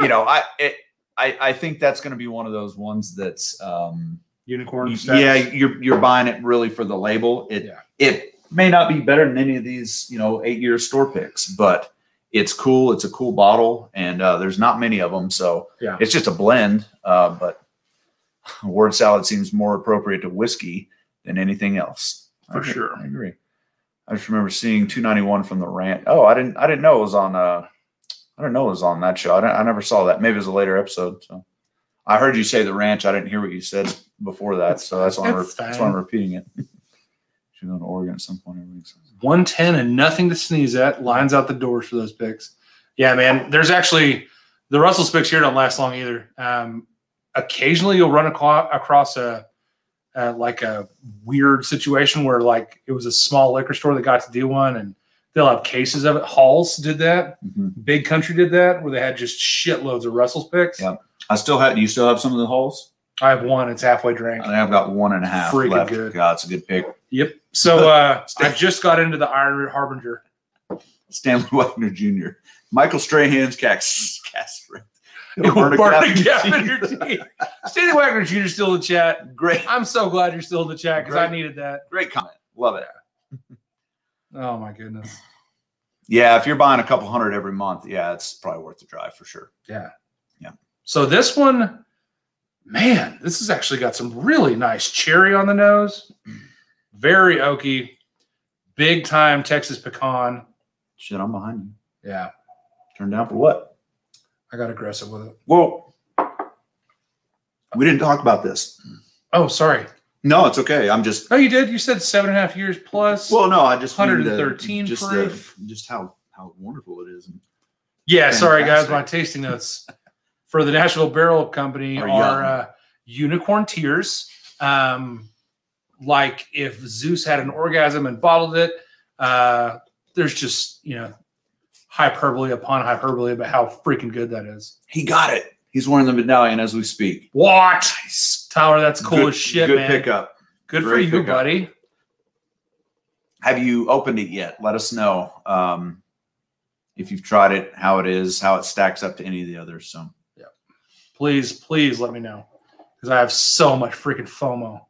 you know, I it, I I think that's going to be one of those ones that's um, Unicorn. Status. Yeah, you're you're buying it really for the label. It Yeah. it may not be better than any of these, you know, eight year store picks, but it's cool. It's a cool bottle, and uh, there's not many of them, so Yeah. it's just a blend. Uh, but word salad seems more appropriate to whiskey than anything else. For I agree- sure. I agree. I just remember seeing 291 from the rant. Oh, I didn't I didn't know it was on. Uh, I didn't know it was on that show. I, I never saw that. Maybe it was a later episode. So I heard you say the ranch. I didn't hear what you said before that, so that's why I'm, it's that's why I'm repeating it. Should go to Oregon at some point. 110 and nothing to sneeze at. Lines out the doors for those picks. Yeah, man. There's actually the Russell's picks here don't last long either. Um, occasionally you'll run across a, uh, like a weird situation where like it was a small liquor store that got to do one and they'll have cases of it. Halls did that. Mhm. Big Country did that where they had just shitloads of Russell's picks. Yeah. I still have. Do you still have some of the Halls? I have one. It's halfway drank. I think I've got one and a half Freaking left. good. God, it's a good pick. Yep. So uh, I just got into the Iron Harbinger. Stanley Wagner Jr. Michael Strahan's cast. It will burn a gap in your teeth. Stanley Wagner Jr. still in the chat. Great, I'm so glad you're still in the chat because I needed that. great comment. Love it. Oh my goodness. Yeah, if you're buying a couple hundred every month, yeah, it's probably worth the drive for sure. Yeah. Yeah. So this one, man, this has actually got some really nice cherry on the nose. Very oaky, big time Texas pecan. Shit, I'm behind you. Yeah, Turn down for what? I got aggressive with it. Well, we didn't talk about this. Oh, sorry. No, it's okay. I'm just. Oh, you did. You said seven and a half years plus. Well, no, I just mean the- 113 just proof. The, just how how wonderful it is. Yeah, sorry guys, my tasting notes for the Nashville Barrel Company Are are, uh, unicorn tears. Um, like if Zeus had an orgasm and bottled it, uh, there's just you know hyperbole upon hyperbole about how freaking good that is. He got it. He's wearing the medallion as we speak. What, Tyler? That's cool Good- as shit, Good man. pickup. Good for you, pickup. buddy. Have you opened it yet? Let us know um, if you've tried it, how it is, how it stacks up to any of the others. So yeah, Please, please let me know. because I have so much freaking FOMO.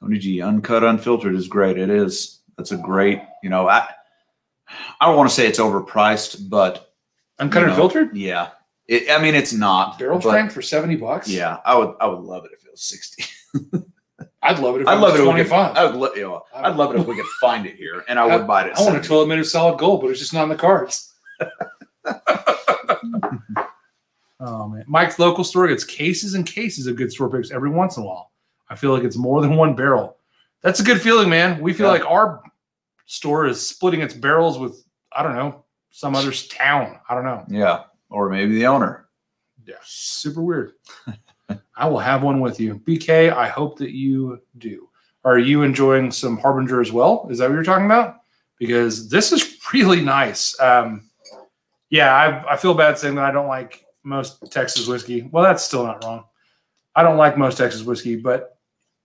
Tony G, uncut, unfiltered is great. It is. That's a great. You know, I I don't want to say it's overpriced, but Uncut you and know, filtered? Yeah. It, I mean, it's not. Barrel but strength for 70 bucks? Yeah, I would. I would love it if it was sixty. I'd love it if I'd it love was it if we could. 25. I would. lo- You know, I'd love it if we could find it here, and I would buy it. At I want a 70. toilet made of solid gold, but it's just not in the cards. oh man, Mike's local store gets cases and cases of good store picks every once in a while. I feel like it's more than one barrel. That's a good feeling, man. We feel Yeah. like our store is splitting its barrels with I don't know some other town. I don't know. Yeah, or maybe the owner. Yeah, super weird. I will have one with you, BK. I hope that you do. Are you enjoying some Harbinger as well? Is that what you're talking about? Because this is really nice. Um, yeah, I, I feel bad saying that I don't like most Texas whiskey. Well, that's still not wrong. I don't like most Texas whiskey, but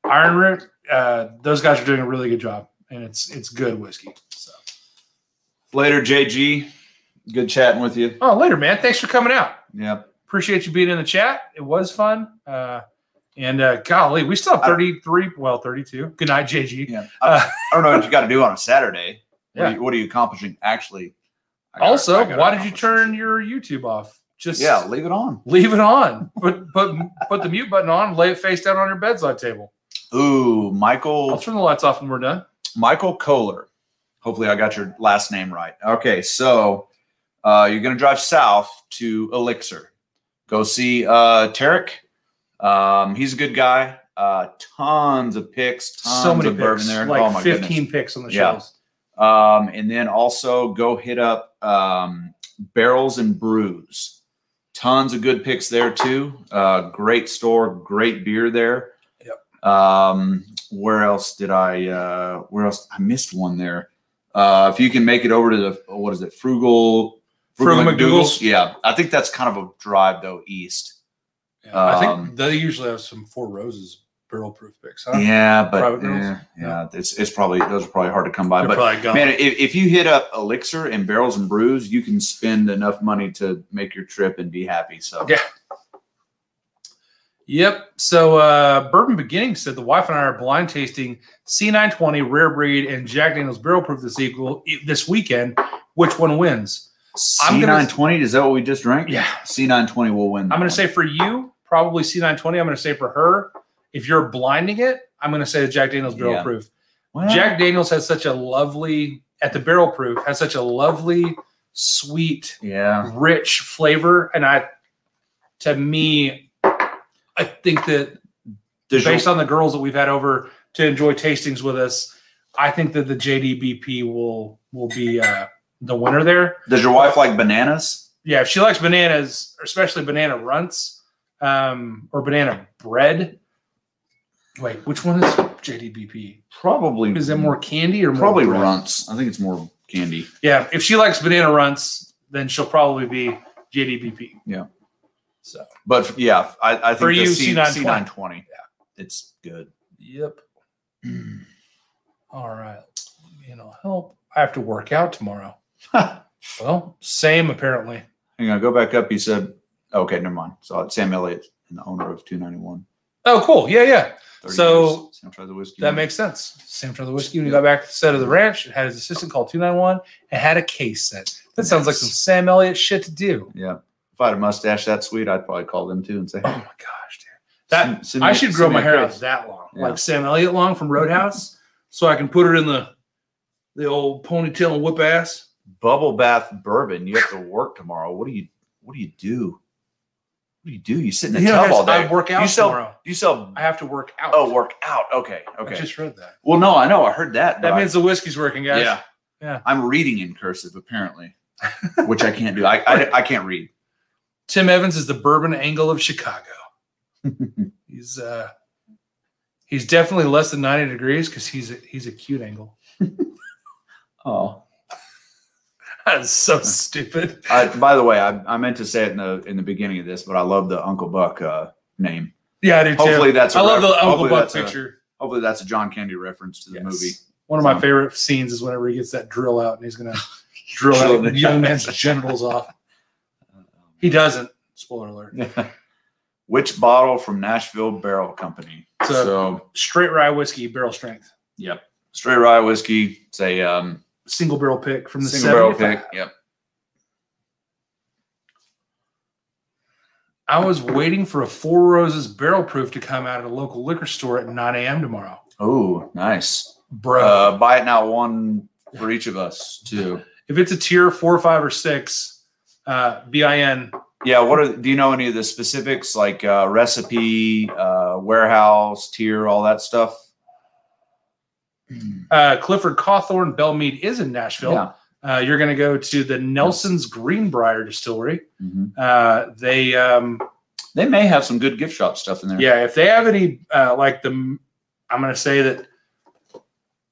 Iron Root, uh, those guys are doing a really good job, and it's it's good whiskey. So, Later, JG. Good chatting with you. oh, later, man. Thanks for coming out. Yeah. appreciate you being in the chat. It was fun. Uh, and uh, golly, we still have 33, well, 32. Good night, JG. Yeah. Uh, I don't know what you got to do on a Saturday. What, Yeah. are you, what are you accomplishing actually? Gotta- also, why did you turn your YouTube off? Just Yeah, leave it on. leave it on. Put put put the mute button on. Lay it face down on your bedside table. Ooh, Michael. I'll turn the lights off when we're done. Michael Kohler. Hopefully, I got your last name right. Okay, so uh, you're going to drive south to Elixir. Go see uh, Tarek. Um, he's a good guy. Uh, tons of picks, tons so many of picks, bourbon there. like oh my 15 goodness. picks on the Yeah. shelves. Um, and then also go hit up um, Barrels and Brews. Tons of good picks there too. Uh, great store, great beer there. Um, where else did I? Uh, where else? I missed one there. Uh, if you can make it over to the what is it? Frugal. Frugal McDougal's? Yeah, I think that's kind of a drive though east. Yeah, I Um, think they usually have some Four Roses barrel proof picks. Huh? Yeah, but yeah, yeah, it's it's probably those are probably hard to come by. They're But. Man, if, if you hit up Elixir and Barrels and Brews, you can spend enough money to make your trip and be happy. So Yeah. Yep. So uh, Bourbon Beginning said the wife and I are blind tasting C920 Rare Breed and Jack Daniel's Barrel Proof this equal this weekend. Which one wins? I'm C gonna- nine twenty is that what we just drank? Yeah. C nine twenty will win. I'm going to say for you, probably C920. I'm going to say for her, if you're blinding it, I'm going to say the Jack Daniel's Barrel Yeah. Proof. Well, Jack Daniel's has such a lovely at the Barrel Proof has such a lovely, sweet, Yeah, rich flavor, and I, to me, I think that Does based your, on the girls that we've had over to enjoy tastings with us, I think that the JDBP will will be uh, the winner there. does your wife like bananas? Yeah, if she likes bananas, especially banana runts um, or banana bread. Wait, which one is JDBP? Probably. Is it more candy or Probably bread? runts. I think it's more candy. Yeah, if she likes banana runts, then she'll probably be JDBP. Yeah. So. But yeah, I, I think For you, C C920. nine twenty. Yeah, it's good. Yep. All right. You know, help. I have to work out tomorrow. Well, same apparently. Hang on, go back up. He said, okay, never mind. So Sam Elliott, and the owner of two ninety one. Oh, cool. Yeah, yeah. So, Sam tried the whiskey. That makes sense. Sam tried the whiskey when he got back to the set of the ranch. Had his assistant call 291 and had a case set. That sounds like some Sam Elliott shit to do. Yeah. I had a mustache that sweet, I'd probably call them too and say, Oh my gosh, dude. That I should grow my hair out case." that long, Yeah. like Sam Elliott long from Roadhouse, so I can put it in the the old ponytail and whip ass. Bubble bath bourbon. You have to work tomorrow. What do you What do you do? What do you do? You sit in the tub all day. I work out you sell, tomorrow. You sell? I have to work out. Oh, work out. Okay. Okay. I just read that. well, no, I know. I heard that. That but I- means the whiskey's working, guys. yeah. Yeah. I'm reading in cursive apparently, which I can't do. I, I I can't read. Tim Evans is the bourbon angle of Chicago. he's uh he's definitely less than 90 degrees because he's a, he's a cute angle. Oh. That's so stupid. I, by the way, I, I meant to say it in the in the beginning of this, but I love the Uncle Buck uh, name. Yeah, I do too. Hopefully that's. a I love the Uncle Buck that's a- picture. hopefully that's a John Candy reference to the Yes. movie. One of my favorite scenes is whenever he gets that drill out and he's gonna drill Drill out the young man's genitals off. He doesn't. Spoiler alert. Which bottle from Nashville Barrel Company? So- so Straight rye whiskey, barrel strength, yep, straight rye whiskey. It's a um, single barrel pick from the single barrel pick. Yep. I was waiting for a Four Roses barrel proof to come out at a local liquor store at 9 a.m. tomorrow. Oh, nice. Bro, Uh, buy it now, one for each of us too. if it's a tier four, five, or six, uh, BIN, Yeah. What are? Do you know any of the specifics like uh, recipe, uh, warehouse, tier, all that stuff? uh, Clifford Cawthorn Belle Meade is in Nashville. Yeah. Uh, you're going to go to the Nelson's Green Brier Distillery. Mhm. Uh, they, um, They may have some good gift shop stuff in there. yeah, if they have any, uh, like the, I'm going to say that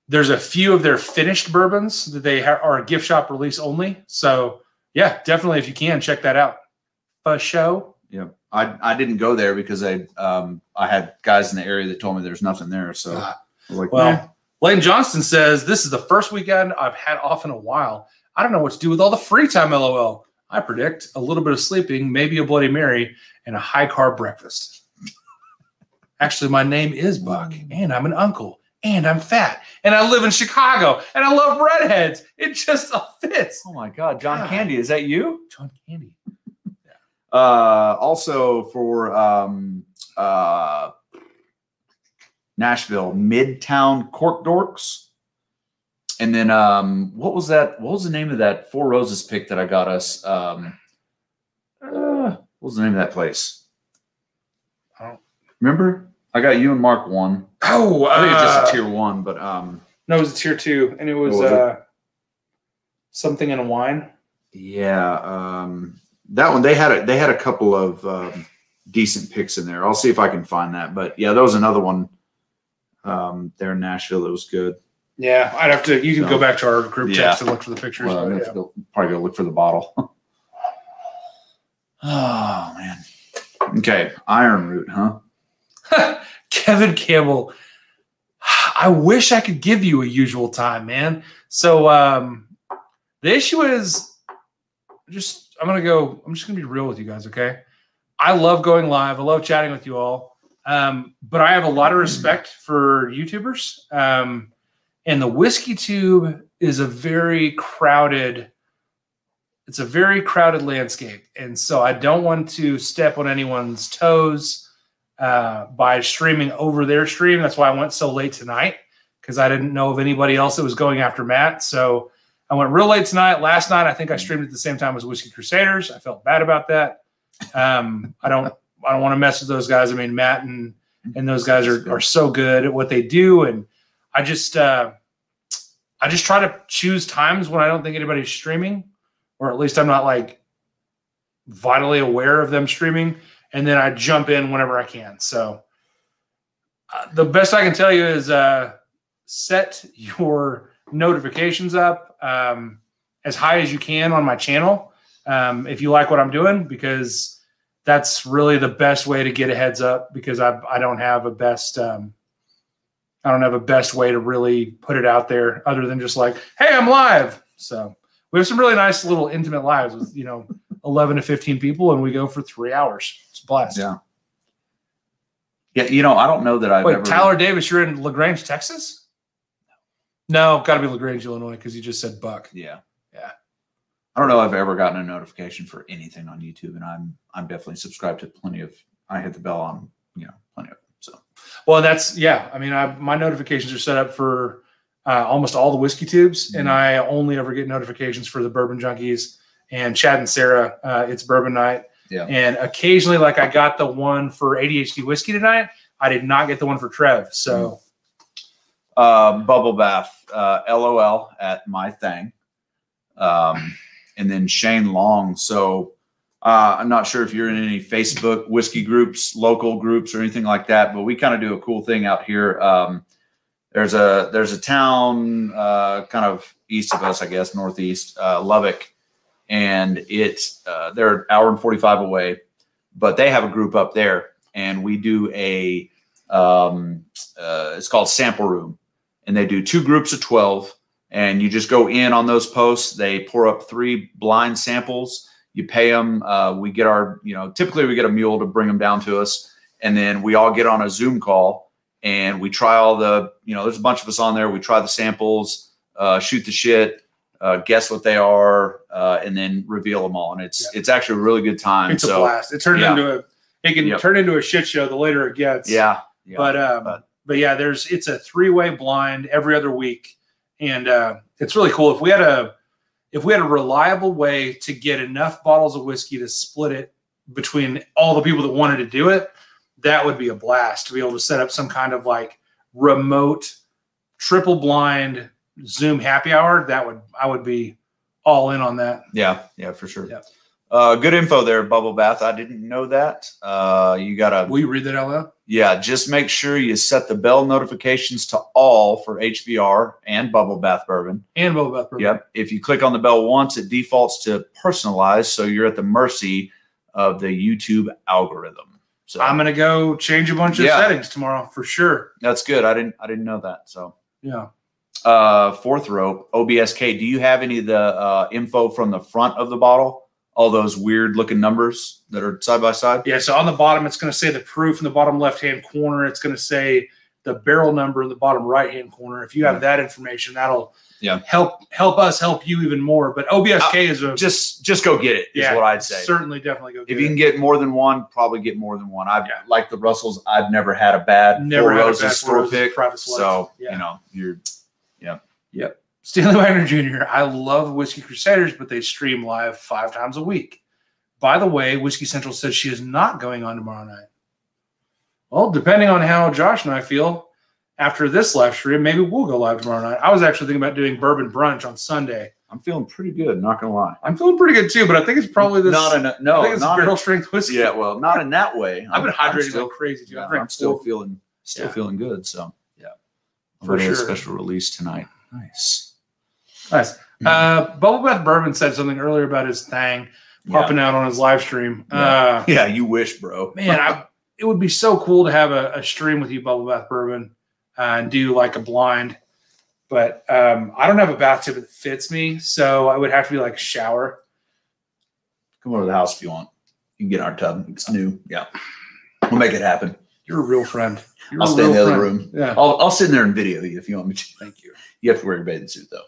there's a few of their finished bourbons that they ha- are gift shop release only. So yeah, definitely if you can check that out. A show. Yeah, I I didn't go there because I um I had guys in the area that told me there's nothing there. So I Ah. was like, Well, well, Lane Johnston says this is the first weekend I've had off in a while. I don't know what to do with all the free time. LOL. I predict a little bit of sleeping, maybe a Bloody Mary, and a high carb breakfast. Actually, my name is Buck, and I'm an uncle, and I'm fat, and I live in Chicago, and I love redheads. It just fits. oh my God, John God. Candy, is that you? John Candy. Uh, also for um uh Nashville Midtown Cork Dorks, and then um what was that? What was the name of that Four Roses pick that I got us? Um, uh, what was the name of that place? I don't- Remember? I got you and Mark one. Oh, I think it's just uh, a tier one, but um. No, it was a tier two, and it was, was it? uh, something in a wine. Yeah, um, that one they had a they had a couple of um, decent picks in there. I'll see if I can find that. But yeah, that was another one um, there in Nashville that was good. Yeah, I'd have to. You can So- go back to our group Yeah. text and look for the pictures. Well, but yeah. go, probably go look for the bottle. oh man. Okay, Ironroot, huh? Kevin Campbell. I wish I could give you a usual time, man. So um the issue is just I'm gonna go, I'm just gonna be real with you guys, okay? I love going live, I love chatting with you all. Um, but I have a lot of respect for YouTubers. Um, and the whiskey tube is a very crowded, it's a very crowded landscape. And so I don't want to step on anyone's toes uh, by streaming over their stream. That's why I went so late tonight because I didn't know of anybody else that was going after Matt. So I went real late tonight. Last night, I think I streamed at the same time as Whiskey Crusaders. I felt bad about that. Um, I don't, I don't want to mess with those guys. I mean, Matt and and those guys are are so good at what they do, and I just, uh, I just try to choose times when I don't think anybody's streaming, or at least I'm not like vitally aware of them streaming and then I jump in whenever I can. So uh, the best I can tell you is uh, set your notifications up um, as high as you can on my channel um, if you like what I'm doing, because that's really the best way to get a heads up. Because I I don't have a best um, I don't have a best way to really put it out there other than just like, hey, I'm live. So we have some really nice little intimate lives with you know 11 to 15 people, and we go for three hours. Blast. Yeah. Yeah, you know, I don't know that I've Wait, ever. Tyler Davis, you're in Lagrange, Texas? No, got to be Lagrange, Illinois, because you just said Buck. Yeah. Yeah. I don't know I've ever gotten a notification for anything on YouTube, and I'm I'm definitely subscribed to plenty of. I hit the bell on you know plenty of them. So Well, that's yeah. I mean, I, my notifications are set up for uh, almost all the whiskey tubes, and Mhm. I only ever get notifications for the Bourbon Junkies and Chad and Sarah. Uh, it's Bourbon Night, Yeah. and occasionally, like I got the one for ADHD whiskey tonight. I did not get the one for Trev. So uh, bubble bath, uh, LOL at my thing, um, and then Shane Long. So uh, I'm not sure if you're in any Facebook whiskey groups, local groups, or anything like that, but we kind of do a cool thing out here. Um, there's a there's a town uh, kind of east of us, I guess, northeast, uh, Lubbock, and it's uh, they're an hour and 45 away, but they have a group up there, and we do a um, uh, it's called sample room and they do two groups of 12 and you just go in on those posts they pour up three blind samples You pay them. Uh, we get our, you know, typically we get a mule to bring them down to us, and then we all get on a Zoom call and we try all the, you know, there's a bunch of us on there. We try the samples, uh, shoot the shit, uh, guess what they are, uh, and then reveal them all. And it's it's actually a really good time. It's a blast. It turns yeah. into a it can Yep. turn into a shit show the later it gets. yeah, yeah. but um, but- but, yeah, there's it's a three way blind every other week, and uh, it's really cool. If we had a if we had a reliable way to get enough bottles of whiskey to split it between all the people that wanted to do it, that would be a blast to be able to set up some kind of like remote triple blind Zoom happy hour. That would I would be all in on that. Yeah, yeah, for sure. Yeah. Uh, good info there, Bubble Bath. I didn't know that. Uh, you gotta, Will you read that out loud? yeah, just make sure you set the bell notifications to all for HBR and Bubble Bath Bourbon. And Boba Bath Bourbon. Yep. If you click on the bell once, it defaults to personalized, so you're at the mercy of the YouTube algorithm. So I'm gonna go change a bunch of Yeah. settings tomorrow for sure. that's good. I didn't, I didn't know that. So. Yeah. Uh, fourth rope, OBSK. Do you have any of the uh, info from the front of the bottle? All those weird looking numbers that are side by side. Yeah, so on the bottom, it's going to say the proof in the bottom left hand corner. It's going to say the barrel number in the bottom right hand corner. If you have that information, that'll Yeah. help help us help you even more. But OBSK is a Just, just go get it. Is yeah, what I'd say. Certainly, definitely go. Get it. If you it. can get more than one, probably get more than one. I've Yeah. like the Russells. I've never had a bad never Four had a Roses bad store Four Roses pick. private. So Yeah. you know you're Stanley Wagner Jr. I love Whiskey Crusaders, but they stream live five times a week. By the way, Whiskey Central says she is not going on tomorrow night. Well, depending on how Josh and I feel after this live stream, maybe we'll go live tomorrow night. I was actually thinking about doing bourbon brunch on Sunday. I'm feeling pretty good. Not gonna lie. I'm feeling pretty good too, but I think it's probably this. not in a, I no, think it's not barrel in, strength whiskey. yeah. Well, not in that way. I've been hydrating still, like crazy too. yeah, I I'm still feeling still Yeah. feeling good. So Yeah. I'm For sure. special release tonight. Nice. Nice. Uh, Bubble Bath Bourbon said something earlier about his thing popping out on his live stream. Uh, Yeah, you wish, bro. man, I, it would be so cool to have a, a stream with you, Bubble Bath Bourbon, uh, and do like a blind. But um, I don't have a bathtub that fits me, so I would have to be like a shower. Come over to the house if you want. You can get in our tub. It's new. Yeah. We'll make it happen. You're a real friend. You're I'll stay in the other friend. room. Yeah, I'll, I'll sit in there and video you if you want me to. thank you. You have to wear your bathing suit though.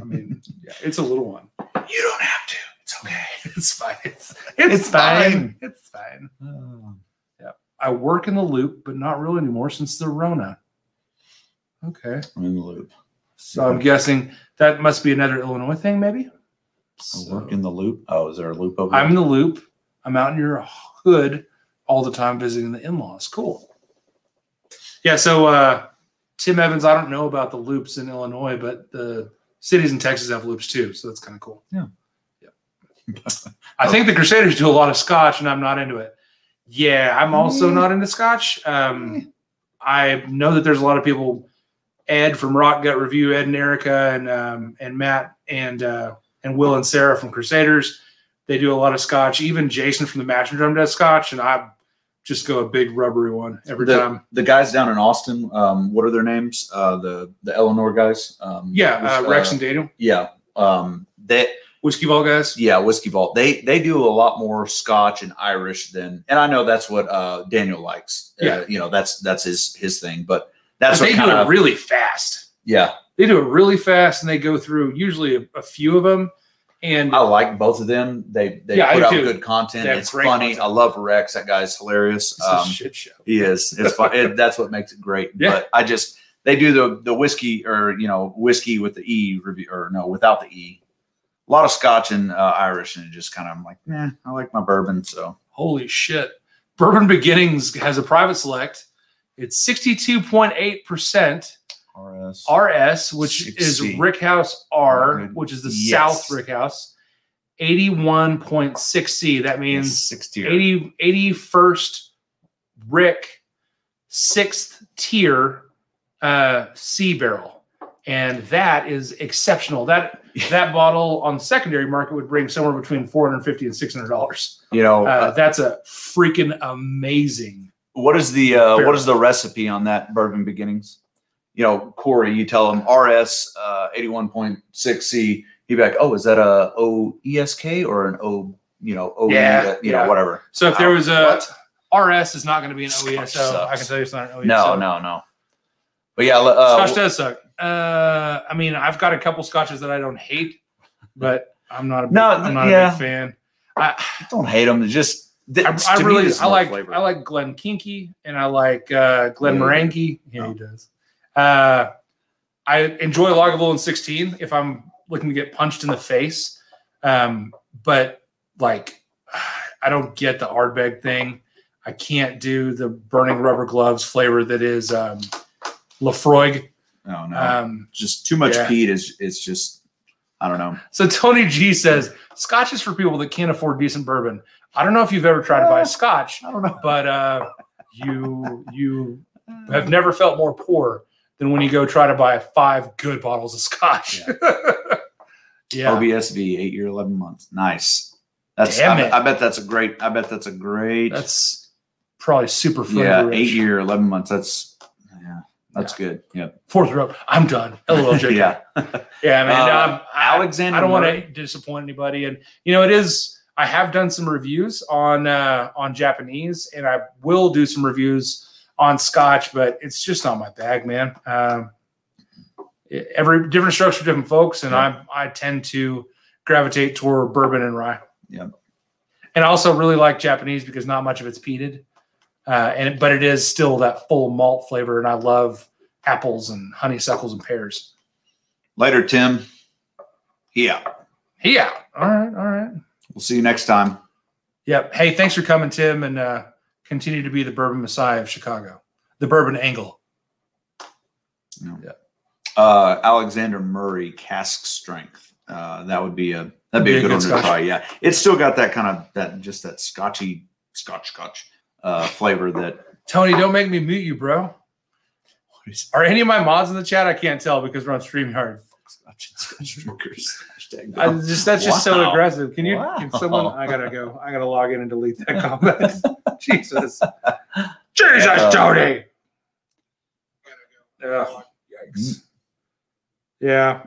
I mean, yeah, it's a little one. You don't have to. It's okay. It's fine. It's, it's, It's fine. fine. It's fine. Yeah, I work in the loop, but not really anymore since the Rona. Okay. I'm in the loop. So I'm guessing that must be another Illinois thing, maybe. I work in the loop. Oh, is there a loop over? I'm in the loop. I'm out in your hood all the time visiting the in-laws. Cool. Yeah. So uh, Tim Evans, I don't know about the loops in Illinois, but the cities in Texas have loops too. So that's kind of cool. Yeah. Yeah. I think the Crusaders do a lot of Scotch, and I'm not into it. Yeah, I'm also Mm. not into Scotch. Um, I know that there's a lot of people. Ed from Rock Gut Review, Ed and Erica, and um, and Matt and uh, and Will and Sarah from Crusaders. They do a lot of Scotch. Even Jason from the Mash and Drum does Scotch, and I just go a big rubbery one every the, time. the guys down in Austin, um, what are their names? Uh, the the Eleanor guys. Um, Yeah, uh, which, Rex and Daniel, yeah. Um, they Whiskey Vault guys. yeah, whiskey vault. They they do a lot more Scotch and Irish than, and I know that's what uh, Daniel likes. Uh, Yeah. you know that's that's his his thing. But that's they do it really fast. yeah. They do it really fast, and they go through usually a, a few of them. And I like both of them. They they Yeah, put out good content. It's funny. content. I love Rex. That guy's hilarious. it's a Um, shit show. he is. It's fun. it, that's what makes it great. Yeah. But I just they do the the whiskey or you know whiskey with the e review or no without the e. A lot of Scotch and uh, Irish, and it just kind of I'm like, yeah, I like my bourbon. So Holy shit. Bourbon Beginnings has a private select. It's 62.8% RS. RS, which is 60. Rickhouse R, which is the Yes. South Rickhouse. 81.6C. That means sixty. 80, 81st Rick, sixth tier uh, C barrel. And that is exceptional. That that bottle on the secondary market would bring somewhere between 450 and $600. You know Uh, uh, that's a freaking amazing. what is the uh, what is the recipe on that bourbon beginnings? You know, Corey, you tell him RS uh, eighty one point six C. he'd be like, "Oh, is that a O E S K or an O, you know, O, Yeah, you yeah. know, whatever." So if there Oh, was a what? RS, is not going to be an OESO. I can tell you it's not an OESO. No, no, no. But yeah, uh, Scotch does suck. Uh, I mean, I've got a couple scotches that I don't hate, but I'm not a big, No, I'm not a big fan. I, don't hate them. Just I, I really I like flavor. I like Glen Kinky and I like uh, Glen Yeah. Morangi. Yeah, Oh. he does. Uh, I enjoy Lagavulin 16 if I'm looking to get punched in the face, um, but like I don't get the Ardbeg thing. I can't do the burning rubber gloves flavor that is um, Laphroaig. No, no. Um, just too much yeah. peat is it's just I don't know. So Tony G says Scotch is for people that can't afford decent bourbon. I don't know if you've ever tried to buy a Scotch, I don't know. but uh, you you have never felt more poor than when you go try to buy five good bottles of Scotch. Yeah, OBSV eight year eleven months. Nice. That's Damn I, it. I bet that's a great. I bet that's a great. that's probably super flavor yeah, rich. eight year eleven months. That's yeah, that's good. Yeah, Fourth row. I'm done. LOL, JK. yeah. yeah, man. Uh, um, I- Alexander. I don't want to disappoint anybody, and you know it is. I have done some reviews on uh, on Japanese, and I will do some reviews on Scotch, but it's just not my bag, man. Um, every different strokes for different folks, and I I tend to gravitate toward bourbon and rye. Yeah. and I also really like Japanese because not much of it's peated, uh, and but it is still that full malt flavor, and I love apples and honeysuckles and pears. Later, Tim. Yeah. Yeah. All right. All right. We'll see you next time. Yep. Hey, thanks for coming, Tim, and uh, continue to be the bourbon messiah of Chicago, the bourbon angle. Uh, Alexander Murray cask strength. Uh, that would be a that'd be, a good, one scotch. to try. Yeah, it's still got that kind of that just that scotchy scotch scotch uh, flavor that Tony, don't make me mute you, bro. Are any of my mods in the chat? I can't tell because we're on StreamYard. scotch scotch drinkers. Hashtag I just that's just so aggressive. Can you? Wow. Can someone? I gotta go. I gotta log in and delete that comment. Jesus, Jesus, Uh, Tony. Ugh, yikes. Yeah.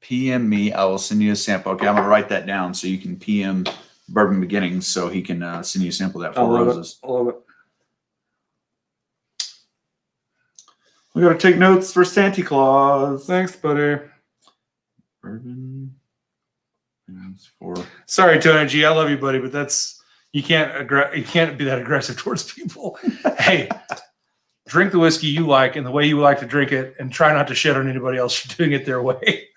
PM me. I will send you a sample. Okay, I'm gonna write that down so you can PM Bourbon Beginnings so he can uh, send you a sample of that I Four Roses. it. I love it. We gotta take notes for Santa Claus. Thanks, buddy. Bourbon. Beginnings For Sorry, Tony G. I love you, buddy, but that's you can't aggra- you can't be that aggressive towards people. hey, drink the whiskey you like and the way you like to drink it, and try not to shit on anybody else for doing it their way.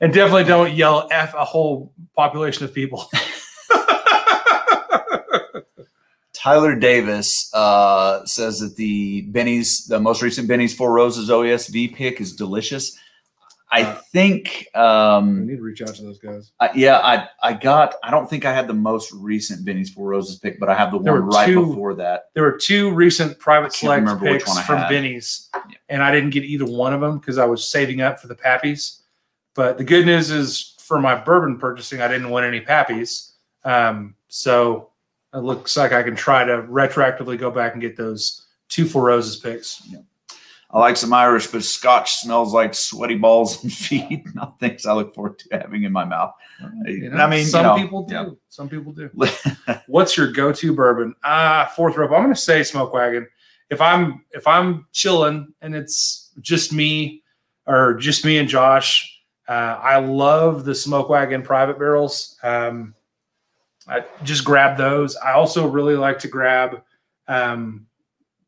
and definitely don't yell f a whole population of people. Tyler Davis uh, says that the Benny's, the most recent Benny's Four Roses OESV pick is delicious. I Uh, think, we um, need to reach out to those guys. I, yeah, I I got. I don't think I had the most recent Benny's Four Roses pick, but I have the There one right two- before that. There were two recent private select picks from had. Benny's, Yeah. and I didn't get either one of them because I was saving up for the Pappies. But the good news is for my bourbon purchasing, I didn't win any Pappies. Um, so it looks like I can try to retroactively go back and get those two Four Roses picks. I like some Irish, but Scotch smells like sweaty balls and feet. Not things I look forward to having in my mouth. You know, I mean, you some know, people do. yeah. Some people do. What's your go-to bourbon? Ah, fourth rope. I'm going to say Smoke Wagon. If I'm if I'm chilling and it's just me or just me and Josh, uh, I love the Smoke Wagon private barrels. Um, I just grab those. I also really like to grab um,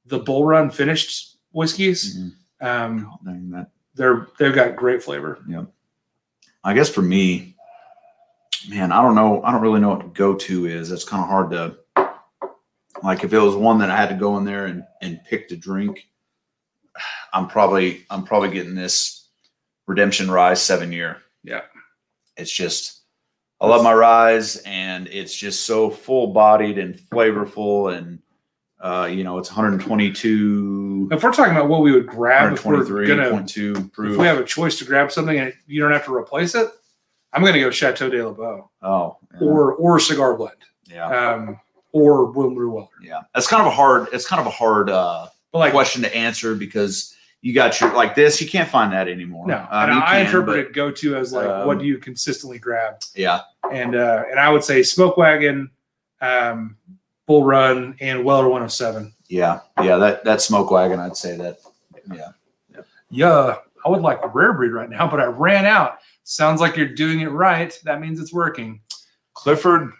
the Bull Run finished whiskeys. Mhm. Um, Dang, that- they're they've got great flavor. Yeah, I guess for me, man, I don't know. I don't really know what go to is. It's kind of hard to like if it was one that I had to go in there and, and pick to drink. I'm probably I'm probably getting this Redemption Ryes seven year. Yeah. It's just I love my ryes and it's just so full bodied and flavorful and uh, you know it's 122 If we're talking about what we would grab if we're gonna 123.2 proof. If we have a choice to grab something and you don't have to replace it, I'm going to go Chateau de la Beau oh, yeah. or or cigar blend, yeah. um, or Wilbur Weller. Yeah, that's kind of a hard. It's kind of a hard uh, like, question to answer because you got your like this. You can't find that anymore. No, Um, and I can, interpreted go to as like um, what do you consistently grab, Yeah, and uh, and I would say Smoke Wagon, um, Bull Run, and Weller 107. yeah, yeah. That that smoke wagon, I'd say that. Yeah. Yeah, I would like a rare breed right now, but I ran out. Sounds like you're doing it right. That means it's working. Clifford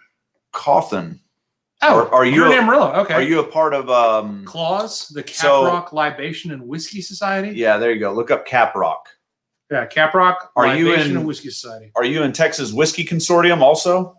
Cawthon. Oh, Are- are you you're a- in Amarillo? Okay. Are you a part of? um Claws, the Cap So- Rock Libation and Whiskey Society? Yeah, there you go. Look up Cap Rock. Yeah, Cap Rock Are you Libation in- and Whiskey Society. Are you in Texas Whiskey Consortium also?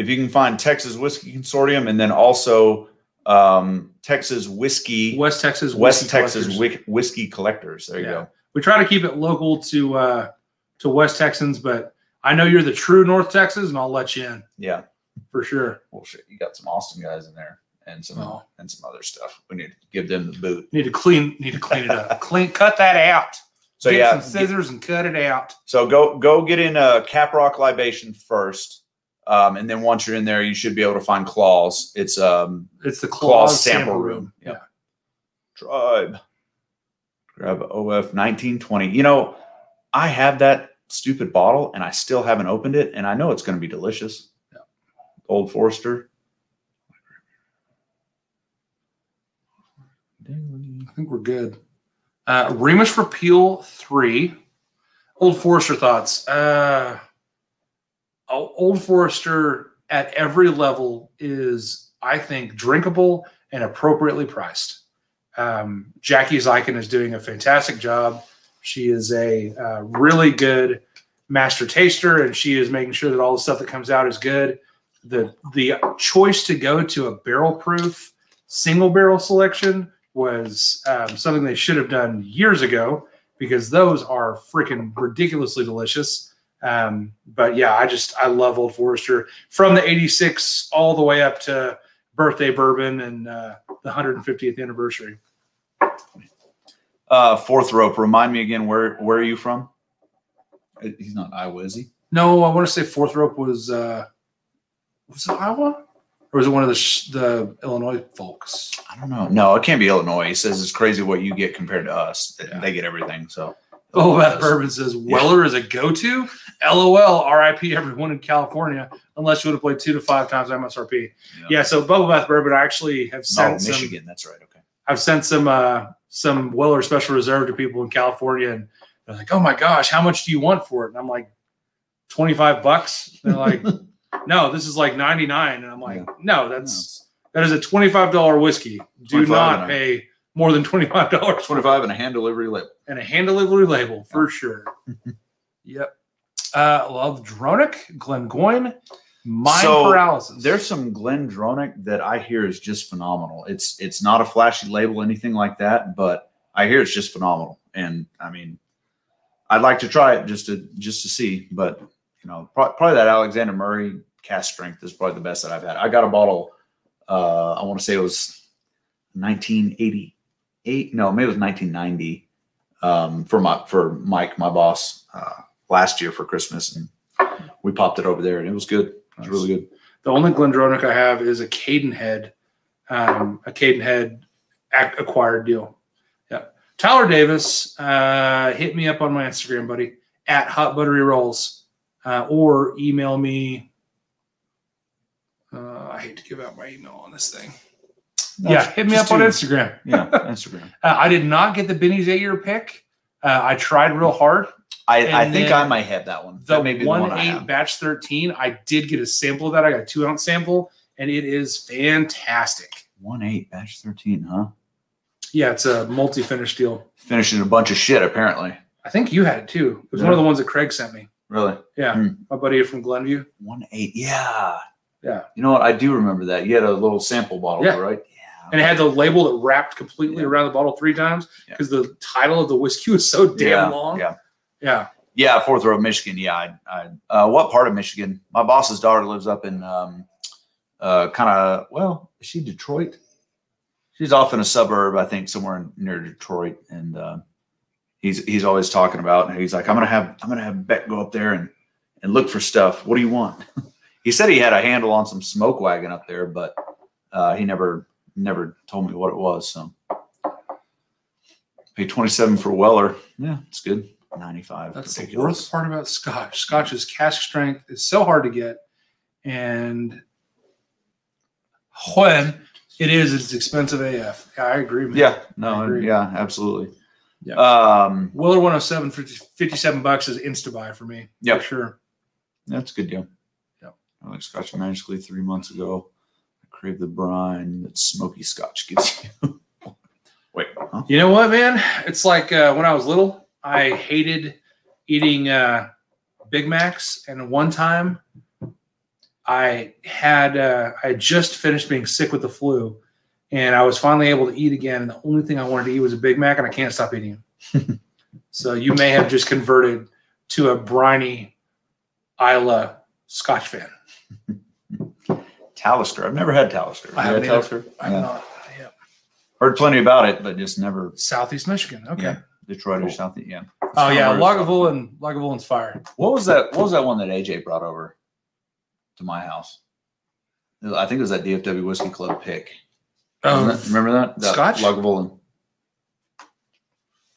If you can find Texas Whiskey Consortium and then also um, Texas Whiskey, West Texas West Whiskey Texas Collectors. Whiskey Collectors. There you Yeah. go. We try to keep it local to uh to West Texans, but I know you're the true North Texas, and I'll let you in Yeah. for sure. Well, shit, you got some Austin guys in there and some Oh. and some other stuff. We need to give them the boot. Need to clean need to clean it up. clean cut that out. So Get yeah, some scissors and cut it out. So go go get in a Cap Rock libation first, um, and then once you're in there, you should be able to find claws. It's um, It's the Claws claws sample sample room. room. Yeah. Yeah. tribe. Grab OF nineteen twenty. You know, I have that stupid bottle, and I still haven't opened it, and I know it's going to be delicious. Yeah. Old Forester. I think we're good. Uh, Remus Repeal three. Old Forester thoughts. Uh, Old Forester at every level is, I think, drinkable and appropriately priced. Um, Jackie Zykan is doing a fantastic job. She is a uh, really good master taster, and she is making sure that all the stuff that comes out is good. the The choice to go to a barrel proof single barrel selection was um, something they should have done years ago because those are freaking ridiculously delicious. Um, but yeah, I just I love Old Forester from the '86 all the way up to birthday bourbon and uh, the 150th anniversary. Uh, fourth rope. Remind me again. Where where are you from? Uh, He's not Iowa, is he? No, I want to say fourth rope was uh, was it Iowa or was it one of the sh- the Illinois folks? I don't know. No, it can't be Illinois. He says it's crazy what you get compared to us. Yeah. They get everything. So. Oh, Beth Bourbon says Weller is a go-to. LOL, RIP everyone in California, unless you would have played two to five times MSRP. Yeah. Yeah, so Bubble Bath Bourbon, I actually have No, sent some. Michigan. That's right. Okay. I've sent some uh, some Weller Special Reserve to people in California, and they're like, "Oh my gosh, how much do you want for it?" And I'm like, 25 bucks." They're like, "No, this is like 99," and I'm like, "No, that's that is a 25 dollar whiskey. Do not pay more than $25. 25 and a hand delivery label. and a hand delivery label for sure. yep. Uh, love Dronic, Glengoyne, Mind So, Paralysis. There's some Glendronach that I hear is just phenomenal. It's it's not a flashy label, anything like that, but I hear it's just phenomenal. And I mean, I'd like to try it just to just to see. But you know, pro- probably that Alexander Murray cast strength is probably the best that I've had. I got a bottle. Uh, I want to say it was 1988. No, maybe it was 1990. Um, for my for Mike, my boss, uh, last year for Christmas, and we popped it over there, and it was good. It was really good. the only Glendronach I have is a Cadenhead, um, a Cadenhead ac- acquired deal. Yeah. Tyler Davis, uh, hit me up on my Instagram, buddy, at Hot Buttery Rolls, uh, or email me. Uh, I hate to give out my email on this thing. Yeah, hit me up on Instagram. Yeah, Instagram. Uh, I did not get the Benny's eight year pick. Uh, I tried real hard. I, I think I might have that one. The that may be the one one I eight batch thirteen. I did get a sample of that. I got a two ounce sample, and it is fantastic. One eight batch thirteen, huh? Yeah, it's a multi finish deal. Finishing a bunch of shit apparently. I think you had it too. It was one of the ones that Craig sent me. Really? Yeah, Hmm. my buddy from Glenview. One eight. Yeah. Yeah. You know what? I do remember that. You had a little sample bottle, Yeah. right? Yeah. And it had the label that wrapped completely Yeah. around the bottle three times Yeah. because the title of the whiskey was so damn yeah, long. Yeah. Yeah. Yeah, Fourth Row, Michigan. Yeah, I, I uh, what part of Michigan? My boss's daughter lives up in um, uh, kind of well, is she Detroit? She's off in a suburb, I think, somewhere near Detroit, and uh, he's he's always talking about. And he's like, I'm gonna have I'm gonna have Beck go up there and and look for stuff. What do you want? he said he had a handle on some smoke wagon up there, but uh, he never never told me what it was. So Pay 27 for Weller. Yeah, it's good. 95. That's the worst part about Scotch. Scotch's cask strength is so hard to get, and when it is, it's expensive AF. Yeah, I agree. Man. Yeah, no, agree. yeah, absolutely. Yeah. Um, Weller 107 for 57 bucks is insta buy for me. Yeah. For sure. that's a good deal. Yeah. I like Scotch magically three months ago. Crave the brine that smoky Scotch gives you. Wait, huh? You know what, man? It's like uh, when I was little, I hated eating uh, Big Macs, and one time I had uh, I had just finished being sick with the flu, and I was finally able to eat again. And the only thing I wanted to eat was a Big Mac, and I can't stop eating them. so you may have just converted to a briny Islay Scotch fan. Talisker. I've never had Talisker. I haven't had. Talisker? I'm Yeah. not. Yeah. Heard plenty about it, but just never. Southeast Michigan. Okay. Yeah. Detroit or Cool. South. Yeah. Oh yeah, Kinda where it's Lagavulin. Lagavulin's fire. What was that? What was that one that AJ brought over to my house? I think it was that DFW Whiskey Club pick. Oh, remember that? Remember that? that Scotch? Lagavulin.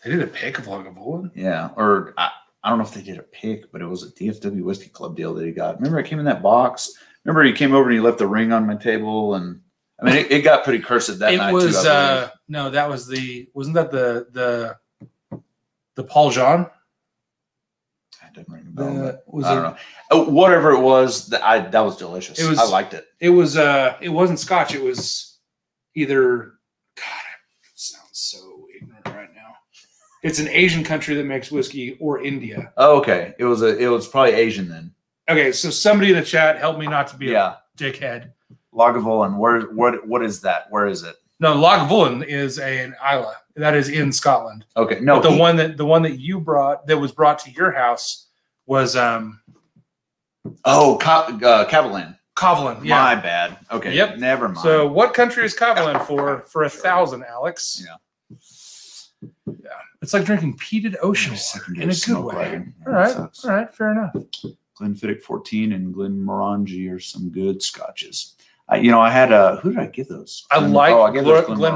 They did a pick of Lagavulin. Yeah. Or I, I don't know if they did a pick, but it was a DFW Whiskey Club deal that he got. Remember it came in that box? Remember he came over and he left the ring on my table and I mean it, it got pretty cursed that it night was too. Uh no that was the wasn't that the the the paul john believe. It didn't ring a bell, but was I don't know. Uh, whatever it was, that I that was delicious. It was- I liked it. it was uh it wasn't scotch it was either god it sounds so ignorant right now it's an asian country that makes whiskey or india Oh, okay. It was a it was probably Asian then. Okay so somebody in the chat help me not to be Yeah. a dickhead Lagavulin. Where what what is that? Where is it? no lagavulin is a, an islay that is in scotland Okay. No, but the he- one that the one that you brought that was brought to your house was um Oh, Ca- uh, Kavalan. Kavalan. Yeah. My bad. Okay. Yep. Never mind. So, what country is Kavalan for for a thousand, Alex? Yeah. Yeah. It's like drinking peated ocean water in a good way. All right. All right. Fair enough. Glenfiddich 14 and Glenmorangie are some good scotches. I, you know, I had a who did I give those? I Glen- like oh, I gave those Glen,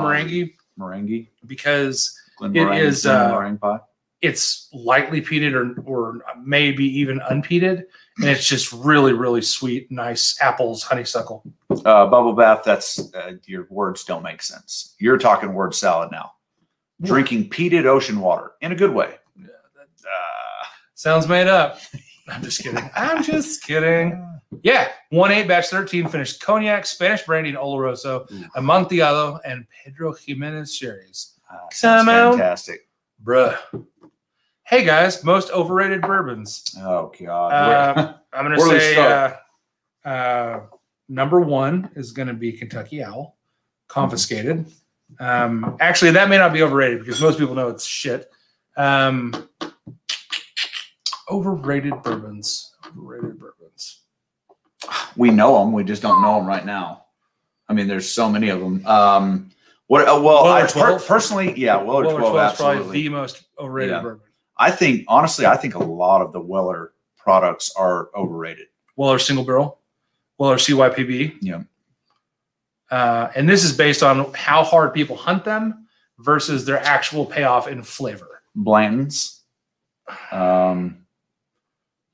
Morangi. because Glenmorangie. is, uh, it's lightly peated or, or maybe even unpeated. And it's just really, really sweet, nice apples, honeysuckle. Uh, bubble bath. That's uh, your words don't make sense. You're talking word salad now. Drinking peated ocean water in a good way. Yeah, that Uh, sounds made up. I'm just kidding. I'm just kidding. Yeah, one eight batch thirteen finished cognac, Spanish brandy, and Oloroso. Amontillado, and Pedro Ximénez sherries. uh, on. fantastic. Bruh. Hey guys, most overrated bourbons. Oh God. Uh, I'm gonna Where say uh, uh, number one is gonna be Kentucky Owl, confiscated. Um, actually, that may not be overrated because most people know it's shit. Um, overrated bourbons. Overrated bourbons. we know them. We just don't know them right now. I mean, there's so many of them. Um, what? Uh, well, I, per- personally, yeah, Weller, Weller 12, 12 is probably the most overrated Yeah. bourbon. I think honestly, I think a lot of the Weller products are overrated. Weller single barrel, Weller CYPB. Yeah. Uh, and this is based on how hard people hunt them versus their actual payoff in flavor. Blanton's. Um,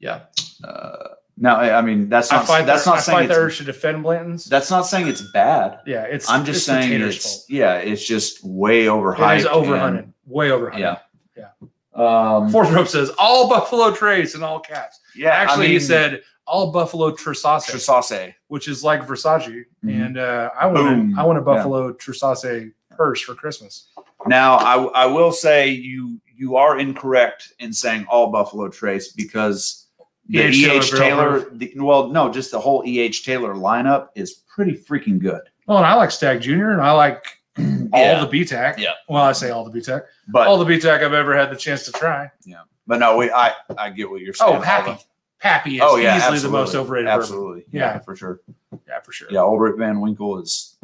Yeah. uh, now, I I mean, that's I not that's the, not I saying the urge to defend Blanton's. that's not saying it's bad. yeah, it's. I'm just it's saying it's yeah, it's just way overhyped. It is overhunted, and- way overhunted. Yeah. Yeah. Um, Fourth rope says all Buffalo Trace in all caps. yeah, Actually, I he said all Buffalo Tresace, Tresace. which is like Versace. Mhm. And uh, I want a, I want a Yeah. Buffalo Tresace purse for Christmas. Now, I, I will say you you are incorrect in saying all Buffalo Trace because the E.H. Taylor. Taylor, the, well, no, just the whole E.H. Taylor lineup is pretty freaking good. Oh, and I like Stagg Junior, and I like all Yeah. the BTAC. Yeah. Well, I say all the BTAC. But all the BTAC I've ever had the chance to try. Yeah. But no, we I I get what you're saying. Oh, All Pappy. the- Pappy is Oh yeah, easily absolutely. the most overrated. Absolutely, Yeah. yeah, for sure. Yeah, for sure. Yeah, Old Rip Van Winkle is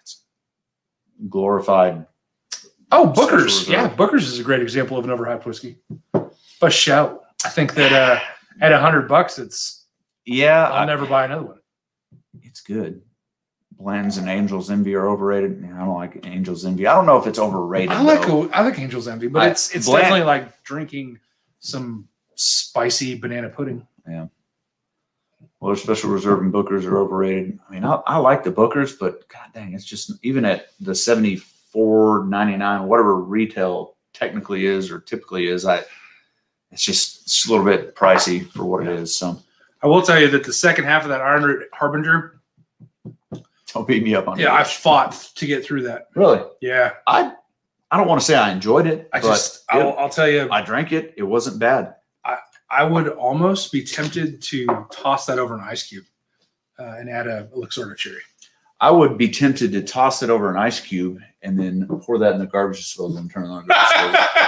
it's glorified. Oh, Booker's. Yeah, Booker's is a great example of an overhyped whiskey. But shout. I think that uh, at a hundred bucks, it's Yeah, I'll I- never buy another one. it's good. Blends and Angels Envy are overrated. I don't like Angels Envy. I don't know if it's overrated. I like though. I like Angel's Envy, but I- it's it's definitely like drinking some spicy banana pudding. Yeah. Well, their special reserve and Bookers are overrated. I mean, I, I like the Bookers, but god dang, it's just even at the seventy four ninety nine, whatever retail technically is or typically is, I it's just it's a little bit pricey for what it is. So I will tell you that the second half of that Iron Harbinger, don't beat me up on it. yeah, I fought to get through that. really. Yeah, I I don't want to say I enjoyed it. I just it- I'll, I'll tell you, I drank it. It wasn't bad. I I would almost be tempted to toss that over an ice cube uh, and add a Luxardo cherry. I would be tempted to toss it over an ice cube and then pour that in the garbage disposal and turn it on.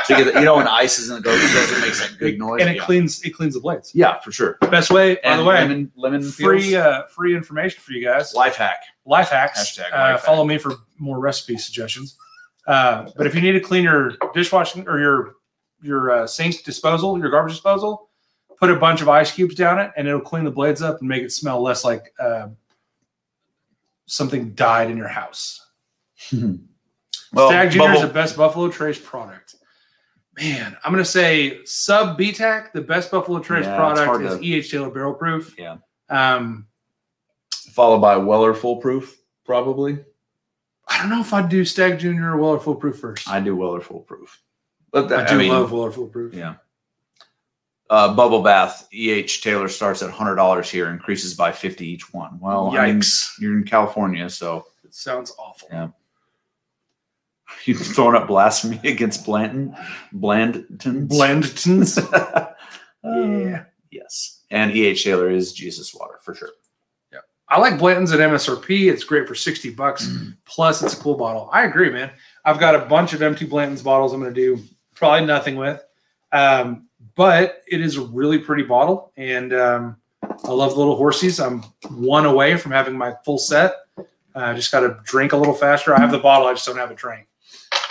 So you, get you know when ice is in the garbage disposal, it makes that good noise. and it yeah. cleans it cleans the blades. yeah, for sure. Best way, by And the way, lemon, lemon free uh, free information for you guys. life hack. life hacks. Hashtag uh, life follow me for more recipe suggestions. Uh, but if you need to clean your dishwashing or your your uh, sink disposal, your garbage disposal, put a bunch of ice cubes down it, and it'll clean the blades up and make it smell less like uh, something died in your house. Well, Stagg Junior is the best Buffalo Trace product. Man, I'm gonna say sub BTAC, the best Buffalo Trace Yeah, product is to- EH Taylor Barrel Proof. Yeah. Um, followed by Weller Full Proof, probably. I don't know if I'd do Stagg Junior or Weller Full Proof first. I do Weller Full Proof. But I do I mean, love Weller Full Proof. Yeah. Uh, bubble bath EH Taylor starts at hundred dollars here, increases by fifty each one. Well, I mean, Yikes. you're in California, so It sounds awful. Yeah. you throwing up blasphemy against Blanton, Blandtons. Blandtons. Uh, yeah. Yes, and EH Taylor is Jesus water for sure. Yeah. I like Blanton's at MSRP. It's great for 60 bucks. Plus, it's a cool bottle. I agree, man. I've got a bunch of empty Blanton's bottles I'm going to do probably nothing with. Um, but it is a really pretty bottle. And um, I love the little horsies. I'm one away from having my full set. I just got to drink a little faster. I have the bottle, I just don't have a drink.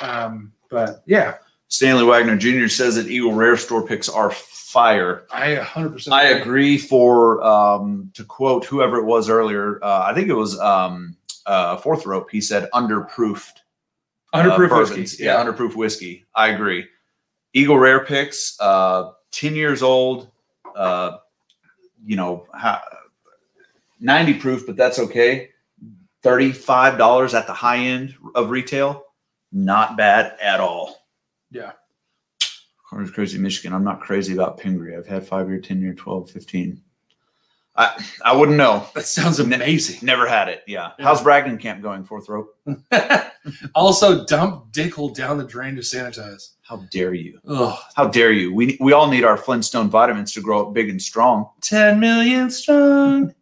Um, but yeah, Stanley Wagner Jr. says that Eagle Rare store picks are fire. I 100% I agree. For um, to quote whoever it was earlier, uh, I think it was um, uh, fourth rope. He said underproofed uh, Underproof bourbons. whiskey. Yeah, underproof whiskey. I agree. Eagle Rare picks, uh, ten years old. Uh, you know, ninety proof, but that's okay. Thirty-five dollars at the high end of retail, not bad at all. Yeah. Corners Crazy Michigan. I'm not crazy about Pingree. I've had five year, 10 year, 12, 15. I I wouldn't know. That sounds amazing. Never had it. Yeah. Yeah. How's Bragdon Camp going? Fourth rope. also, dump Dickel down the drain to sanitize. How dare you? Ugh. How dare you? We we all need our Flintstone vitamins to grow up big and strong. 10 million strong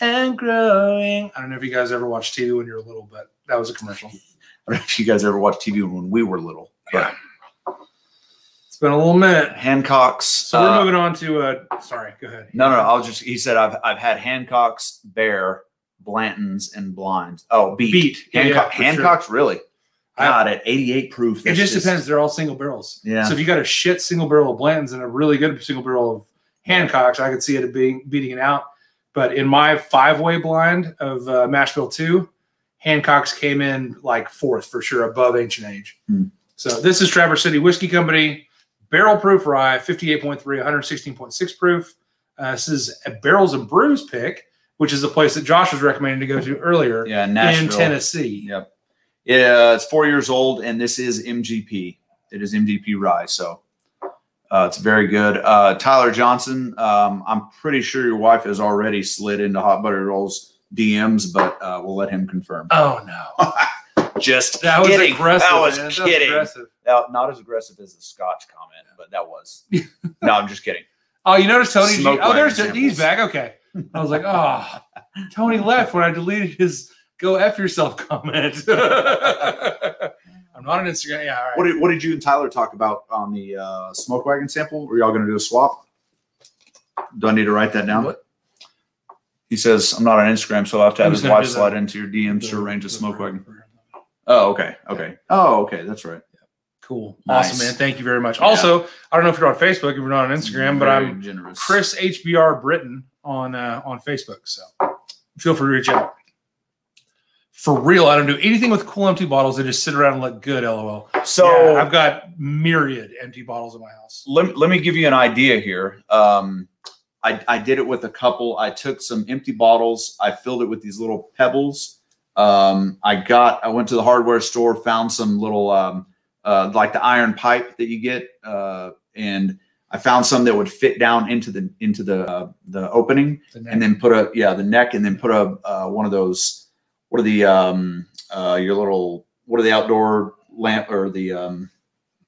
and growing. I don't know if you guys ever watched TV when you were little, but that was a commercial. I don't know if you guys ever watched TV when we were little. But It's been a little minute. Hancock's. So we're uh, moving on to uh sorry, go ahead. No, no, I was just. He said I've I've had Hancock's, Bear, Blanton's, and Blinds. Oh, beat. Beat. Hancock, yeah, sure. Hancock's really. I- God, at 88 proof. It that's just depends. They're all single barrels. Yeah. So if you got a shit single barrel of Blanton's and a really good single barrel of Hancock's, I could see it being beating it out. But in my five way blind of uh, Mash Bill 2, Hancock's came in like fourth for sure, above Ancient Age. Hmm. So this is Traverse City Whiskey Company, barrel proof rye, 58.3, 116.6 proof. Uh, this is a Barrels and Brews pick, which is the place that Josh was recommending to go to earlier Yeah, in Tennessee. Yep. Yeah, it's four years old, and this is MGP. It is MGP rye, so uh, it's very good. Uh, Tyler Johnson, um, I'm pretty sure your wife has already slid into Hot Butter Rolls DMs, but uh, we'll let him confirm. Oh no. Just That was kidding. aggressive. That was man. kidding. aggressive. Now, not as aggressive as the Scotch comment, but that was. no, I'm just kidding. Oh, you noticed Tony? G- oh, there's wagon he's back. Okay, I was like, oh, Tony left when I deleted his "go f yourself" comment. I'm not on Instagram. Yeah, all right. What did, what did you and Tyler talk about on the uh, smoke wagon sample? Were y'all going to do a swap? Do I need to write that down? What? He says, I'm not on Instagram, so I'll have to have Who's his gonna wife do that? slide into your DMs to arrange a smoke wagon. Oh, okay. Okay. Oh, okay. That's right. Cool, Nice. awesome, man. Thank you very much. Also, I don't know if you're on Facebook, if you're not on Instagram, but Very I'm generous. Chris HBR Britain on uh, on Facebook. So feel free to reach out. For real, I don't do anything with cool empty bottles. They just sit around and look good. LOL. So Yeah, I've got myriad empty bottles in my house. let, let me give you an idea here. Um, I, I did it with a couple. I took some empty bottles. I filled it with these little pebbles. Um, I got. I went to the hardware store, found some little um, uh, like the iron pipe that you get, uh, and I found some that would fit down into the into the uh, the opening, The and then put a yeah the neck, and then put a uh, one of those. What are the um, uh, your little what are the outdoor lamp or the um,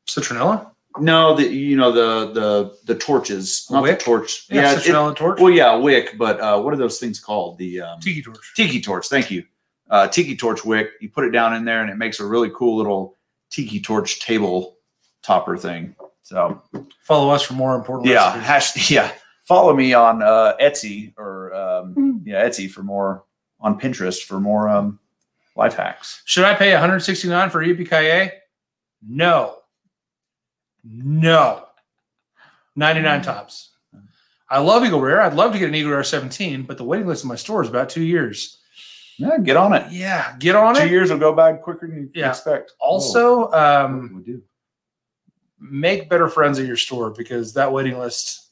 citronella, no, the you know the the the torches, not wick? the torch. yeah, Yeah, it- torch, well, yeah, wick, but uh, what are those things called? The um, tiki torch. tiki torch. Thank you. Uh, tiki torch wick. You put it down in there, and it makes a really cool little tiki torch table topper thing. So Follow us for more important. yeah, recipes. hash, yeah. Follow me on uh, Etsy or um, yeah Etsy for more on Pinterest for more um, life hacks. Should I pay 169 for EPKA? No. No. 99 tops. I love Eagle Rare. I'd love to get an Eagle Rare 17, but the waiting list in my store is about two years. Yeah, get on it. Yeah, get on Two it. years will go by quicker than you Yeah. expect. Also, Whoa, um, we do? make better friends at your store because that waiting list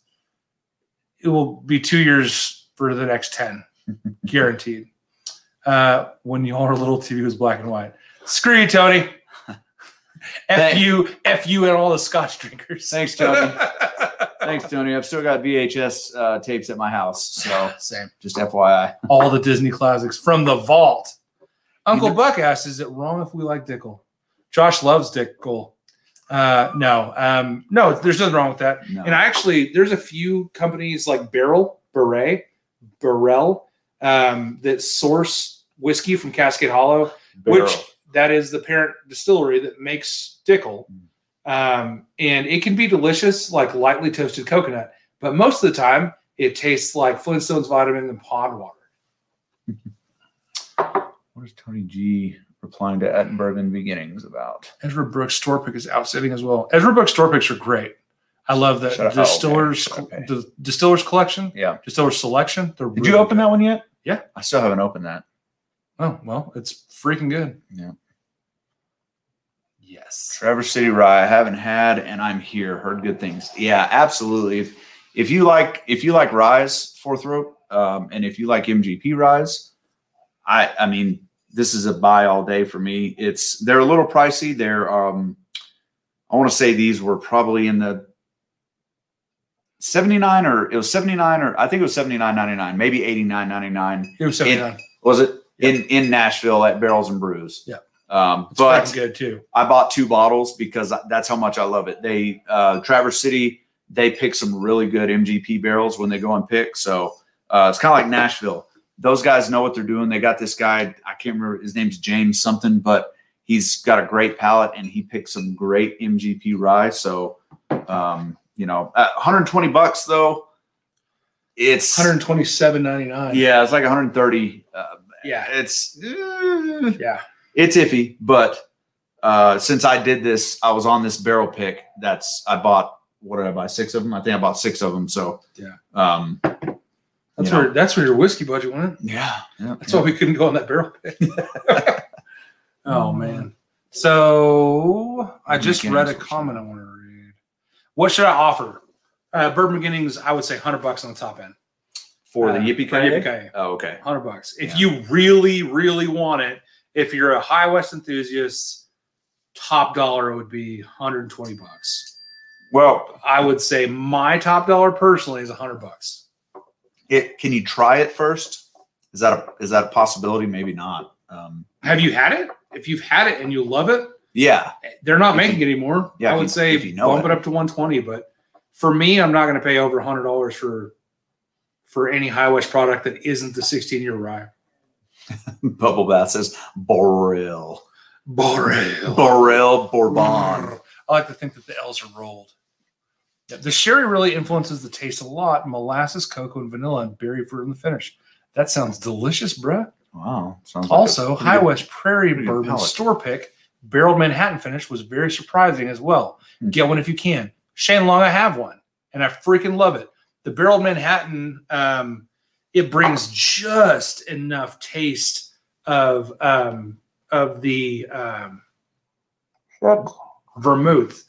it will be two years for the next 10 guaranteed uh, when your little tv was black and white screw you tony f Thank- you f you and all the scotch drinkers Thanks, Tony. Thanks, Tony. I've still got VHS uh, tapes at my house, so same just FYI. all the disney classics from the vault uncle buck asks is it wrong if we like dickel josh loves dickel uh, no um, no there's nothing wrong with that No. And I actually, there's a few companies like Barrel, Beret, Burrell, um, that source whiskey from Cascade Hollow, Barrel. which that is the parent distillery that makes Dickel. Um, and it can be delicious, like lightly toasted coconut, but most of the time it tastes like Flintstones vitamin and pond water. what is Tony G replying to Ettenberg Beginnings about? Ezra Brooks store pick is outstanding as well. Ezra Brooks store picks are great. I love the Should I- oh, okay. distillers, Should I pay? the distillers collection, Yeah. distillers selection. They're Did you open that one yet? Yeah. I still haven't opened that. Oh well, it's freaking good. Yeah. Yes. Traverse City Rye, I haven't had, and I'm here. Heard good things. Yeah, absolutely. If if you like if you like Rise Fourth Rope, um, and if you like MGP Rise, I I mean this is a buy all day for me. It's they're a little pricey. They're um, I want to say these were probably in the 79 or it was 79 or I think it was 79.99, maybe 89.99. It was seventy nine. Was it In in Nashville at Barrels and Brews? Yeah. Um, It's but good too. I bought two bottles because that's how much I love it. They uh, Traverse City they pick some really good MGP barrels when they go and pick. So uh, it's kind of like Nashville. Those guys know what they're doing. They got this guy. I can't remember his name's James something, but he's got a great palate and he picked some great MGP rye. So um, you know, 120 bucks though. It's One hundred twenty seven ninety nine. yeah, it's like 130. Uh, Yeah. it's Yeah. it's iffy, but uh, since I did this, I was on this barrel pick. That's I bought. What did I buy? Six of them. I think I bought six of them. So Yeah. um, That's you know. where that's where your whiskey budget went. yeah, yeah. That's why we couldn't go on that barrel pit. oh man. So I just read a comment I want to read. What should I offer? Uh, Bourbon Beginnings, I would say hundred bucks on the top end. For the Uh, Yippee Ki Oh, okay. Hundred bucks. If Yeah. you really, really want it, if you're a high West enthusiast, top dollar would be 120 bucks. Well, I would say my top dollar personally is 100 bucks. it can you try it first? Is that a is that a possibility? Maybe not. Um, Have you had it? If you've had it and you love it, yeah, they're not If making it anymore. yeah, I would you- say if you know bump it. it. up to 120. But for me, I'm not going to pay over $100 for for any high West product that isn't the 16 year rye. Bubble Bath says Borel, Borel. Borel Bourbon. I like to think that the L's are rolled. Yeah, the sherry really influences the taste a lot. Molasses, cocoa, and vanilla, and berry fruit in the finish. That sounds delicious, bruh. Wow. Sounds Also, pretty High West Prairie Bourbon palate. store pick barreled Manhattan finish was very surprising as well. Hmm. Get one if you can. Shane Long, I have one, and I freaking love it. The barreled Manhattan, um, it brings just enough taste of um, of the um, vermouth,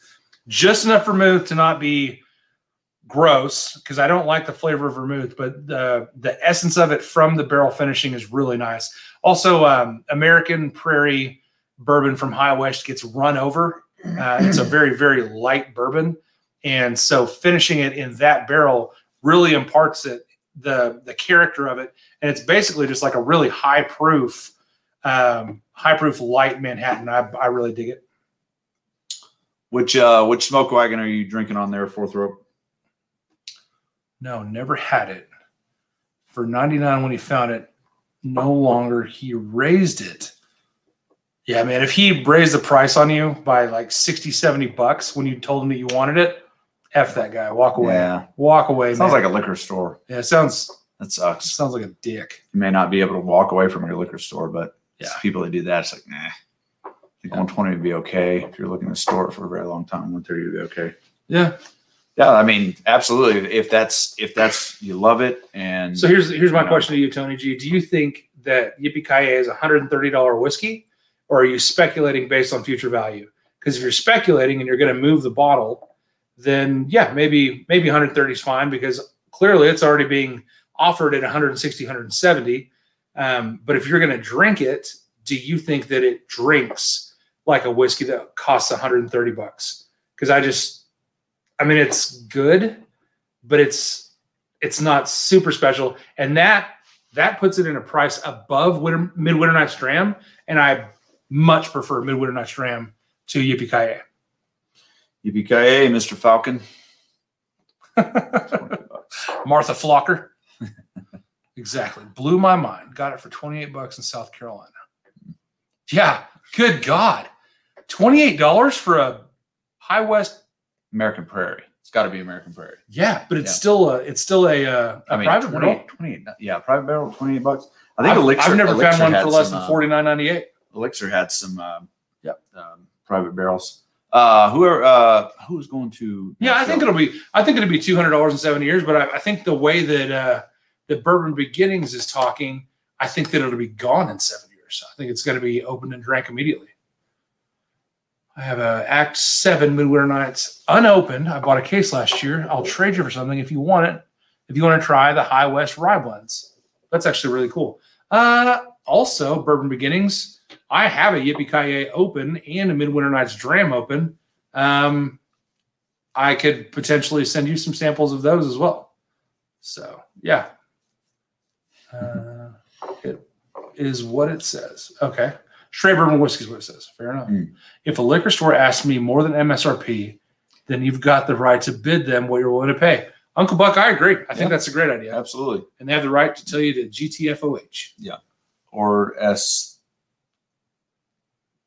just enough vermouth to not be gross because I don't like the flavor of vermouth, but the the essence of it from the barrel finishing is really nice. Also, um, American Prairie bourbon from High West gets run over. Uh, it's a very very light bourbon, and so finishing it in that barrel really imparts it the the character of it, and it's basically just like a really high proof, um, high proof light Manhattan. I I really dig it. Which uh which smoke wagon are you drinking on there, fourth rope? No, never had it. For 99 when he found it, no longer he raised it. Yeah, man, if he raised the price on you by like 60, 70 bucks when you told him that you wanted it, F that guy. Walk away. Yeah. Walk away. Sounds man. like a liquor store. yeah, it sounds That sucks. sounds like a dick. You may not be able to walk away from your liquor store, but Yeah. people that do that, it's like, nah. I think 120 would be okay. If you're looking to store it for a very long time, 130 would be okay. Yeah. Yeah, I mean, absolutely. If that's if that's you love it and So here's here's my You know. question to you, Tony G. Do you think that Yippee Ki is hundred and thirty dollar whiskey, or are you speculating based on future value? Because if you're speculating and you're going to move the bottle, then yeah, maybe maybe 130 is fine because clearly it's already being offered at 160, 170. Um, but if you're going to drink it, do you think that it drinks like a whiskey that costs 130 bucks? Because I just, I mean, it's good, but it's it's not super special, and that that puts it in a price above winter, Midwinter Night's Dram, and I much prefer Midwinter Night's Dram to Yippee Ki yippee Mr. Falcon. Martha Flocker. exactly. Blew my mind. Got it for 28 bucks in South Carolina. Yeah, good God. $28 for a High West. American Prairie. It's got to be American Prairie. Yeah, but it's Yeah. still a it's still a, uh, mean, private 20, barrel. 28, yeah, private barrel, 28 bucks. I think I've, Elixir. I've never Elixir found one for less some, than uh, forty nine ninety eight. Elixir had some uh, Yep. um, private barrels. Uh, who are uh, who's going to? Yeah, I think it'll be. I think it'll be two hundred dollars in seven years. But I, I think the way that uh, that Bourbon Beginnings is talking, I think that it'll be gone in seven years. I think it's going to be opened and drank immediately. I have a Act Seven Midwinter Nights unopened. I bought a case last year. I'll trade you for something if you want it. If you want to try the High West Rye blends, that's actually really cool. Uh, also, Bourbon Beginnings. I have a Yippee open and a Midwinter Nights Dram open. Um, I could potentially send you some samples of those as well. So yeah, uh, it is what it says. Okay, straight bourbon whiskey is what it says. Fair enough. Mm. If a liquor store asks me more than MSRP, then you've got the right to bid them what you're willing to pay. Uncle Buck, I agree. I think Yeah. that's a great idea, absolutely. and they have the right to tell you to GTFOH. Yeah. Or S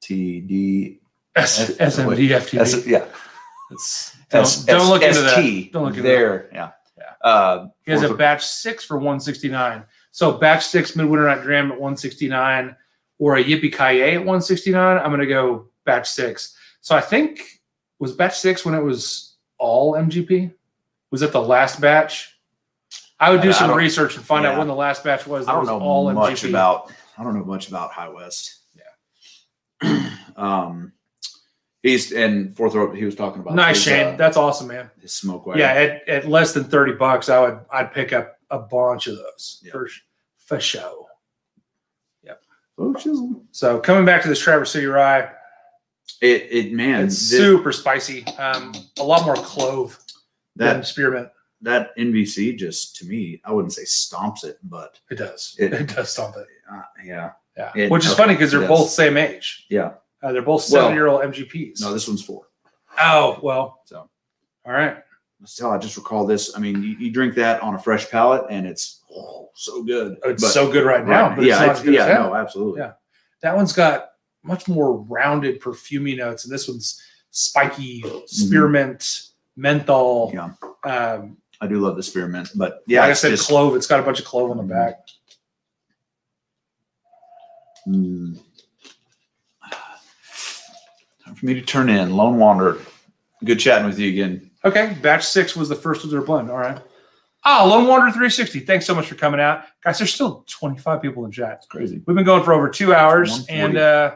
T D S- F- SMDFTB. S yeah. It's Don't- S- don't S- look into that. Don't look into there. Yeah. Yeah. Uh, He has a batch six for 169. So batch six Midwinter Night Dram at 169 or a Yippee Ki at 169. I'm gonna go batch six. So I think was batch six when it was all MGP? Was it the last batch? I would do I- I some don't- research and find out when the last batch was. I don't was know all much MGP. about. I don't know much about High West. Um, he's and fourth row. He was talking about Nice, his, Shane. uh, That's awesome, man. his smoke wagon. Yeah, at, at less than 30 bucks, I would I'd pick up a bunch of those Yeah. for for show. Oh. So coming back to this Traverse City Rye, It it man. it's thi- super spicy. Um, a lot more clove than that spearmint. that NBC just to me, I wouldn't say stomps it, but It does. It- It, does stomp it. uh, yeah, Yeah. It- Which is funny because they're it both same age. yeah. Uh, they're both Well, seven year old MGPs. No, this one's four. oh well. So All right. still, I just recall this. I mean, you, you drink that on a fresh palate, and it's oh, so good. It's But- so good right now. right, But yeah, it's not it's- yeah, no, absolutely. Yeah. That one's got much more rounded perfumey notes, and this one's spiky spearmint, menthol. Yeah, Um, I do love the spearmint, but yeah, like I said, just- clove. It's got a bunch of clove on the Mhm. back. Mm. Time for me to turn in. Lone Wanderer. Good chatting with you again. Okay, batch six was the first of their blend. All right. Ah, Lone Wander 360. Thanks so much for coming out. Guys, there's still 25 people in chat. It's crazy. We've been going for over two hours, and uh,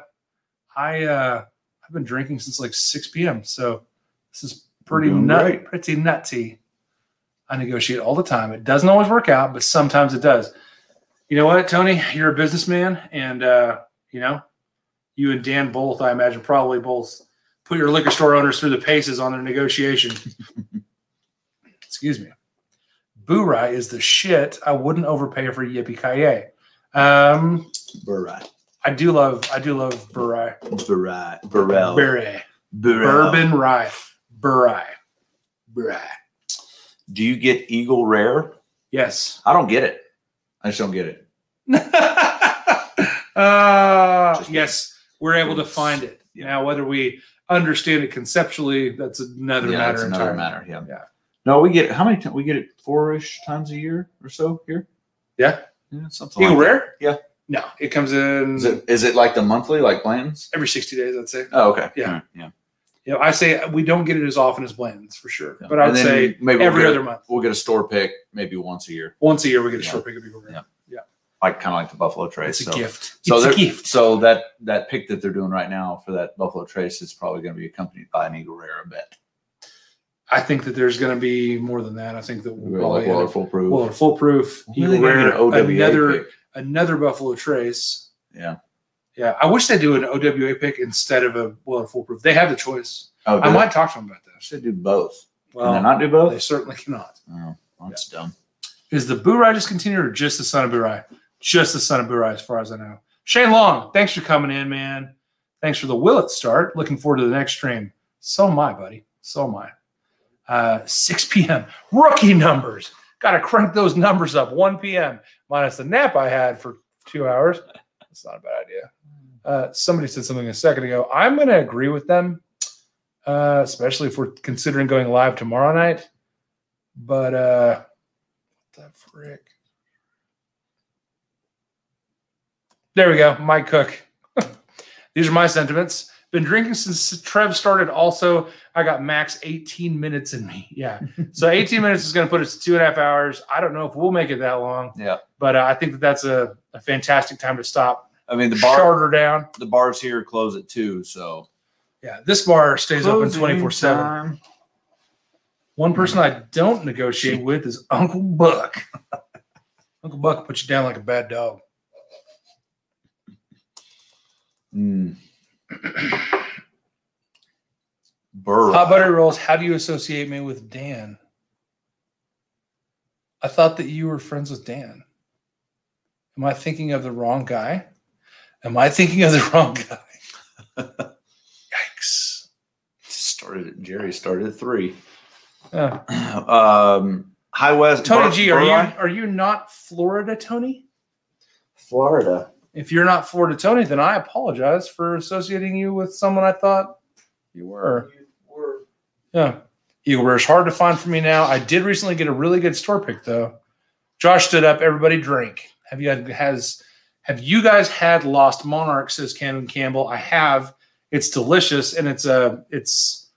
I uh, I've been drinking since like 6 p.m. So this is pretty nut, great. pretty nutty. I negotiate all the time. It doesn't always work out, but sometimes it does. You know what, Tony? You're a businessman, and uh, you know you and Dan both, I imagine, probably both put your liquor store owners through the paces on their negotiation. Excuse me. Boo-Rye is the shit. I wouldn't overpay for Yippee Kaye. Um, Burrell. I do love I do love Boo-Rye. Burrell. Burrell. Bourbon. Rye. Boo-Rye. Boo-Rye. Do you get Eagle Rare? Yes. I don't get it. I just don't get it. uh, yes, we're able to find it. Now, whether we understand it conceptually, that's another yeah, matter. that's another matter. Yeah. Yeah. No, we get how many? Times, we get it four-ish times a year or so here. Yeah. Yeah, something. Eagle like that. Rare? Yeah. No, it comes in Is it is it like the monthly like plans? every 60 days, I'd say. Oh, okay. Yeah. Right, Yeah. You know, I say we don't get it as often as Bland's for sure, Yeah. but I'd say maybe we'll every other a- month. We'll get a store pick maybe once a year, Once a year, we get a Yeah. short pick of Eagle Rare. Yeah. Yeah. like kind of like the Buffalo Trace. It's a so, gift. So it's a gift. So that that pick that they're doing right now for that Buffalo Trace is probably going to be accompanied by an Eagle Rare, I bet. I think that there's going to be more than that. I think that we'll probably like well, up- foolproof. well, foolproof, Eagle Rare, an another pick? another Buffalo Trace. Yeah. Yeah, I wish they'd do an OWA pick instead of a Weller Full Proof. They have the choice. Oh, I might talk to them about that. should do both. Can they Well, not do both? they certainly cannot. Oh, that's dumb. Is the Boo-Rye discontinued or just the Son of Boo-Rye? Just the Son of Boo-Rye, as far as I know. Shane Long, thanks for coming in, man. Thanks for the will it start. Looking forward to the next stream. So am I, buddy. So am I. Uh, 6 p.m. Rookie numbers. Got to crank those numbers up. 1 p.m. minus the nap I had for two hours. That's not a bad idea. Uh, somebody said something a second ago. I'm going to agree with them, uh, especially if we're considering going live tomorrow night. But uh, what the frick? There we go. Mike Cook. These are my sentiments. Been drinking since Trev started. Also, I got max 18 minutes in me. Yeah. So 18 minutes is going to put us to two and a half hours. I don't know if we'll make it that long, Yeah. but uh, I think that that's a, a fantastic time to stop. I mean the bar Charter down. the bars here close at two, so Yeah. This bar stays open 24 7. One person I don't negotiate with is Uncle Buck. Uncle Buck puts you down like a bad dog. Mm. Burr. Hot buttery rolls. How do you associate me with Dan? I thought that you were friends with Dan. Am I thinking of the wrong guy? Am I thinking of the wrong guy? Yikes. started Jerry started at three. Yeah. um, High West. Tony Bur- G, are you are you not Florida Tony? Florida? If you're not Florida Tony, then I apologize for associating you with someone I thought you were. Yeah. Eagle Rare is hard to find for me now. I did recently get a really good store pick though. Josh stood up, everybody drink. Have you had has have you guys had Lost Monarch, says Cameron Campbell? I have. It's delicious and it's a it's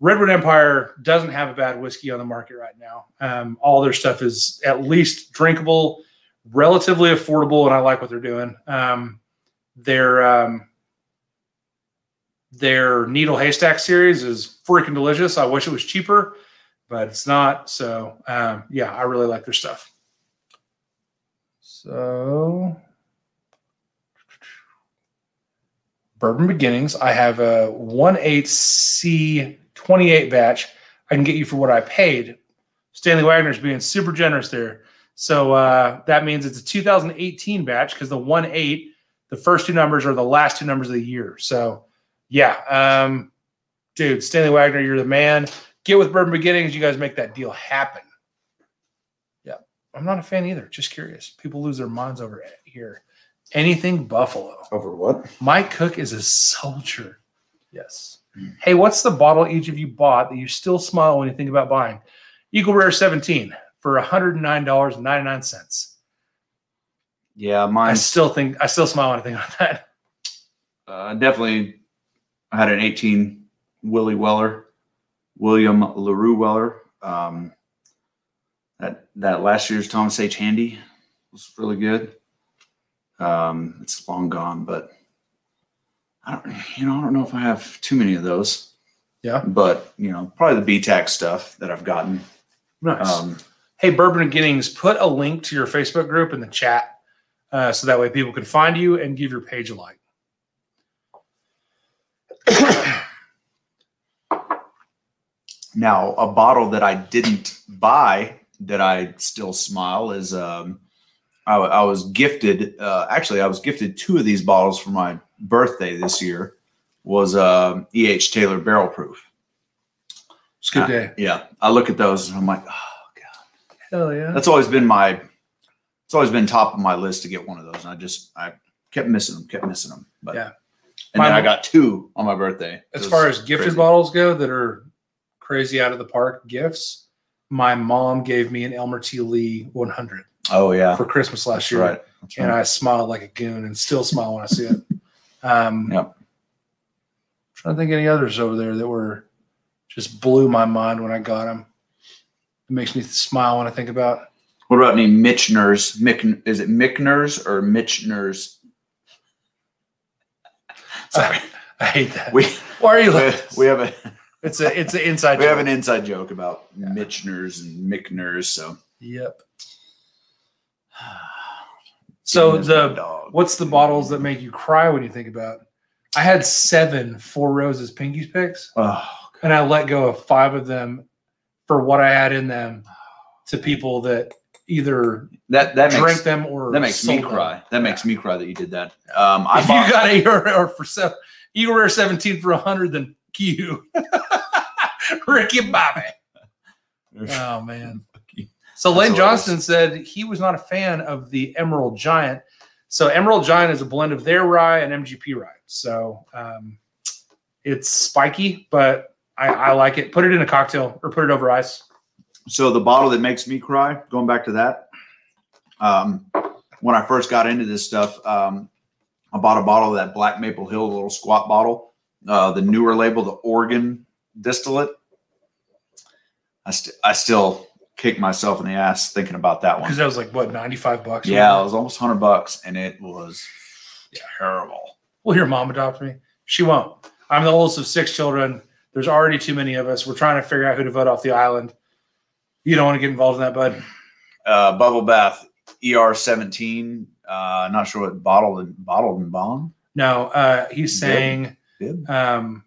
Redwood Empire doesn't have a bad whiskey on the market right now. Um, all their stuff is at least drinkable, relatively affordable, and I like what they're doing. Um, their um, their Needle Haystack series is freaking delicious. I wish it was cheaper, but it's not. So um, yeah, I really like their stuff. So Bourbon Beginnings. I have a 1.8 C28 batch. I can get you for what I paid. Stanley Wagner's being super generous there. So uh, that means it's a 2018 batch because the 1.8, the first two numbers are the last two numbers of the year. So yeah, um, dude, Stanley Wagner, you're the man. Get with Bourbon Beginnings. You guys make that deal happen. Yeah, I'm not a fan either. Just curious. People lose their minds over it here. Anything Buffalo. Over what? Mike Cook is a soldier. Yes. Hmm. Hey, what's the bottle each of you bought that you still smile when you think about buying? Eagle Rare 17 for $109.99. Yeah, I still think I still smile when I think about that. uh, definitely. I had an 18 Willie Weller, William Larue Weller. Um, That that last year's Thomas H. Handy was really good. Um, it's long gone, but I don't, you know, I don't know if I have too many of those. Yeah. But you know, probably the BTAC stuff that I've gotten. Nice. Um, hey, Bourbon Beginnings, put a link to your Facebook group in the chat uh, so that way people can find you and give your page a like. Now, a bottle that I didn't buy that I still smile is um, I, I was gifted. Uh, actually, I was gifted two of these bottles for my birthday this year. Was um, E.H. Taylor Barrel Proof. It's a good Uh, day. Yeah, I look at those and I'm like, oh god, Hell yeah. that's always been my. It's always been top of my list to get one of those, and I just I kept missing them, kept missing them. But Yeah. and then I got two on my birthday. As far as gifted crazy. bottles go that are crazy out of the park gifts, my mom gave me an Elmer T. Lee 100 Oh yeah, for Christmas last that's year. right. That's and. I smiled like a goon and still smile when I see it. Um, Yep. Trying to think any others over there that were just blew my mind when I got them. It makes me smile when I think about. What about any Mitchners? Mick, is it Mickners or Mitchners? Sorry, I hate that. we Why are you we, like? we have a It's a it's an inside. we have joke. an inside joke about Yeah. Mitchners and Mickners. So Yep. So Ian is my the dog. what's the bottles that make you cry when you think about? I had seven Four Roses Pinkies picks, Oh, and I let go of five of them for what I had in them to people that either that that drank makes them or that makes me them. cry. That makes me cry that you did that. Um, I If bought, you got a or for seven, Eagle Rare 17 for 100, then you. Ricky Bobby. Oh, man. So Lane Johnston said he was not a fan of the Emerald Giant. So Emerald Giant is a blend of their rye and MGP rye. So um, it's spiky, but I, I like it. Put it in a cocktail or put it over ice. So the bottle that makes me cry, going back to that, um, when I first got into this stuff, um, I bought a bottle of that Black Maple Hill, little squat bottle, uh, the newer label, the Oregon distillate. I, st- I still kick myself in the ass thinking about that one. Because that was like, what, 95 bucks? or Yeah, it was almost hundred bucks, and it was terrible. Will your mom adopt me? She won't. I'm the oldest of six children. There's already too many of us. We're trying to figure out who to vote off the island. You don't want to get involved in that, bud. Uh, Bubble Bath ER seventeen. Uh, not sure what bottled and bottled and bond. No, uh, he's Bib? saying Bib? um,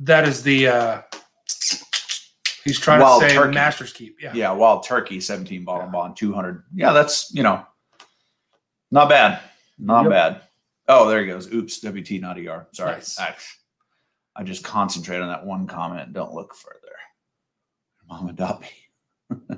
that is the uh, he's trying Wild to say turkey. Master's Keep. Yeah. Yeah, Wild Turkey, 17 bottle bond, 200. Yeah, that's, you know, not bad. Not Yep. bad. Oh, there he goes. Oops, WT, not ER. Sorry. Nice. I, I just concentrate on that one comment. Don't look further. Mama adopt me.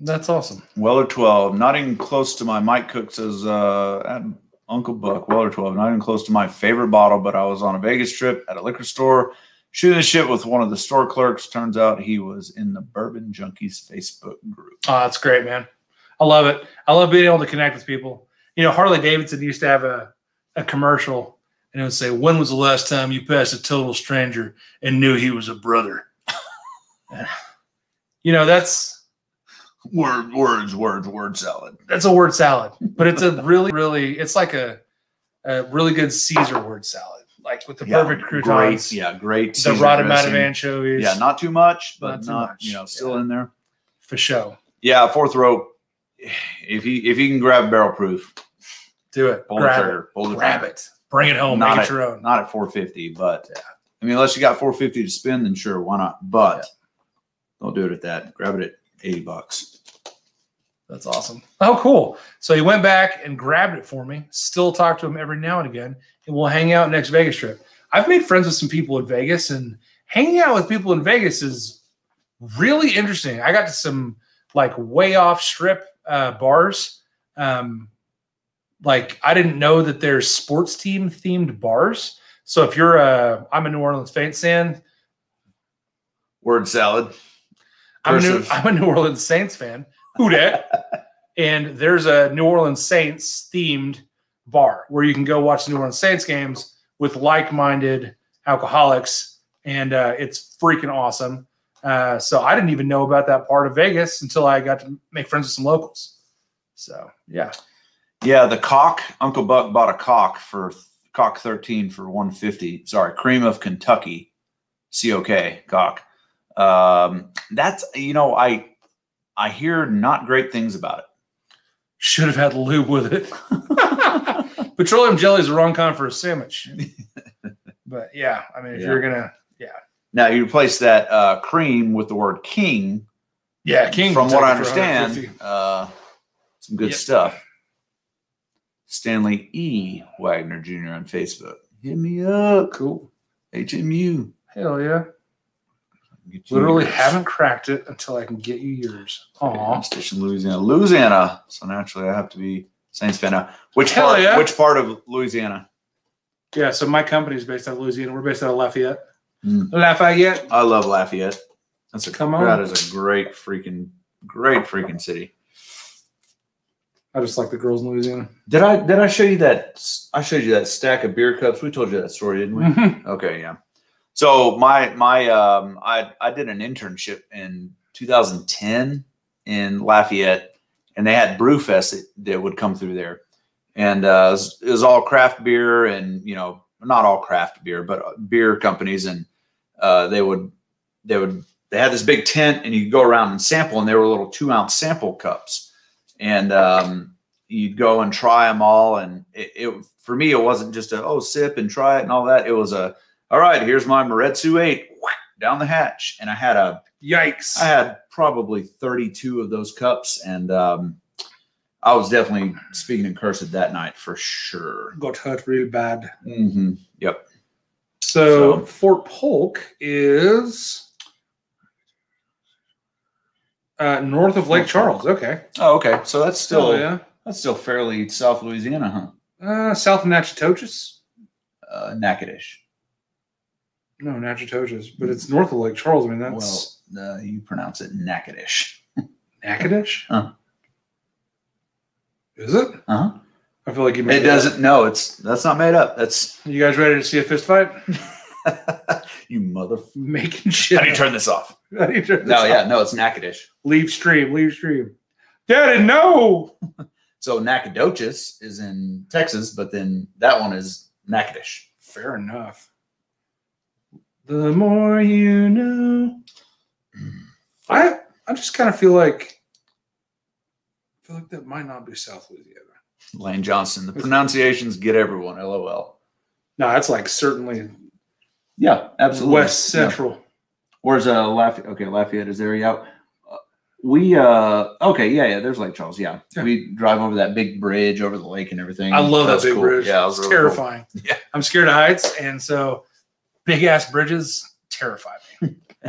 That's awesome. Weller 12, not even close to my Mike Cook says, uh, Uncle Buck, Weller 12, not even close to my favorite bottle, but I was on a Vegas trip at a liquor store shooting the shit with one of the store clerks. Turns out he was in the Bourbon Junkies Facebook group. Oh, that's great, man. I love it. I love being able to connect with people. You know, Harley Davidson used to have a, a commercial and it would say, When was the last time you passed a total stranger and knew he was a brother? you know, that's Word, words, words, word salad. that's a word salad, but it's a really, really, it's like a, a really good Caesar word salad, like with the Yeah, perfect croutons, Great, yeah, great. the rod amount of anchovies. Yeah, not too much, but Not not, much, you know, still yeah. in there. for show. Yeah, fourth row. If you if you can grab barrel proof, Do it. pull the Grab trigger, it. pull the Grab trigger. it. Bring it home. Not Make at- it your own. Not at 450, but Yeah. I mean, unless you got 450 to spend, then sure, why not? But Yeah. don't do it at that. Grab it at 80 bucks. That's awesome. Oh, cool. So he went back and grabbed it for me. Still talk to him every now and again, and we'll hang out next Vegas trip. I've made friends with some people in Vegas, and hanging out with people in Vegas is really interesting. I got to some like way off strip uh, bars. Um, like I didn't know that there's sports team themed bars. So if you're a, I'm a New Orleans Saints fan. Word salad. I'm a, New, I'm a New Orleans Saints fan. Who dat? and there's a New Orleans Saints themed bar where you can go watch New Orleans Saints games with like-minded alcoholics, and uh, it's freaking awesome. Uh, so I didn't even know about that part of Vegas until I got to make friends with some locals. So yeah, Yeah, the cock. Uncle Buck bought a cock for cock thirteen for one fifty. Sorry, cream of Kentucky, COK cock. Um, that's you know I I hear not great things about it. should have had lube with it. Petroleum jelly is the wrong kind for a sandwich. But yeah, I mean, if Yeah. you're gonna, yeah. Now you replace that uh, cream with the word king. yeah, King. From what I understand, uh, some good Yep. stuff. Stanley E. Wagner Jr. on Facebook. Hit me up. cool. HMU. Hell yeah. Literally yours. haven't cracked it until I can get you yours. Aw. Station Louisiana. Louisiana. So naturally I have to be Saints fan now. Which Hell part yeah. which part of Louisiana? Yeah, so my company is based out of Louisiana. We're based out of Lafayette. Mm. Lafayette. I love Lafayette. That's a Come on. that is a great freaking great freaking city. I just like the girls in Louisiana. Did I did I show you that I showed you that stack of beer cups? We told you that story, didn't we? Mhm. Okay, yeah. So my my um I I did an internship in 2010 in Lafayette, and they had Brewfest that, that would come through there, and uh, it, was, it was all craft beer and you know not all craft beer, but uh, beer companies, and uh, they would they would they had this big tent, and you go around and sample, and they were little two ounce sample cups, and um, you'd go and try them all, and it, it for me it wasn't just a oh sip and try it and all that. It was a all right, here's my Moretsu 8 whack, down the hatch. And I had a Yikes. I had probably 32 of those cups and um I was definitely speaking in cursive that night for sure. Got hurt real bad. hmm Yep. So, So- Fort Polk is uh, north of Lake Charles. Okay. Oh, okay. So that's still Oh, yeah. that's still fairly South Louisiana, huh? Uh, south of Natchitoches. Uh Natchitoches. No, Natchitoches, but it's north of Lake Charles. I mean, that's Well, uh, you pronounce it Natchitoches. Natchitoches. Huh. Is it? Uh-huh. I feel like you made It up. doesn't no, it's that's not made up. That's You guys ready to see a fist fight? you mother Making shit. How do you turn this off? How do you turn this No, off? yeah, no, it's Natchitoches. Leave stream. Leave stream. Daddy, no. So Nacogdoches is in Texas, but then that one is Natchitoches. Fair enough. The more you know. I I just kind of feel like I feel like that might not be South Louisiana. Lane Johnson. The pronunciations get everyone. LOL. No, that's like certainly Yeah, absolutely. West Yeah. Central. Where's uh Lafayette? Okay, Lafayette is there. Yeah. Uh, we uh okay, yeah, yeah. There's Lake Charles. Yeah. Yeah. we drive over that big bridge over the lake and everything. I love that was big cool. bridge. Yeah, it was it's really cool. terrifying. Yeah. I'm scared of heights, and so big ass bridges terrify me.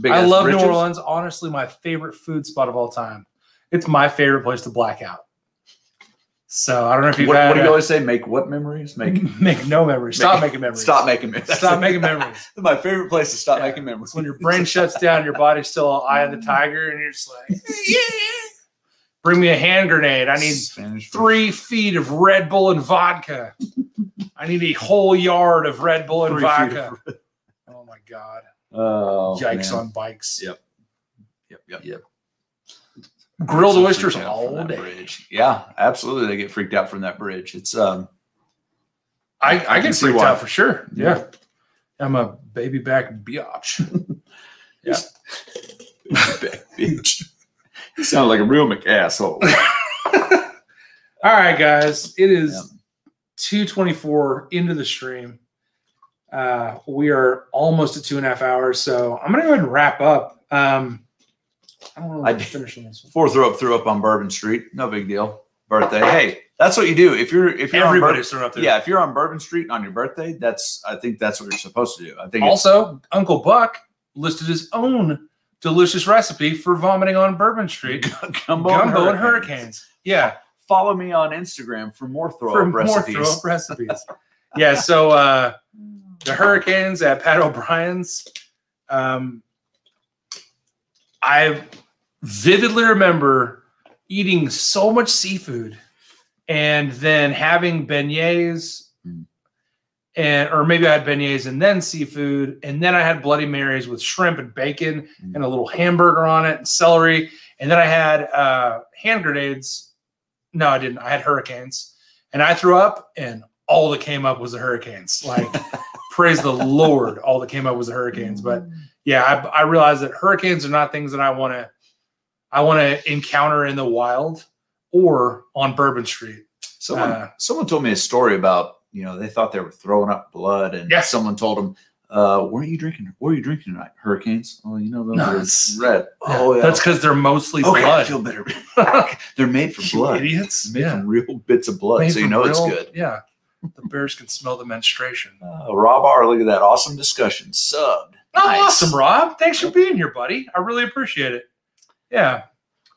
Big I love bridges. New Orleans. Honestly, my favorite food spot of all time. It's my favorite place to black out. So I don't know if you've What, had what do you always say? Make what memories? Make make no memories. Stop make- making memories. Stop making memories. Stop making memories. My favorite place to stop Yeah. making memories. It's when your brain shuts down, your body's still eye of the tiger, and you're just like, bring me a hand grenade. I need Spanish for- three feet of Red Bull and vodka. I need a whole yard of Red Bull and Three vodka. of- Oh my god! Oh, Yikes man. on bikes. Yep. Yep. Yep. Yep. Grilled So oysters freaked out from all day. Bridge. Yeah, absolutely. They get freaked out from that bridge. It's um. I, I I can get see freaked why. out for sure. Yeah. Yeah. I'm a baby back biatch. Yeah. back bitch. You sound like a real McAsshole. All right, guys. It is Yep. 224 into the stream. Uh, we are almost at two and a half hours, so I'm gonna go ahead and wrap up. Um, I don't know I if I'm finishing this one. Four throw up, threw up on Bourbon Street. No big deal. Birthday. Hey, that's what you do. If you're if you're on Bourbon, Everybody's throwing up there. yeah, if you're on Bourbon Street on your birthday, that's I think that's what you're supposed to do. I think Also, Uncle Buck listed his own delicious recipe for vomiting on Bourbon Street: gumbo, gumbo and hurricanes. Yeah, Follow me on Instagram for more throw for up more recipes. throw up recipes. yeah, so uh, the Hurricanes at Pat O'Brien's. Um, I vividly remember eating so much seafood and then having beignets Mm. And or maybe I had beignets and then seafood, and then I had Bloody Marys with shrimp and bacon Mm. and a little hamburger on it and celery, and then I had uh, hand grenades. No, I didn't. I had hurricanes, and I threw up, and all that came up was the hurricanes. Like, praise the Lord, all that came up was the hurricanes. But yeah, I, I realized that hurricanes are not things that I want to, I want to encounter in the wild or on Bourbon Street. Someone, Uh, someone told me a story about you know they thought they were throwing up blood, and Yeah. someone told them, uh, "Weren't you drinking? What are you drinking tonight? Hurricanes? Oh, you know those No, are red. Yeah, Oh, yeah. that's because they're mostly okay. I blood. feel better. They're made from You blood. idiots. Made Yeah. from real bits of blood, Made so you know it's good. Yeah. The bears can smell the menstruation. Uh, Rob R, look at that awesome discussion. Subbed. Oh, Nice. awesome, Rob. Thanks for being here, buddy. I really appreciate it. Yeah.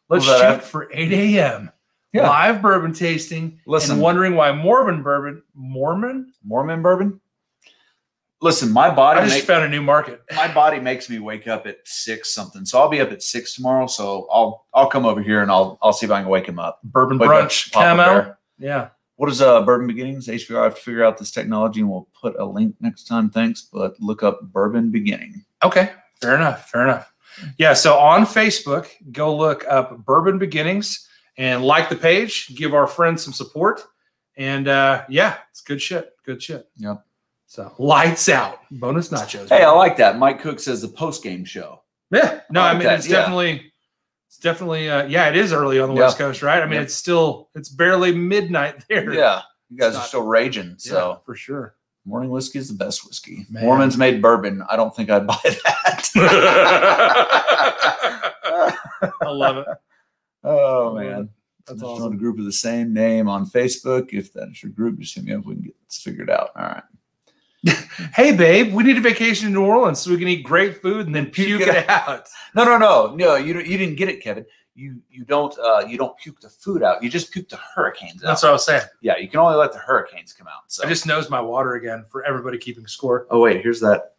Let's Was shoot for 8 a.m. Yeah. Live bourbon tasting. Listen. And wondering why Mormon bourbon, Mormon? Mormon bourbon. Listen, my body I just make- found a new market. my body makes me wake up at six something. So I'll be up at six tomorrow. So I'll I'll come over here and I'll I'll see if I can wake him up. Bourbon Wake brunch, Papa camo. Yeah. What is uh Bourbon Beginnings? HBR I have to figure out this technology and we'll put a link next time. Thanks, but look up Bourbon Beginning. Okay. Fair enough. Fair enough. Yeah. So on Facebook, go look up Bourbon Beginnings and like the page. Give our friends some support. And uh, yeah, it's good shit. Good shit. Yep. So lights out. Bonus nachos. Hey, I like that. Mike Cook says the post game show. Yeah. No, I I, mean that, it's yeah. definitely it's definitely uh yeah, it is early on the Yeah. West Coast, right? I mean, Yeah. it's still it's barely midnight there. Yeah, you guys It's are not- still raging. Yeah, So for sure. morning whiskey is the best whiskey. Man. Mormons made bourbon. I don't think I'd buy that. I love it. Oh man. That's Just awesome. join a group of the same name on Facebook. If that is your group, just hit me up. We can get this figured out. All right. Hey babe, we need a vacation in New Orleans so we can eat great food and then puke, Puke it it out. No, no, no, no. You you didn't get it, Kevin. You you don't uh, you don't puke the food out. You just puke the hurricanes out. That's what I was saying. yeah, you can only let the hurricanes come out. So I just knows my water again for everybody keeping score. oh wait, here's that.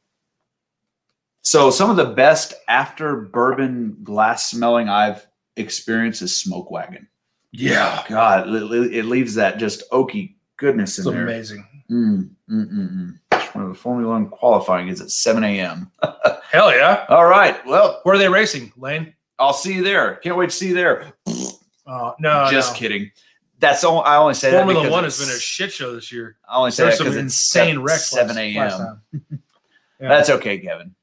So some of the best after bourbon glass smelling I've experienced is Smoke Wagon. Yeah. God, it, it leaves that just oaky goodness in there. amazing. Mm, mm, mm, mm. One of the Formula One qualifying is at 7 a.m. Hell yeah. All right. Well, Where are they racing, Lane? I'll see you there. Can't wait to see you there. Oh no, Just no. kidding. That's all. I only say that Formula because One has been a shit show this year. I only say There's that some because it's insane seven, wrecks. 7 a.m. Yeah. That's okay, Kevin.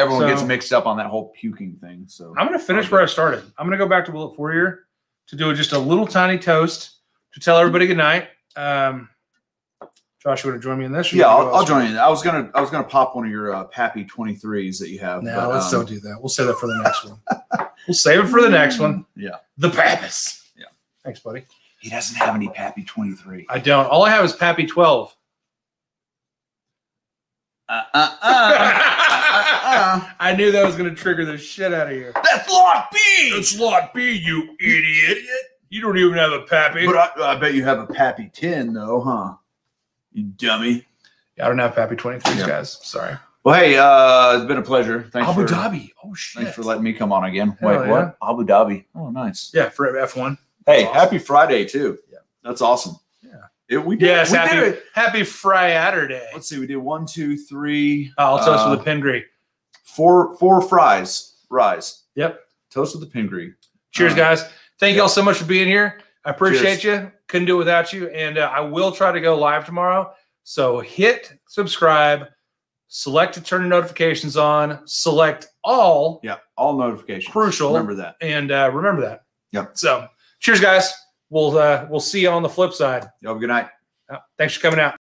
Everyone gets mixed up on that whole puking thing. So I'm going to finish where I started. I'm going to go back to Willett four year to do just a little tiny toast to tell everybody good night. Um, Josh, you want to join me in this? yeah, I'll, I'll join you. I was gonna I was gonna pop one of your uh, Pappy 23s that you have. No, but, let's um, don't do that. We'll save that for the next one. We'll save it for the next one. Yeah. The Pappas. Yeah. Thanks, buddy. He doesn't have any Pappy 23. I don't. All I have is Pappy 12. Uh, uh, uh, uh, uh. I knew that was going to trigger the shit out of you. That's Lot B. It's lot B, you idiot. You don't even have a Pappy. But I, I bet you have a Pappy 10 though, huh? You dummy. Yeah, I don't have Pappy 23s, Yeah. guys. Sorry. Well, hey, uh, it's been a pleasure. Thanks Abu for, Dhabi. Oh, shit. Thanks for letting me come on again. Hell Wait, yeah. what? Abu Dhabi. Oh, nice. Yeah, for F1. Hey, awesome. happy Friday too. Yeah. That's awesome. It, we did, Yes, we happy, did it. happy Friday. Let's see. We did one, two, three. I'll toast uh, with a pingree. four, four fries. Rise. Yep. Toast with the pingree. Cheers, uh, guys. Thank you all so much for being here. I appreciate you. Couldn't do it without you. And uh, I will try to go live tomorrow. So hit subscribe, select to turn your notifications on, select all, Yeah. All notifications. Crucial. Remember that. and uh, remember that. Yep. So cheers, guys. We'll uh, we'll see you on the flip side. Y'all have a good night. Uh, thanks for coming out.